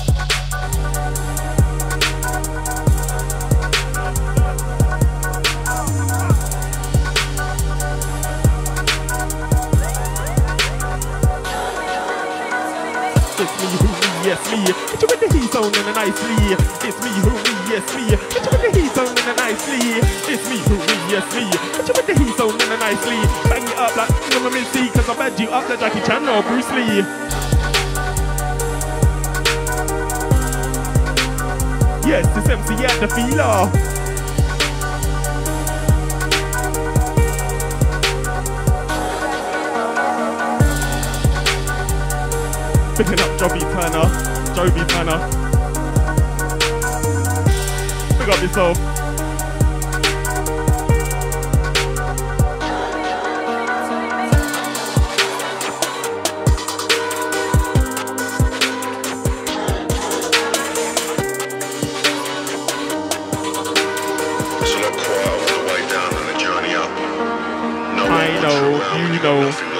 Yes me. Hit you with the heat on in a nicely. It's me who me, yes me. Hit you with the heat on in a nicely. It's me who me, yes me. Hit you with the heat on in a nicely. Bang it up like you know me see, cause I bed you up like Jackie Chan or Bruce Lee. Yes, this MC at the feeler. Picking up Joby Turner, Joby Turner. Pick up yourself. It's a lot quiet all the way down and the journey up. I know, you know.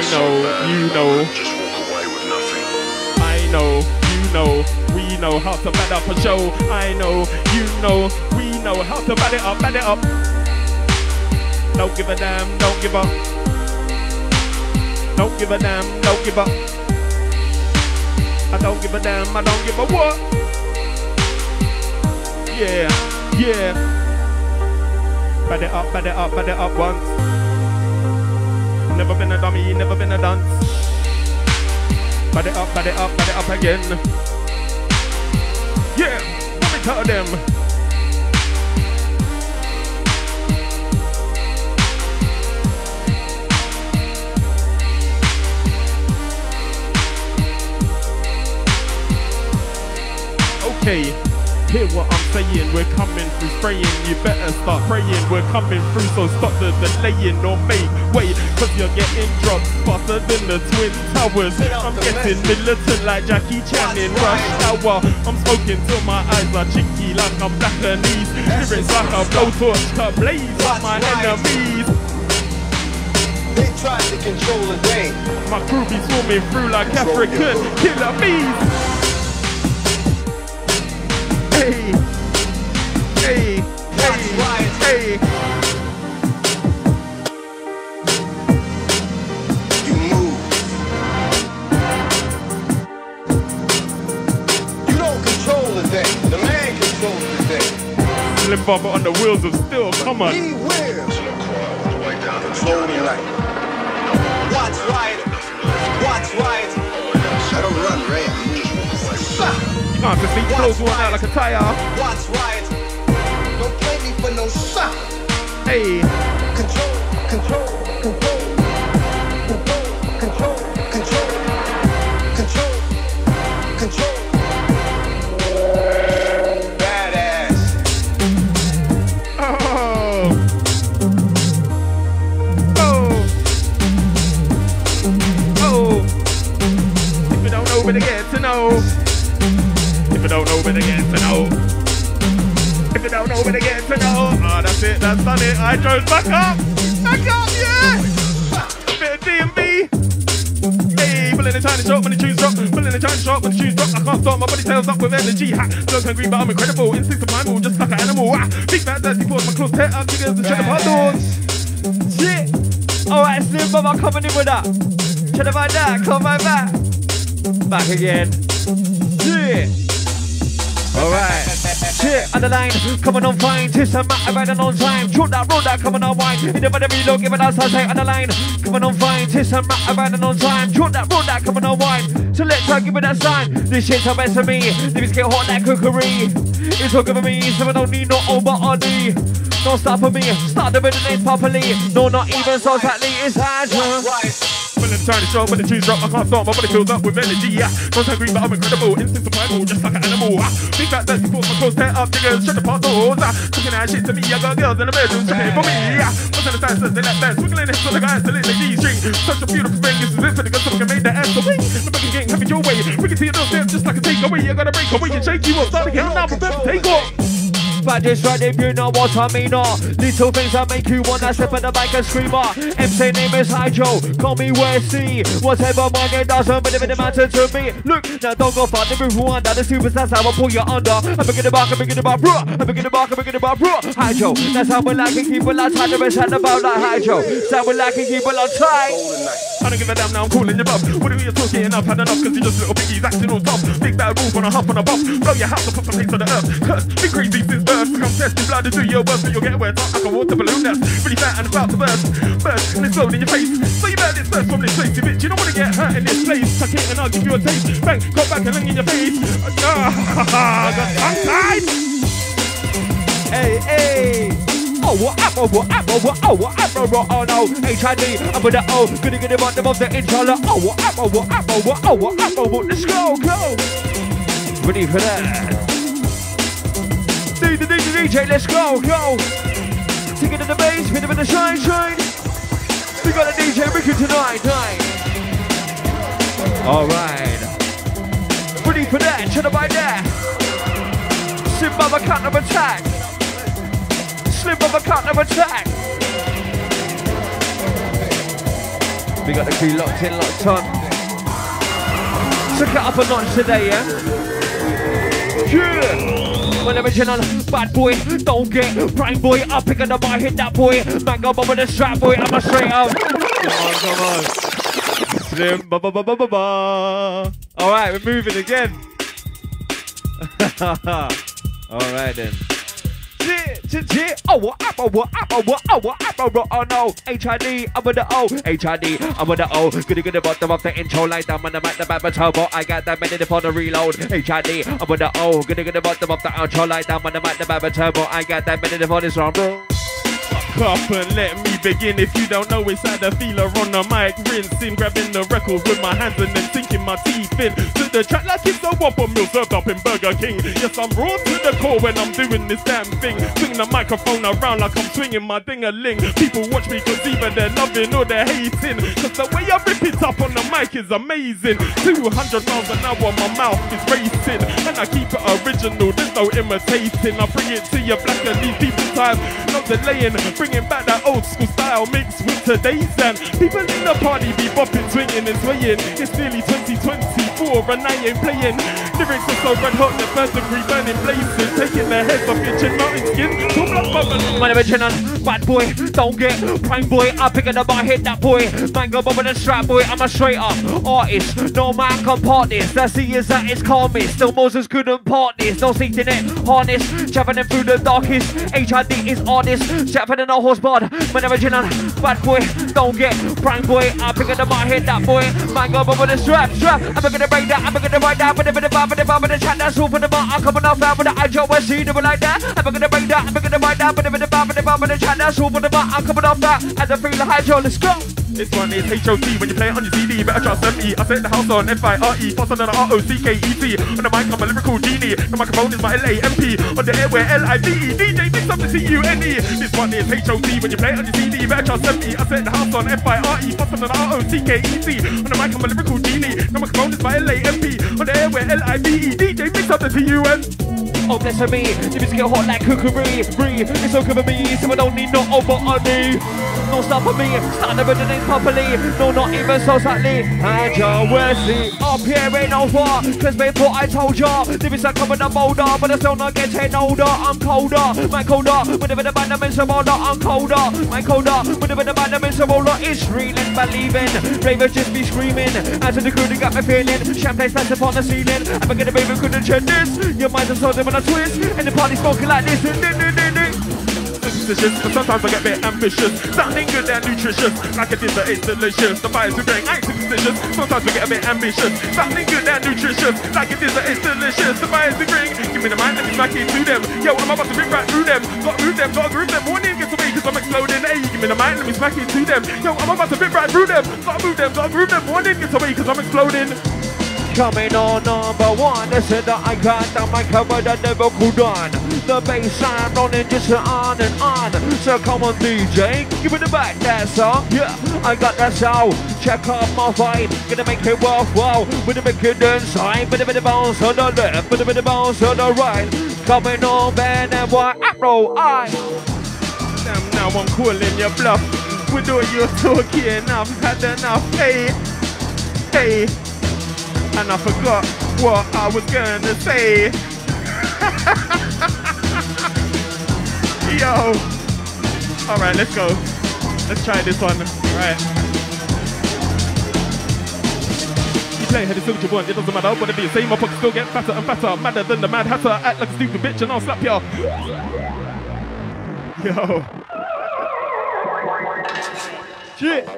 Got nothing left. I want it I out so know, you know. Just walk away with nothing. I know, you know, we know how to bad up a show. I know, you know, we know how to bad it up, bad it up. Don't give a damn, don't give up. Don't give a damn, don't give up. I don't give a damn, I don't give a what. Yeah, yeah. Bad it up, bad it up, bad it up once. Never been a dummy, never been a dunce. Bad it up, it up, it up again. Yeah, let me tell them. Okay, hear what I'm saying. We're coming through spraying. You better start praying. We're coming through, so stop the delaying or make way. Cause you're getting dropped faster than the Twin Towers. I'm getting militant like Jackie Chan in Rush Hour. I'm smoking till my eyes are chinky like I'm Blackanese. Lyrics like a blowtorch to blaze like my enemies. They tried to control the day. My crew be swarming through like African killer bees. Hey, hey, hey, hey. You move. You don't control the day. The man controls the day. Bubba on the wheels of steel. Come on. He will. Control the night. Can't just leave clothes worn out like a tire. Watch. Don't play me for no shot. Hey. Control, control. If you don't know. If you don't better get to know. Ah, that's it, that's done it. I chose back up. Back up, yeah. Bit of D&B. Hey, pulling the tiny shot when the tunes drop. Pulling the tiny shot when the tunes drop. I can't stop, my body tails up with energy. Ha, look hungry, but I'm incredible. Instincts of primal, just like an animal. Ah, big fat dirty paws, my claws tear up, jiggers and the bar doors. Shit. Alright, Slim Bob, I'm coming in with that. Check like that, come right back. Back again. Shit on the line. Coming on fine, twist and mat, about on time. Shoot that, roll that, coming on wine. You never look, give it us, say on the line. Coming on fine, twist and mat, about on time. Shoot that, roll that, coming on wine. So let's try, give it that sign. This shit's a mess for me. These get hot like cookery. It's all good for me, so I don't need no over body. Don't stop for me, start the names properly. No, not even so tightly, it's hard. Time is strong, when the tune's drop, I can't stop. My body fills up with energy. Yeah, not hungry, but I'm incredible. Instinct survival, just like an animal. Ah, Big fat dirty force, my clothes tear up, niggas shut the part doors. Ah, Talking that shit to me, I got girls in the bedroom checking for me. Yeah, what's in the science, they let dance, wiggling it so the guys still in the G string. Such a beautiful thing, this is it for the good, so I can make the ass wing. The gang, have it your way. Bring it to your doorstep, just like a takeaway. I gotta break away and shake you up, start again. Now prepare for take off. But just right if you know what I mean, uh. Little things that make you wanna step on the mic and scream, uh. MC name is Hydro, call me Westy. Whatever my name doesn't really really matter to me. Look, now don't go far, the move one, the superstars, I will pull you under. I'm beginning to bark, I'm beginning to bark, bruh. I'm beginning to bark, I'm beginning to bark, bruh. Hydro, that's how we like it, keep it on tight, best hand about like Hydro. That's how we like it, keep it on tight. I don't give a damn now, I'm calling you buff. What are you talking enough? Had enough, cause you just little piggies acting all tough. Big bad wolf on a huff on a buff. Blow your house and put some face on the earth. Curse, be crazy since birth. Become testing blood to do your worst, but you'll get wet. Like a water balloon that's really fat and about to burst. Burst, and it's blown in your face. So you better disperse from this place, you bitch. You don't wanna get hurt in this place. Tuck it and I'll give you a taste. Bang, come back and lung in your face. Ah, got tongue tied. Hey, hey. Oh, what up, oh, what up, oh, what, oh, what up, oh, what, oh, no, HID, I'm with the O, goody, goody, bottom of the intro, oh, what up, oh, what up, oh, what, oh, what up, oh, what, let's go, go. Ready for that? DJ, DJ, DJ, let's go, go. Take it to the bass, hit him in the shine, shine. We got a DJ Ricky tonight, night. All right. Ready for that, shut up by that. Count of a cut of attack. Slim of a count of attack. We got the crew locked in, locked on. Took it up a notch today, yeah? Yeah! When original bad boy, don't get prime boy. I'll pick up the I hit that boy. Man, go with the strap boy, I'm a straight up. Come on, come on. Slim, ba ba ba ba ba ba. All right, we're moving again. All right then. Oh, what up, oh, what up, oh, what, oh, what up, oh, oh, no. HID, I'm with the O. HID, I'm with the O. Goody, goody, bottom of the intro, like that, man, I'm at the back, turbo. I got that minute for the reload. HID, I'm with the O. Goody, goody, bottom of the outro, like that, man, I'm at the back, turbo. I got that minute for this round, bro. Up and let me begin. If you don't know, it's like the feeler on the mic, rinsing, grabbing the record with my hands and then sinking my teeth in to the track like it's a Whopper meal served up in Burger King. Yes, I'm raw to the core when I'm doing this damn thing. Swing the microphone around like I'm swinging my ding-a-ling. People watch me cause either they're loving or they're hating. Cause the way I rip it up on the mic is amazing. 200 miles an hour, my mouth is racing. And I keep it original, there's no imitating. I bring it to you black and these people time, no delaying. Bringing back that old school style mixed with today's and people in the party be bopping, swinging and swaying. It's nearly 2024 and I ain't playing. Lyrics are so red hot, the first degree burning blazing. Taking their heads off your chin, mountain skin. Two blood bubbling. My original bad boy, don't get prime boy. I pick it up, I hit that boy. Man, go with the strap boy. I'm a straight up artist. No man can part this. The is that it's calmest. Still Moses couldn't part this. No seat it, harness. Traveling through the darkest. HID is honest. Traveling in a horse bod. My name is original bad boy, don't get prime boy. I pick it up, I hit that boy. Man, go with the strap, strap. I'm gonna that. I'm gonna write that. But the bar, but the bar, but the chat. That's for the bar. I'm coming off out with the I Joe West. See, it like that. I'm gonna break that. I'm gonna write that. But the bar, but the bar, but the chat. That's for the bar. I'm coming off that. As a free high Joe, let's go. This one is H-O-T when you play it on your CD, better trust M-E. I set the house on F-I-R-E, faster than R-O-C-K-E-T. On the mic, I'm a lyrical genie. The microphone is my L-A-M-P. On the airway, L-I-V-E. DJ, mix up the C-U-N-E. This one is H-O-T when you play it on your CD, better trust me, I set the house on F-I-R-E, faster than R-O-C-K-E-T. On the mic, I'm a lyrical genie. The microphone is my L-A-M-P. On the airway, L-I-V-E. DJ, mix up the C-U-N. Oh, bless for me. The music get hot like cookery. Breathe. It's okay for me, so I don't need no over on no for me. Start the rhythm properly, no, not even so slightly. And Joe Wesley up here ain't no far. Cause before I told ya, lyrics are coming up older, but I still not getting older. I'm colder, my colder, with a bit of band dimension older. I'm colder, my colder, with a bit of band dimension older. It's reeling, believing. Ravers just be screaming. As in the crew, they got me feeling. Champagne splash upon the ceiling. I'm gonna baby couldn't check this. Your mind's so them I twist. And the party smoking like this. But sometimes I get a bit ambitious. Sounding good and nutritious, like a dessert, it's delicious. The fire's a drink, I ain't superstitious. Sometimes I get a bit ambitious. Sounding good and nutritious, like a dessert, it's delicious. The fire's a drink, give me the mind, let me smack it to them. Yo, I'm about to rip right through them. Gotta move them, gotta groove them. Warning gets away cause I'm exploding. Hey, give me the mind, let me smack it to them. Yo, I'm about to rip right through them. Gotta move them, gotta groove them. Warning gets away cause I'm exploding. Coming on number one, they said that I got the mic covered and never cool done. The bass line running just on and on. So come on DJ, give me the back that song. Yeah, I got that sound. Check out my vibe, gonna make it worthwhile. With a make it inside, with a bounce on the left, with a bit of bounce on the right. Coming on band and what Afro I. Damn, now I'm calling your bluff. With all your talking, I've had enough. Hey, hey. And I forgot what I was gonna say. Yo. Alright, let's go. Let's try this one. All right. You play head silver you want, it doesn't matter. Wanna be the same, my pockets still get fatter and fatter. Madder than the mad hatter. Act like a stupid bitch and I'll slap ya. Yo. Shit.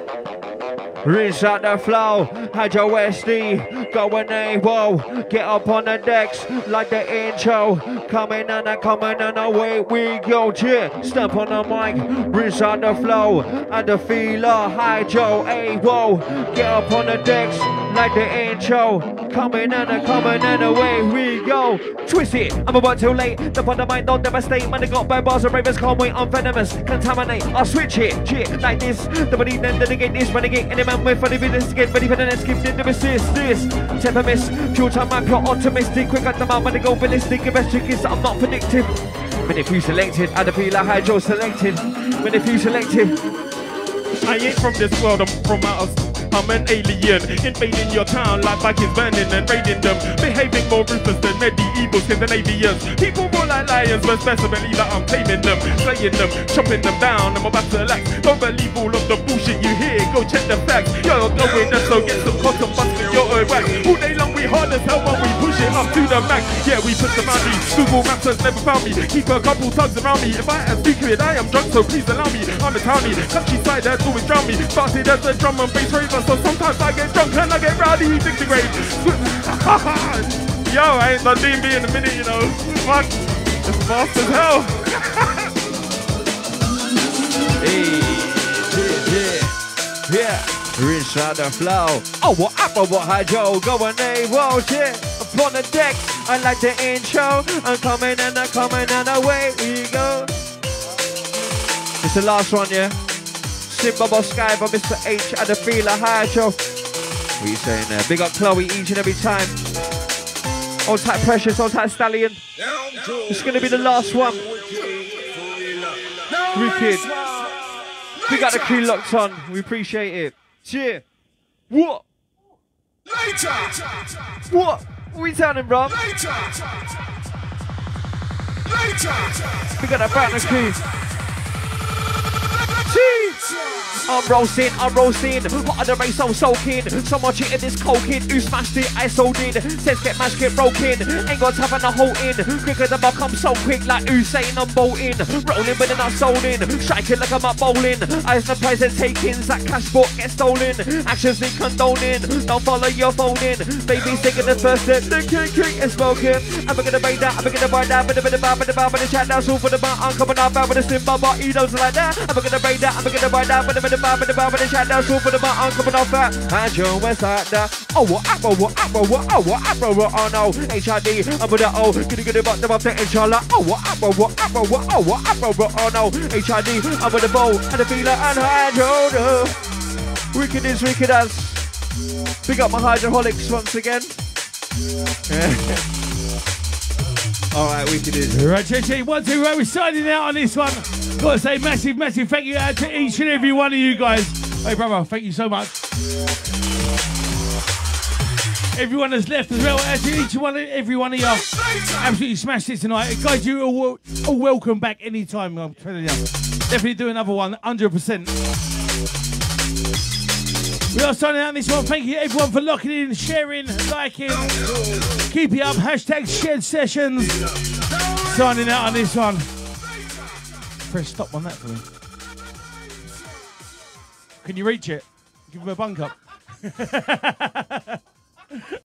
Reset the flow, had your SD going a. Get up on the decks like the intro. Coming and a coming and away we go. Yeah, step on the mic, reset the flow. And the feeler, Joe, a whoa. Get up on the decks like the intro. Coming and a coming and away we go. Twist it, I'm about too late. The on the mind don't devastate. Man, they got bad bars and ravers can't wait. I'm venomous, contaminate. I'll switch it, yeah, like this. The body then delegate this, renegade. Any man with funny business, get ready for the next gift. The resist this. Temper miss, fuel time, man, pure optimistic. Quick at the mouth, when they go ballistic. The best trick is I'm not predictive. When if you selected, I'd feel like hydro selected. When if you selected. I ain't from this world, I'm from out of I'm an alien, invading your town like Vikings burning and raiding them. Behaving more ruthless than medieval Scandinavians. People more like lions, but believe that I'm taming them, slaying them, chopping them down. I'm about to relax. Don't believe all of the bullshit you hear. Go check the facts. You're going nuts, so get some cotton busting your own wax. All day long we hard as hell when we push it up to the max. Yeah, we push the boundary. Google Maps has never found me. Keep a couple tugs around me. If I am stupid, I am drunk, so please allow me. I'm a townie. Countryside that's always drown me. Started as a drum and bass raver, so sometimes I get drunk and I get rowdy. Disintegrate. Yo, I ain't done D&B in a minute, you know. Fuck. It's fast as hell. Hey, yeah, yeah, yeah. Reset the flow. Oh, what up, oh, what hydro going a whoa shit. Upon the deck, I like the intro. I'm coming and I'm coming and away we go. It's the last one, yeah. Simba Sky by Mr. H and Adifila hydro. What you saying there? Big up Chloe each and every time. Old type Preshus, old type stallion. It's gonna be the last one. Wicked. We got the crew locked on. We appreciate it. Cheer. What? Later. What? What are we telling, bro? Later. We got that back crew. I'm roasting, I'm roasting. Hotter than race, I'm soaking. So much in this coking. Who smashed it? I sold it. Says get mashed, get broken. Ain't got time for the whole in. Quicker than buck, I'm so quick like Usain, I'm bolting. Rolling, but then I'm solding. Striking like I'm up bowling. Eyes the prize and takings. That cash book get stolen. Actions need condoning. Don't follow your phoning. Baby's taking the first step. The kick, kick is smoking. I'm gonna bang that. I'm gonna buy that. But the bit about, but the bar, but the chat down. So for the bar, I'm coming out. But the slim bar, but he does like that. I'm gonna bang that. I'm gonna buy that. But the bit about, but but the chat down. So for the I'm coming off that. And Joe West like that. Oh, what apple, what apple, what, oh, what apple, what, oh no. HID, I'm with the O. Giddy, giddy, but the bump, the inshallah. Oh, what apple, what apple, what, oh, what apple, what, oh no. HID, I'm with the bow. And Adifila, and hydro. Wicked is wicked as. Big up my hydroholics once again. All right, wicked is. Right, check, check. One, two, right. We're signing out on this one. Got to say massive, massive thank you out to each and every one of you guys. Hey, brother, thank you so much. Everyone that's left as well, uh, actually, each one, every one of you, absolutely smashed it tonight. Guys, you all, welcome back anytime. I'm telling you, definitely do another one, hundred percent. We are signing out on this one. Thank you everyone for locking in, sharing, liking. Keep it up. Hashtag shed sessions. Signing out on this one. Press stop on that for me. Can you reach it? Give him a bunk up.